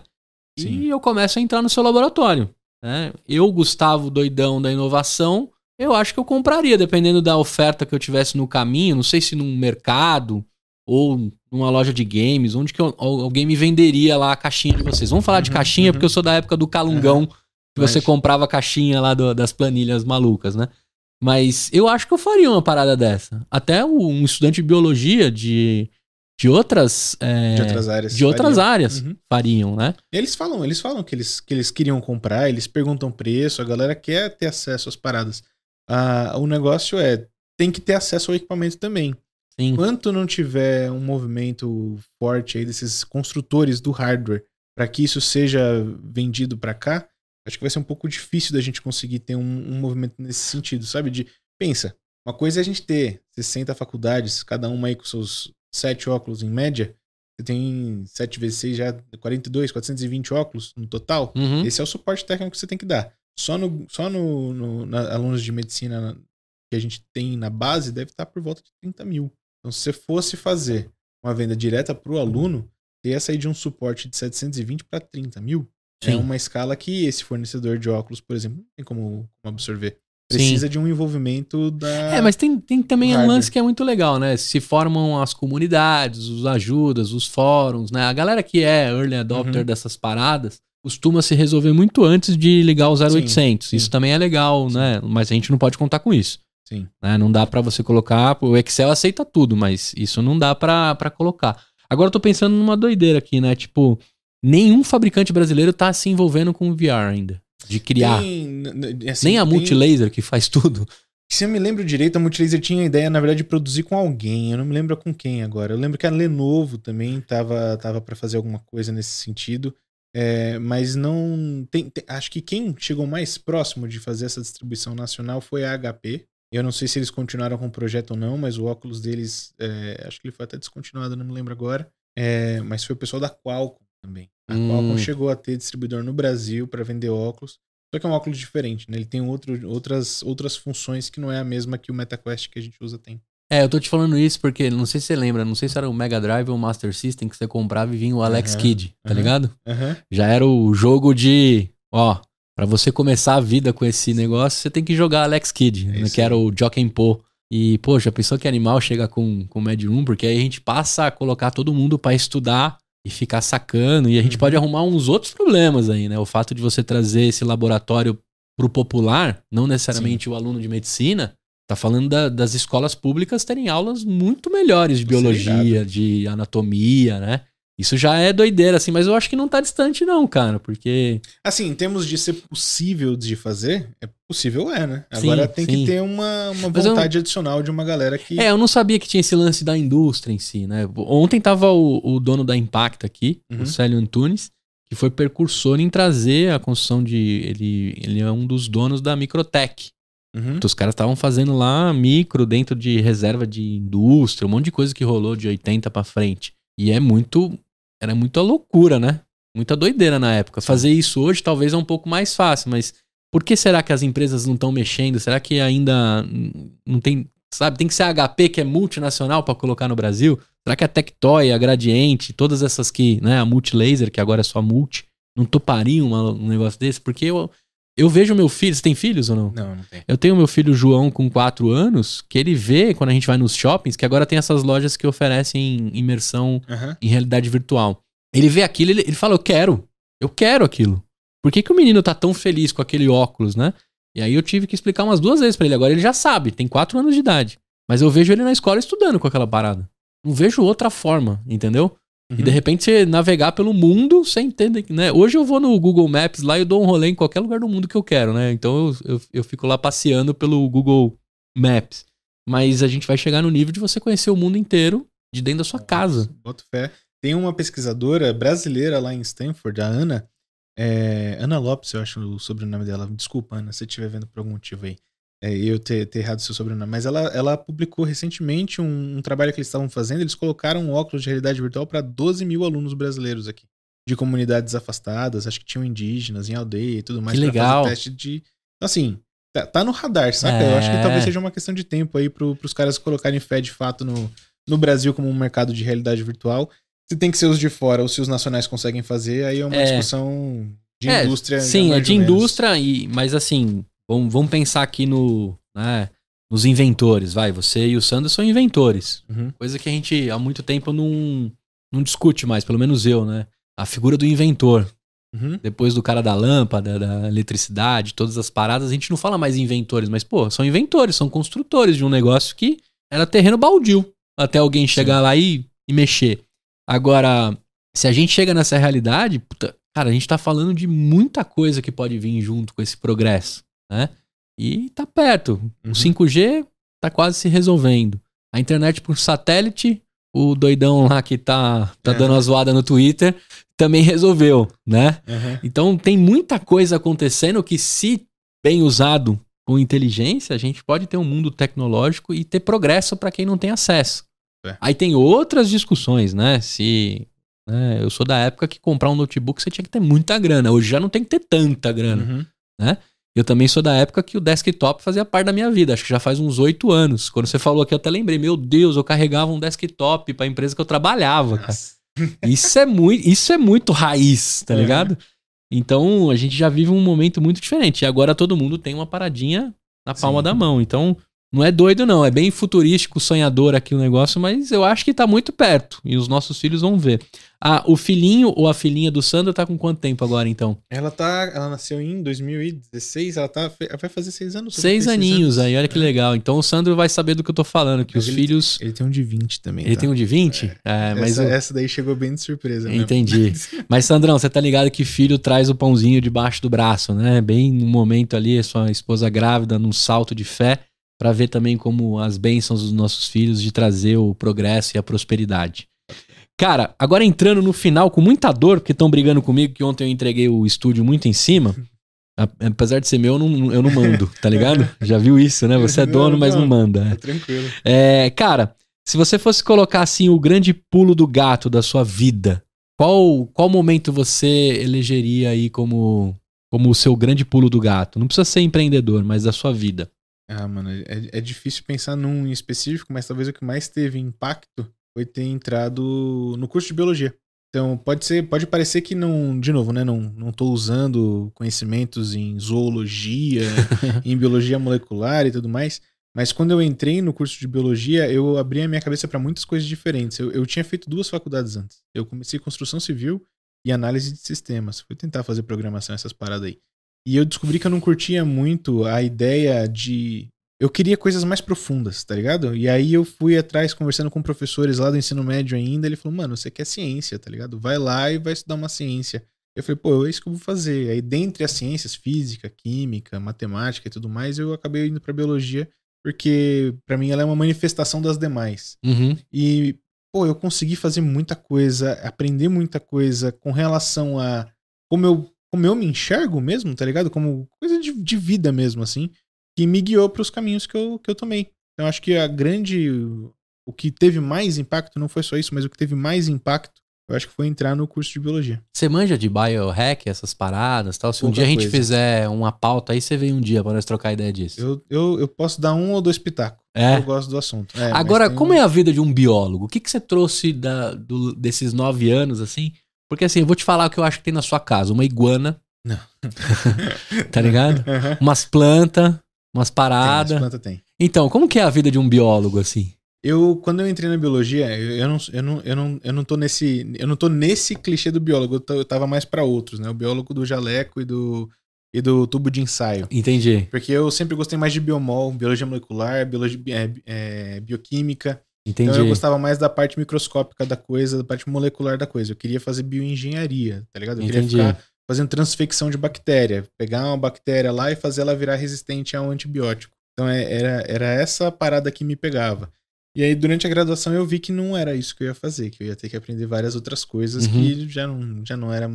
Sim. E eu começo a entrar no seu laboratório. Né? Eu, Gustavo, doidão da inovação, eu acho que eu compraria, dependendo da oferta que eu tivesse no caminho. Não sei se num mercado ou numa loja de games, onde que eu- al- alguém me venderia lá a caixinha de vocês. Vamos falar de Uhum, caixinha, uhum. porque eu sou da época do calungão, que você comprava a caixinha lá do- das planilhas malucas, né? Mas eu acho que eu faria uma parada dessa. Até um estudante de biologia de, de outras. é, de outras áreas. de outras fariam. áreas Uhum. fariam, né? Eles falam, eles falam que eles, que eles queriam comprar, eles perguntam preço, a galera quer ter acesso às paradas. Ah, o negócio é, tem que ter acesso ao equipamento também. Sim. Enquanto não tiver um movimento forte aí desses construtores do hardware para que isso seja vendido para cá, acho que vai ser um pouco difícil da gente conseguir ter um, um movimento nesse sentido, sabe? De pensa, uma coisa é a gente ter 60 faculdades, cada uma aí com seus 7 óculos em média. Você tem 7 vezes 6 já 42, 420 óculos no total. Uhum. Esse é o suporte técnico que você tem que dar. Só no, só no, no- na- alunos de medicina que a gente tem na base deve estar por volta de 30 mil. Então, se você fosse fazer uma venda direta para o aluno, você ia sair de um suporte de 720 para 30 mil. É Sim. uma escala que esse fornecedor de óculos, por exemplo, não tem como, absorver. Sim. Precisa de um envolvimento da. É, mas tem, tem também um hardware. lance que é muito legal, né? Se formam as comunidades, os ajudas, os fóruns, né? A galera que é early adopter Uhum. dessas paradas costuma se resolver muito antes de ligar o 0800. sim. Isso também é legal, né? Mas a gente não pode contar com isso. Sim. né? Não dá pra você colocar. O Excel aceita tudo, mas isso não dá pra colocar. Agora eu tô pensando numa doideira aqui, né? Tipo, nenhum fabricante brasileiro tá se envolvendo com VR ainda. De criar. Tem, assim, Nem a tem- Multilaser que faz tudo. Se eu me lembro direito, a Multilaser tinha a ideia, na verdade, de produzir com alguém. Eu não me lembro com quem agora. Eu lembro que a Lenovo também tava, tava para fazer alguma coisa nesse sentido. É, mas não. tem- tem- acho que quem chegou mais próximo de fazer essa distribuição nacional foi a HP. Eu não sei se eles continuaram com o projeto ou não, mas o óculos deles, é, acho que ele foi até descontinuado, não me lembro agora. É, mas foi o pessoal da Qualcomm também. A Hum. Qualcomm chegou a ter distribuidor no Brasil para vender óculos. Só que é um óculos diferente, né? Ele tem outro, outras, outras funções que não é a mesma que o MetaQuest que a gente usa tem. É, eu tô te falando isso porque não sei se você lembra, não sei se era o Mega Drive ou o Master System que você comprava e vinha o Alex Aham, Kidd, tá aham. ligado? Aham. Já era o jogo de, ó, pra você começar a vida com esse negócio, você tem que jogar Alex Kidd, né, isso que era o Joken Po. E, poxa, pensou que animal chega com, com Mad Room, porque aí a gente passa a colocar todo mundo pra estudar e ficar sacando, e a gente Uhum. pode arrumar uns outros problemas aí, né? O fato de você trazer esse laboratório pro popular, não necessariamente o aluno de medicina, tá falando da- das escolas públicas terem aulas muito melhores de é biologia, de anatomia, né? Isso já é doideira, assim, mas eu acho que não tá distante, não, cara, porque. Assim, em termos de ser possível de fazer, é possível é, né? Sim, Agora tem sim. que ter uma, uma Mas eu- vontade adicional de uma galera que. É, eu não sabia que tinha esse lance da indústria em si, né? Ontem tava o, o dono da Impact aqui, Uhum. o Célio Antunes, que foi precursor em trazer a construção de. Ele, ele é um dos donos da Microtech. Uhum. Então, os caras estavam fazendo lá micro dentro de reserva de indústria, um monte de coisa que rolou de 80 pra frente. E é muito. Era muita loucura, né? Muita doideira na época. Fazer isso hoje talvez é um pouco mais fácil, mas por que será que as empresas não estão mexendo? Será que ainda não tem. Sabe, tem que ser a HP que é multinacional pra colocar no Brasil? Será que a Tectoy, a Gradiente, todas essas que, né, a Multilaser, que agora é só Multi, não topariam um negócio desse? Porque eu, eu vejo meu filho. Você tem filhos ou não? Não, não tem. Eu tenho meu filho João com 4 anos, que ele vê quando a gente vai nos shoppings, que agora tem essas lojas que oferecem imersão Aham. em realidade virtual. Ele vê aquilo, ele, ele fala, eu quero, eu quero aquilo. Por que, que o menino tá tão feliz com aquele óculos, né? E aí eu tive que explicar umas duas vezes pra ele. Agora ele já sabe, tem 4 anos de idade. Mas eu vejo ele na escola estudando com aquela parada. Não vejo outra forma, entendeu? E de repente você navegar pelo mundo sem entender, né? Hoje eu vou no Google Maps lá e dou um rolê em qualquer lugar do mundo que eu quero, né? Então eu, eu, eu fico lá passeando pelo Google Maps. Mas a gente vai chegar no nível de você conhecer o mundo inteiro de dentro da sua casa. Boto fé. Tem uma pesquisadora brasileira lá em Stanford, a Ana. é, Ana Lopes, eu acho o sobrenome dela. Desculpa, Ana, se você estiver vendo por algum motivo aí. É, eu ter, ter errado seu sobrenome. Mas ela, ela publicou recentemente um, um trabalho que eles estavam fazendo. Eles colocaram um óculos de realidade virtual para 12 mil alunos brasileiros aqui. De comunidades afastadas, acho que tinham indígenas em aldeia e tudo mais. Que legal. teste de. Assim, tá, tá no radar, saca? É. Eu acho que talvez seja uma questão de tempo aí pro, pros caras colocarem fé de fato no, no Brasil como um mercado de realidade virtual. Se tem que ser os de fora ou se os nacionais conseguem fazer, aí é uma É. discussão de É, indústria. Sim, é de indústria, e, mas assim, vamos, vamos pensar aqui no, né, nos inventores, vai. Você e o Sandro são inventores. Uhum. Coisa que a gente há muito tempo não, não discute mais, pelo menos eu, né? A figura do inventor. Uhum. Depois do cara da lâmpada, da eletricidade, todas as paradas, a gente não fala mais inventores, mas, pô, são inventores, são construtores de um negócio que era terreno baldio. Até alguém chegar lá e, e mexer. Agora, se a gente chega nessa realidade, puta, cara, a gente tá falando de muita coisa que pode vir junto com esse progresso, né? E tá perto. Uhum. O 5G tá quase se resolvendo. A internet por satélite, o doidão lá que tá, tá É. dando uma zoada no Twitter, também resolveu, né? Uhum. Então tem muita coisa acontecendo que, se bem usado com inteligência, a gente pode ter um mundo tecnológico e ter progresso para quem não tem acesso. É. Aí tem outras discussões, né? Se. né, eu sou da época que comprar um notebook você tinha que ter muita grana. Hoje já não tem que ter tanta grana. Uhum. Eu também sou da época que o desktop fazia parte da minha vida. Acho que já faz uns oito anos. Quando você falou aqui, eu até lembrei. Meu Deus, eu carregava um desktop para a empresa que eu trabalhava. Isso é muito, isso é muito raiz, tá É. ligado? Então a gente já vive um momento muito diferente. E agora todo mundo tem uma paradinha na palma Sim. da mão. Então não é doido, não. É bem futurístico, sonhador aqui o negócio, mas eu acho que tá muito perto. E os nossos filhos vão ver. Ah, o filhinho ou a filhinha do Sandro tá com quanto tempo agora, então? Ela tá. Ela nasceu em 2016, ela tá. ela vai fazer seis anos. Seis aninhos anos. aí, olha que É. legal. Então o Sandro vai saber do que eu tô falando, que Mas os ele- filhos. Ele tem um de 20 também. Ele tá? tem um de 20? É, mas essa, o- essa daí chegou bem de surpresa. mesmo. Entendi. Mas, Sandrão, você tá ligado que filho traz o pãozinho debaixo do braço, né? Bem no momento ali, a sua esposa grávida, num salto de fé, pra ver também como as bênçãos dos nossos filhos de trazer o progresso e a prosperidade. Cara, agora entrando no final com muita dor, porque estão brigando comigo que ontem eu entreguei o estúdio muito em cima. Apesar de ser meu, eu não, eu não mando, tá ligado? Já viu isso, né? Você é dono, mas não manda. é. Tá tranquilo. É, cara, se você fosse colocar assim o grande pulo do gato da sua vida, qual qual momento você elegeria aí como como o seu grande pulo do gato? Não precisa ser empreendedor, mas da sua vida. Ah, mano, é, é difícil pensar num em específico, mas talvez o que mais teve impacto foi ter entrado no curso de biologia. Então, pode ser, pode parecer que não, de novo, né, não, não tô usando conhecimentos em zoologia, em biologia molecular e tudo mais, mas quando eu entrei no curso de biologia, eu abri a minha cabeça para muitas coisas diferentes. Eu, eu tinha feito duas faculdades antes. Eu comecei construção civil e análise de sistemas. Fui tentar fazer programação, essas paradas aí. E eu descobri que eu não curtia muito a ideia de. Eu queria coisas mais profundas, tá ligado? E aí eu fui atrás conversando com professores lá do ensino médio ainda. Ele falou, mano, você quer ciência, tá ligado? Vai lá e vai estudar uma ciência. Eu falei, pô, é isso que eu vou fazer. Aí, dentre as ciências, física, química, matemática e tudo mais, eu acabei indo pra biologia, porque pra mim ela é uma manifestação das demais. Uhum. E, pô, eu consegui fazer muita coisa, aprender muita coisa com relação a como eu, como eu me enxergo mesmo, tá ligado? Como coisa de, de vida mesmo, assim, que me guiou pros caminhos que eu, que eu tomei. Então, acho que a grande. O que teve mais impacto não foi só isso, mas o que teve mais impacto, eu acho que foi entrar no curso de biologia. Você manja de biohack, essas paradas, tal? Se um dia a gente coisa. fizer uma pauta aí, você vem um dia pra nós trocar ideia disso. Eu, eu, eu posso dar um ou dois pitacos. É. Eu gosto do assunto. É, Agora, como um- é a vida de um biólogo? O que, que você trouxe da- do- desses nove anos, assim? Porque assim, eu vou te falar o que eu acho que tem na sua casa. Uma iguana, Não. tá ligado? Aham. Umas plantas, umas paradas. as plantas tem. Então, como que é a vida de um biólogo, assim? Eu, quando eu entrei na biologia, eu, eu não, eu, não, eu, não, eu não tô nesse. Eu não tô nesse clichê do biólogo, eu, tô- eu tava mais pra outros, né? O biólogo do jaleco e do, e do tubo de ensaio. Entendi. Porque eu sempre gostei mais de biomol, biologia molecular, biologia, é, é, bioquímica. Entendi. Então eu gostava mais da parte microscópica da coisa, da parte molecular da coisa. Eu queria fazer bioengenharia, tá ligado? Eu Entendi. queria ficar fazendo transfecção de bactéria, pegar uma bactéria lá e fazer ela virar resistente a um antibiótico. Então é- era, era essa parada que me pegava. E aí, durante a graduação, eu vi que não era isso que eu ia fazer, que eu ia ter que aprender várias outras coisas Uhum. que já não, já não era.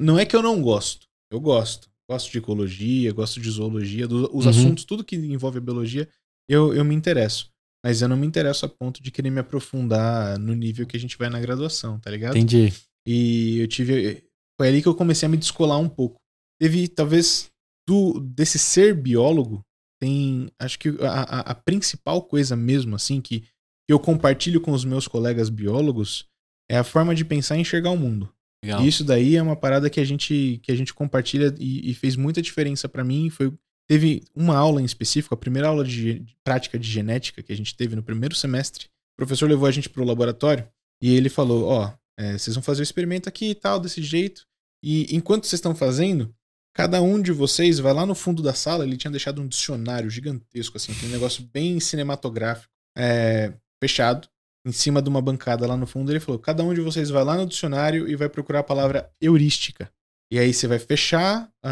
Não é que eu não gosto, eu gosto. Gosto de ecologia, gosto de zoologia, do- os Uhum. assuntos, tudo que envolve a biologia, eu, eu me interesso. Mas eu não me interesso a ponto de querer me aprofundar no nível que a gente vai na graduação, tá ligado? Entendi. E eu tive. Foi ali que eu comecei a me descolar um pouco. Teve, talvez, do desse ser biólogo, tem. Acho que a, a, a principal coisa mesmo, assim, que, eu compartilho com os meus colegas biólogos é a forma de pensar e enxergar o mundo. Legal. E isso daí é uma parada que a gente, que a gente compartilha e, e fez muita diferença pra mim. Foi, teve uma aula em específico, a primeira aula de, prática de genética que a gente teve no primeiro semestre. O professor levou a gente pro laboratório e ele falou: Ó, é, vocês vão fazer o experimento aqui e tal, desse jeito. E enquanto vocês estão fazendo, cada um de vocês vai lá no fundo da sala. Ele tinha deixado um dicionário gigantesco, assim, um negócio bem cinematográfico, é, fechado em cima de uma bancada lá no fundo, ele falou: cada um de vocês vai lá no dicionário e vai procurar a palavra heurística. E aí você vai fechar a-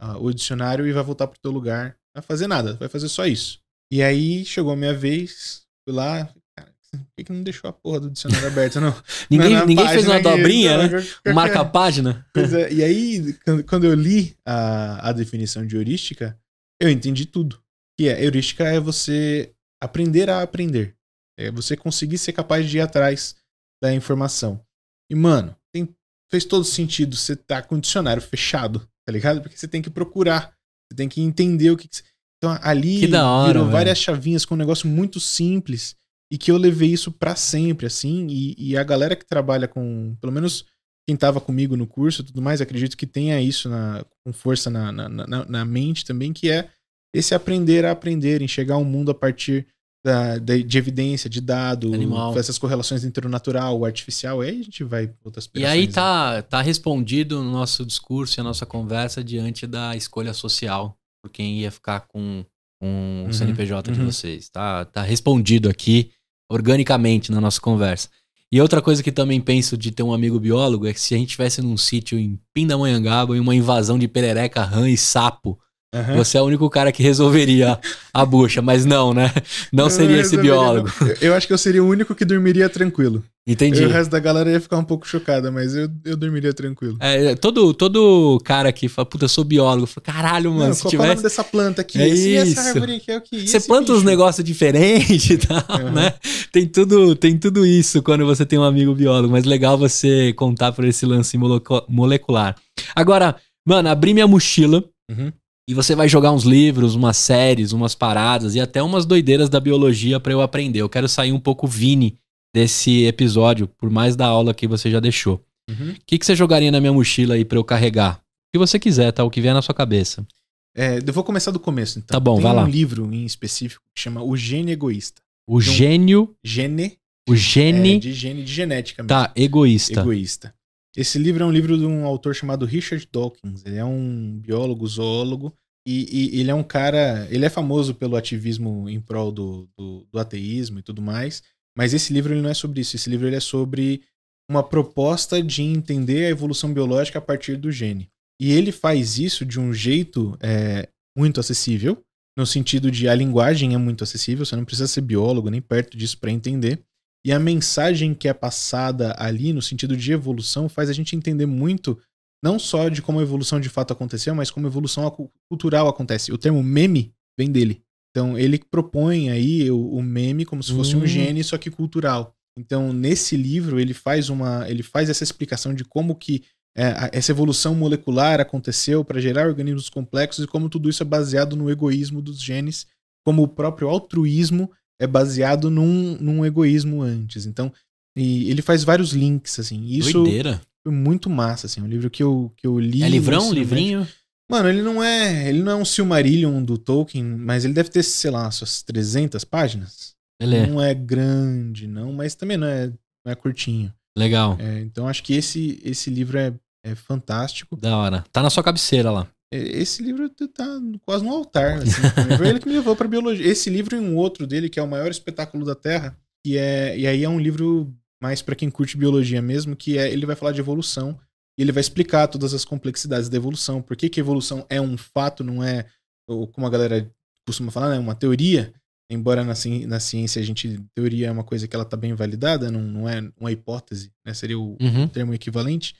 a- a- o dicionário e vai voltar pro teu lugar. Não vai fazer nada, vai fazer só isso. E aí chegou a minha vez, fui lá. Cara, por que, que não deixou a porra do dicionário aberto, não? Ninguém, Na- na ninguém fez uma dobrinha, né? qualquer- Marca a página. Pois é, e aí, quando- eu li a, a definição de heurística, eu entendi tudo. Que é, heurística é você aprender a aprender. É você conseguir ser capaz de ir atrás da informação. E, mano, fez todo sentido você tá com o dicionário fechado, tá ligado? Porque você tem que procurar, você tem que entender o que. que você- Então ali Que hora, virou velho. várias chavinhas com um negócio muito simples e que eu levei isso pra sempre, assim. E, e a galera que trabalha com, pelo menos quem tava comigo no curso e tudo mais, acredito que tenha isso na- com força na, na, na- na mente também, que é esse aprender a aprender, enxergar o mundo a partir da, da- de evidência, de dado, Animal. essas correlações entre o natural, o artificial, aí a gente vai outras E aí né? tá, tá respondido o nosso discurso e a nossa conversa diante da escolha social por quem ia ficar com, com o Uhum, CNPJ de uhum. vocês. Tá, tá respondido aqui organicamente na nossa conversa. E outra coisa que também penso de ter um amigo biólogo é que se a gente tivesse num sítio em Pindamonhangaba e uma invasão de perereca, rã e sapo, Aham. você é o único cara que resolveria a bucha. Mas não, né? Não Eu seria esse biólogo. não. Eu- Eu acho que eu seria o único que dormiria tranquilo. Entendi. E o resto da galera ia ficar um pouco chocada, mas eu, eu dormiria tranquilo. É, todo, todo cara que fala, puta, eu sou biólogo, fala, caralho, mano, Não, se qual é tivesse. dessa planta aqui? É Esse- isso. essa árvore aqui é o que? Você planta uns bicho? negócios diferentes e tal, Uhum. né? Tem tudo, tem tudo isso quando você tem um amigo biólogo, mas legal você contar por esse lance molecu- molecular. Agora, mano, abri minha mochila Uhum. E você vai jogar uns livros, umas séries, umas paradas e até umas doideiras da biologia pra eu aprender. Eu quero sair um pouco Vini desse episódio, por mais da aula que você já deixou. Uhum. O que, que você jogaria na minha mochila aí pra eu carregar? O que você quiser, tá? O que vier na sua cabeça. É, eu vou começar do começo, então. Tá bom, Tem vai um lá. livro em específico que chama O Gene Egoísta. O Então, gênio, Gene, o é, gene de gene de genética mesmo. tá egoísta. Egoísta. Esse livro é um livro de um autor chamado Richard Dawkins. Ele é um biólogo, zoólogo, e, e ele é um cara. Ele é famoso pelo ativismo em prol do, do, do ateísmo e tudo mais. Mas esse livro ele não é sobre isso. Esse livro ele é sobre uma proposta de entender a evolução biológica a partir do gene. E ele faz isso de um jeito é, muito acessível, no sentido de a linguagem é muito acessível, você não precisa ser biólogo nem perto disso para entender. E a mensagem que é passada ali, no sentido de evolução, faz a gente entender muito, não só de como a evolução de fato aconteceu, mas como a evolução cultural acontece. O termo meme vem dele. Então, ele propõe aí o, o meme como se fosse Hum. um gene, só que cultural. Então, nesse livro, ele faz uma. ele faz essa explicação de como que é, essa evolução molecular aconteceu para gerar organismos complexos e como tudo isso é baseado no egoísmo dos genes, como o próprio altruísmo é baseado num, num egoísmo antes. Então, e ele faz vários links, assim. Isso Doideira. foi muito massa, assim. Um livro que eu, que eu li. É livrão, livrinho? Mano, ele não é. Ele não é um Silmarillion do Tolkien, mas ele deve ter, sei lá, suas 300 páginas. Ele é. Não é grande, não, mas também não é, não é curtinho. Legal. É, então acho que esse, esse livro é, é fantástico. Da hora. Tá na sua cabeceira lá. É, Esse livro tá quase no altar. Assim. Foi ele que me levou pra biologia. Esse livro e um outro dele, que é o maior espetáculo da Terra, que é. E aí é um livro mais para quem curte biologia mesmo, que é ele vai falar de evolução e ele vai explicar todas as complexidades da evolução. Por que, que evolução é um fato, não é, ou como a galera costuma falar, né, uma teoria. Embora na, ci- na ciência a gente. Teoria é uma coisa que ela tá bem validada, não, não é uma hipótese, né? Seria o Uhum. termo equivalente.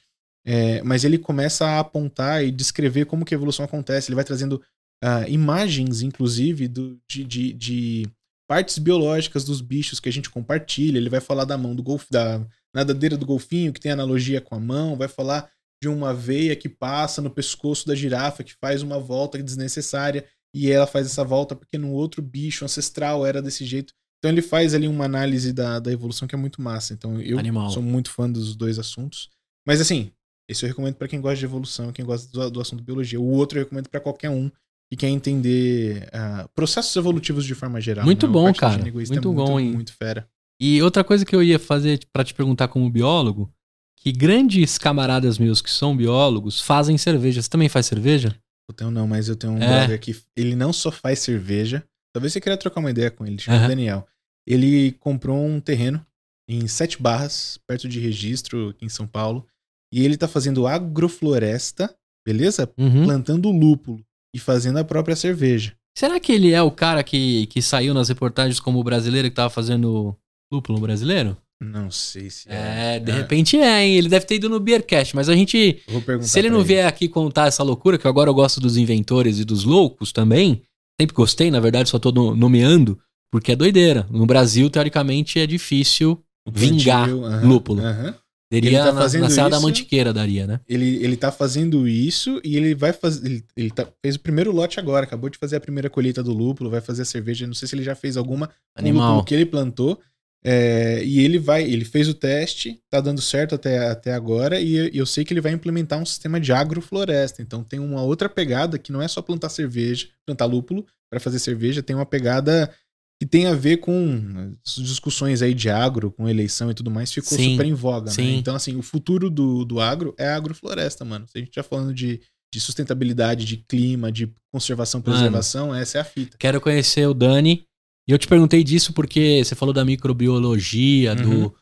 É, mas ele começa a apontar e descrever como que a evolução acontece. Ele vai trazendo ah, imagens, inclusive, do, de, de, de partes biológicas dos bichos que a gente compartilha. Ele vai falar da mão do golf, da nadadeira do golfinho, que tem analogia com a mão. Vai falar de uma veia que passa no pescoço da girafa, que faz uma volta desnecessária. E ela faz essa volta porque no outro bicho ancestral era desse jeito. Então ele faz ali uma análise da, da evolução que é muito massa. Então eu Animal. sou muito fã dos dois assuntos. Mas assim, esse eu recomendo pra quem gosta de evolução, quem gosta do, do assunto biologia. O outro eu recomendo pra qualquer um que quer entender ah, processos evolutivos de forma geral. Muito né? Bom, cara. linguística Muito é bom, muito, hein? muito fera. E outra coisa que eu ia fazer pra te perguntar como biólogo, que grandes camaradas meus que são biólogos fazem cerveja. Você também faz cerveja? Eu tenho não, mas eu tenho um É. brother que ele não só faz cerveja. Talvez você queira trocar uma ideia com ele, chama Aham. Daniel. Ele comprou um terreno em Sete Barras, perto de Registro, aqui em São Paulo. E ele tá fazendo agrofloresta, beleza? Uhum. Plantando lúpulo e fazendo a própria cerveja. Será que ele é o cara que, que saiu nas reportagens como brasileiro que tava fazendo lúpulo brasileiro? Não sei se É, de repente é, hein? Ele deve ter ido no Beercast, mas a gente. Eu vou perguntar Se ele não vier aqui contar essa loucura, que agora eu gosto dos inventores e dos loucos também, sempre gostei, na verdade, só tô no- nomeando, porque é doideira. No Brasil, teoricamente, é difícil. Vingar lúpulo. aham. Ele tá na, fazendo na Serra da isso? Mantiqueira, daria, né? Ele, ele tá fazendo isso e ele vai fazer. Ele, ele tá- fez o primeiro lote agora, acabou de fazer a primeira colheita do lúpulo, vai fazer a cerveja. Não sei se ele já fez alguma Animal. que ele plantou. É, e ele vai, ele fez o teste, tá dando certo até, até agora, e eu, eu sei que ele vai implementar um sistema de agrofloresta. Então tem uma outra pegada que não é só plantar cerveja, plantar lúpulo para fazer cerveja, tem uma pegada que tem a ver com as discussões aí de agro, com eleição e tudo mais, ficou Sim, super em voga, né? Então, assim, o futuro do, do agro é a agrofloresta, mano. Se a gente tá falando de, de sustentabilidade, de clima, de conservação, Mano. preservação, essa é a fita. Quero conhecer o Dani. E eu te perguntei disso porque você falou da microbiologia, Uhum. do,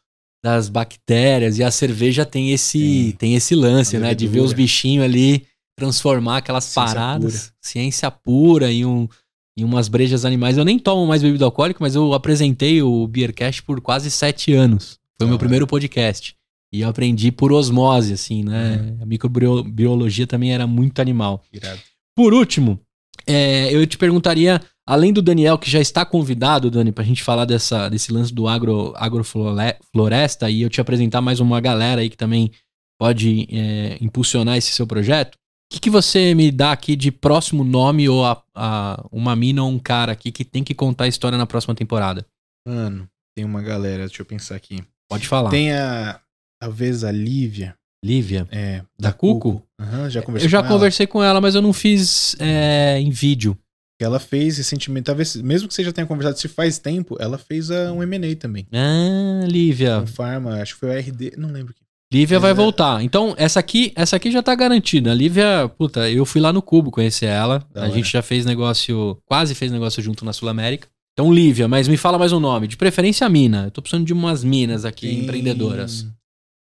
das bactérias, e a cerveja tem esse, Tem. tem esse lance, né? De ver os bichinhos ali transformar aquelas Ciência paradas, ciência pura em, um, em umas brejas animais. Eu nem tomo mais bebida alcoólica, mas eu apresentei o Beercast por quase sete anos. Foi o meu Ah. primeiro podcast. E eu aprendi por osmose, assim, né? Uhum. A microbiologia também era muito animal. Irado. Por último, é, eu te perguntaria, além do Daniel, que já está convidado, Dani, pra gente falar dessa, desse lance do agro, agrofloresta, e eu te apresentar mais uma galera aí que também pode é, impulsionar esse seu projeto, que, que você me dá aqui de próximo nome ou a, a- uma mina ou um cara aqui que tem que contar a história na próxima temporada? Mano, tem uma galera, deixa eu pensar aqui. Pode falar. Tem a. Talvez a Lívia. Lívia? É, Da Cuco? Aham, já conversei Eu já com ela. conversei com ela, mas eu não fiz é, em vídeo. Ela fez recentemente, talvez, mesmo que você já tenha conversado se faz tempo, ela fez a, um M&A também. Ah, Lívia. Um Pharma, acho que foi o RD, não lembro. Lívia Mas vai é- voltar. Então, essa aqui, essa aqui já tá garantida. A Lívia, puta, eu fui lá no Cubo conhecer ela. A gente já fez negócio, quase fez negócio junto na Sul América. Então, Lívia, mas me fala mais um nome. De preferência, a mina. Eu tô precisando de umas minas aqui, Tem- empreendedoras.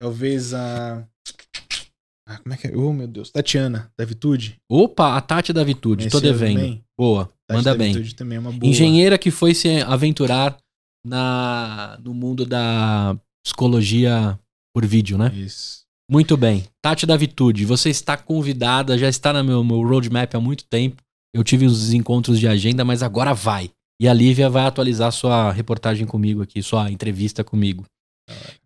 Talvez a. Ah, como é que é? Oh, meu Deus. Tatiana, da Vitude. Opa, a Tati da Vitude, tô devendo. também? Boa, Tati manda da bem. Vitude também é uma boa. Engenheira que foi se aventurar na, no mundo da psicologia por vídeo, né? Isso. Muito bem. Tati da Vitude, você está convidada, já está no meu, meu roadmap há muito tempo. Eu tive uns encontros de agenda, mas agora vai. E a Lívia vai atualizar sua reportagem comigo aqui, sua entrevista comigo.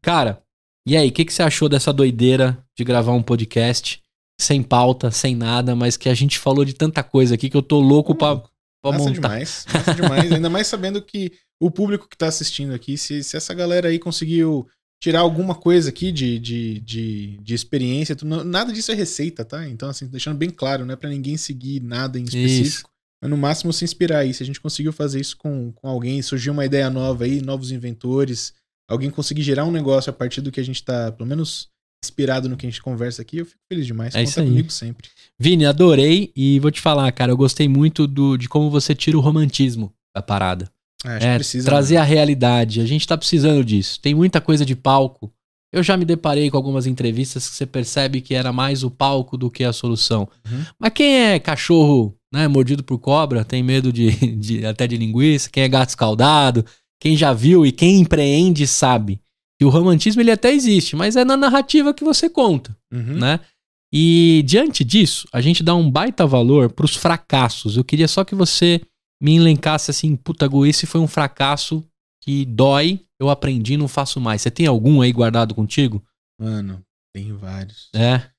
Cara, e aí, o que, que você achou dessa doideira de gravar um podcast sem pauta, sem nada, mas que a gente falou de tanta coisa aqui que eu tô louco pra, pra Massa montar. demais. Massa demais. Ainda mais sabendo que o público que tá assistindo aqui, se, se essa galera aí conseguiu tirar alguma coisa aqui de, de, de, de experiência, nada disso é receita, tá? Então, assim, deixando bem claro, não é pra ninguém seguir nada em específico. Mas no máximo se inspirar aí. Se a gente conseguiu fazer isso com, com alguém, surgiu uma ideia nova aí, novos inventores, alguém conseguir gerar um negócio a partir do que a gente tá, pelo menos, inspirado no que a gente conversa aqui, eu fico feliz demais. É Conta isso aí. comigo sempre. Vini, adorei e vou te falar, cara, eu gostei muito do, de como você tira o romantismo da parada. É, que precisa. trazer né? a realidade. A gente tá precisando disso. Tem muita coisa de palco. Eu já me deparei com algumas entrevistas que você percebe que era mais o palco do que a solução. Uhum. Mas quem é cachorro, né, mordido por cobra, tem medo de, de- até de linguiça, quem é gato escaldado, quem já viu e quem empreende sabe. E o romantismo ele até existe, mas é na narrativa que você conta Uhum. né? E diante disso, a gente dá um baita valor pros fracassos. Eu queria só que você me elencasse assim, puta, Gu, esse foi um fracasso que dói, eu aprendi, não faço mais. Você tem algum aí guardado contigo? Mano, tem vários. É.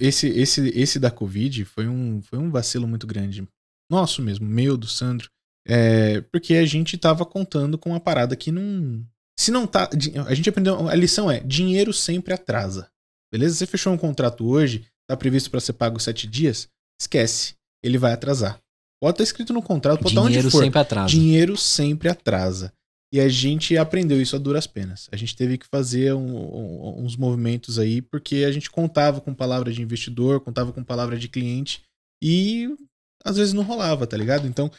Esse, esse, esse da Covid foi um, foi um vacilo muito grande. Nosso mesmo, meu, do Sandro. É, porque a gente tava contando com uma parada que não. Se não tá. A gente aprendeu. A lição é: dinheiro sempre atrasa. Beleza? Você fechou um contrato hoje, tá previsto pra ser pago sete dias, esquece. Ele vai atrasar. Pode estar escrito no contrato, pode estar Dinheiro onde for. sempre atrasa. Dinheiro sempre atrasa. E a gente aprendeu isso a duras penas. A gente teve que fazer um- um- uns movimentos aí, porque a gente contava com palavra de investidor, contava com palavra de cliente, e às vezes não rolava, tá ligado? Então,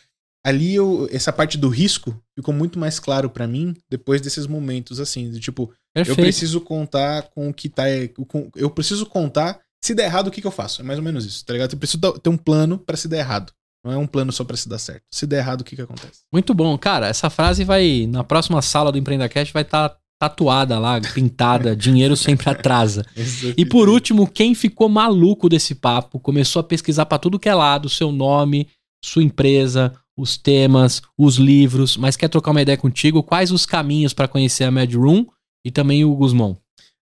ali eu, essa parte do risco ficou muito mais claro pra mim depois desses momentos assim, de tipo, Perfeito. eu preciso contar com o que tá. com- eu preciso contar. Se der errado, o que, que eu faço? É mais ou menos isso, tá ligado? Eu preciso ter um plano pra se der errado. Não é um plano só pra se dar certo. Se der errado, o que, que acontece? Muito bom. Cara, essa frase vai, na próxima sala do Empreendacast, vai estar tatuada lá, pintada. Dinheiro sempre atrasa. E por último, quem ficou maluco desse papo, começou a pesquisar pra tudo que é lado, seu nome, sua empresa, os temas, os livros, mas quer trocar uma ideia contigo, quais os caminhos pra conhecer a Mad Room e também o Guzmão?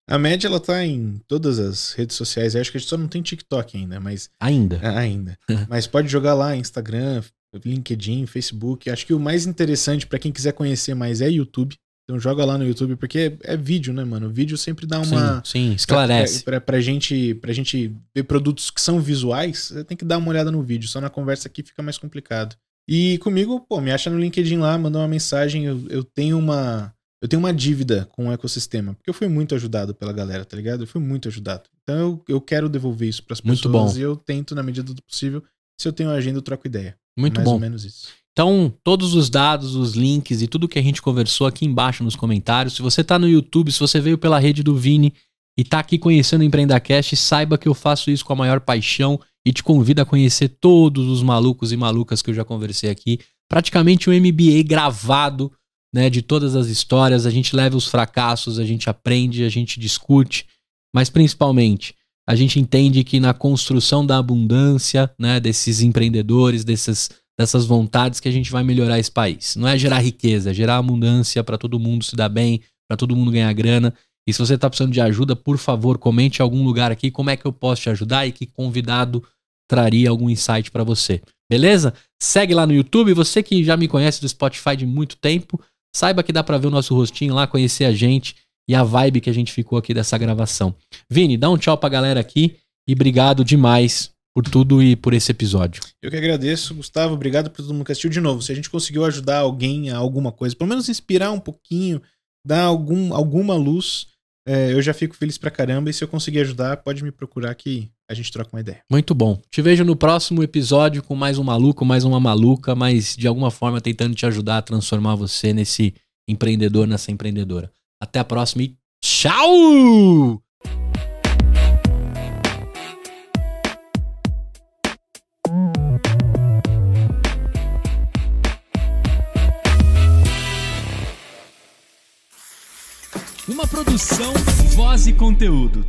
A média, ela tá em todas as redes sociais. Eu acho que a gente só não tem TikTok ainda, mas. Ainda. ah, ainda. mas pode jogar lá Instagram, LinkedIn, Facebook. Acho que o mais interessante pra quem quiser conhecer mais é YouTube. Então joga lá no YouTube, porque é, é vídeo, né, mano? O vídeo sempre dá uma. Sim, sim, esclarece. Pra, pra, pra gente, pra gente ver produtos que são visuais, você tem que dar uma olhada no vídeo. Só na conversa aqui fica mais complicado. E comigo, pô, me acha no LinkedIn lá, manda uma mensagem. Eu, eu tenho uma. Eu tenho uma dívida com o ecossistema. Porque eu fui muito ajudado pela galera, tá ligado? Eu fui muito ajudado. Então eu, eu quero devolver isso pras Muito pessoas. bom. E eu tento, na medida do possível. Se eu tenho agenda, eu troco ideia. Muito mais bom. ou menos isso. Então, todos os dados, os links e tudo que a gente conversou aqui embaixo nos comentários. Se você tá no YouTube, se você veio pela rede do Vini e tá aqui conhecendo o Empreendacast, saiba que eu faço isso com a maior paixão e te convido a conhecer todos os malucos e malucas que eu já conversei aqui. Praticamente um MBA gravado, né, de todas as histórias. A gente leva os fracassos, a gente aprende, a gente discute, mas principalmente a gente entende que na construção da abundância, né, desses empreendedores, dessas dessas vontades que a gente vai melhorar esse país. Não é gerar riqueza, é gerar abundância para todo mundo se dar bem, para todo mundo ganhar grana. E se você tá precisando de ajuda, por favor, comente em algum lugar aqui como é que eu posso te ajudar e que convidado traria algum insight para você. Beleza? Segue lá no YouTube, você que já me conhece do Spotify de muito tempo, saiba que dá para ver o nosso rostinho lá, conhecer a gente e a vibe que a gente ficou aqui dessa gravação. Vini, dá um tchau pra galera aqui e obrigado demais por tudo e por esse episódio. Eu que agradeço, Gustavo. Obrigado por todo mundo que assistiu de novo. Se a gente conseguiu ajudar alguém a alguma coisa, pelo menos inspirar um pouquinho, dar algum, alguma luz, é, eu já fico feliz pra caramba. E se eu conseguir ajudar, pode me procurar que a gente troca uma ideia. Muito bom. Te vejo no próximo episódio com mais um maluco, mais uma maluca, mas de alguma forma tentando te ajudar a transformar você nesse empreendedor, nessa empreendedora. Até a próxima e tchau! Uma produção, voz e conteúdo.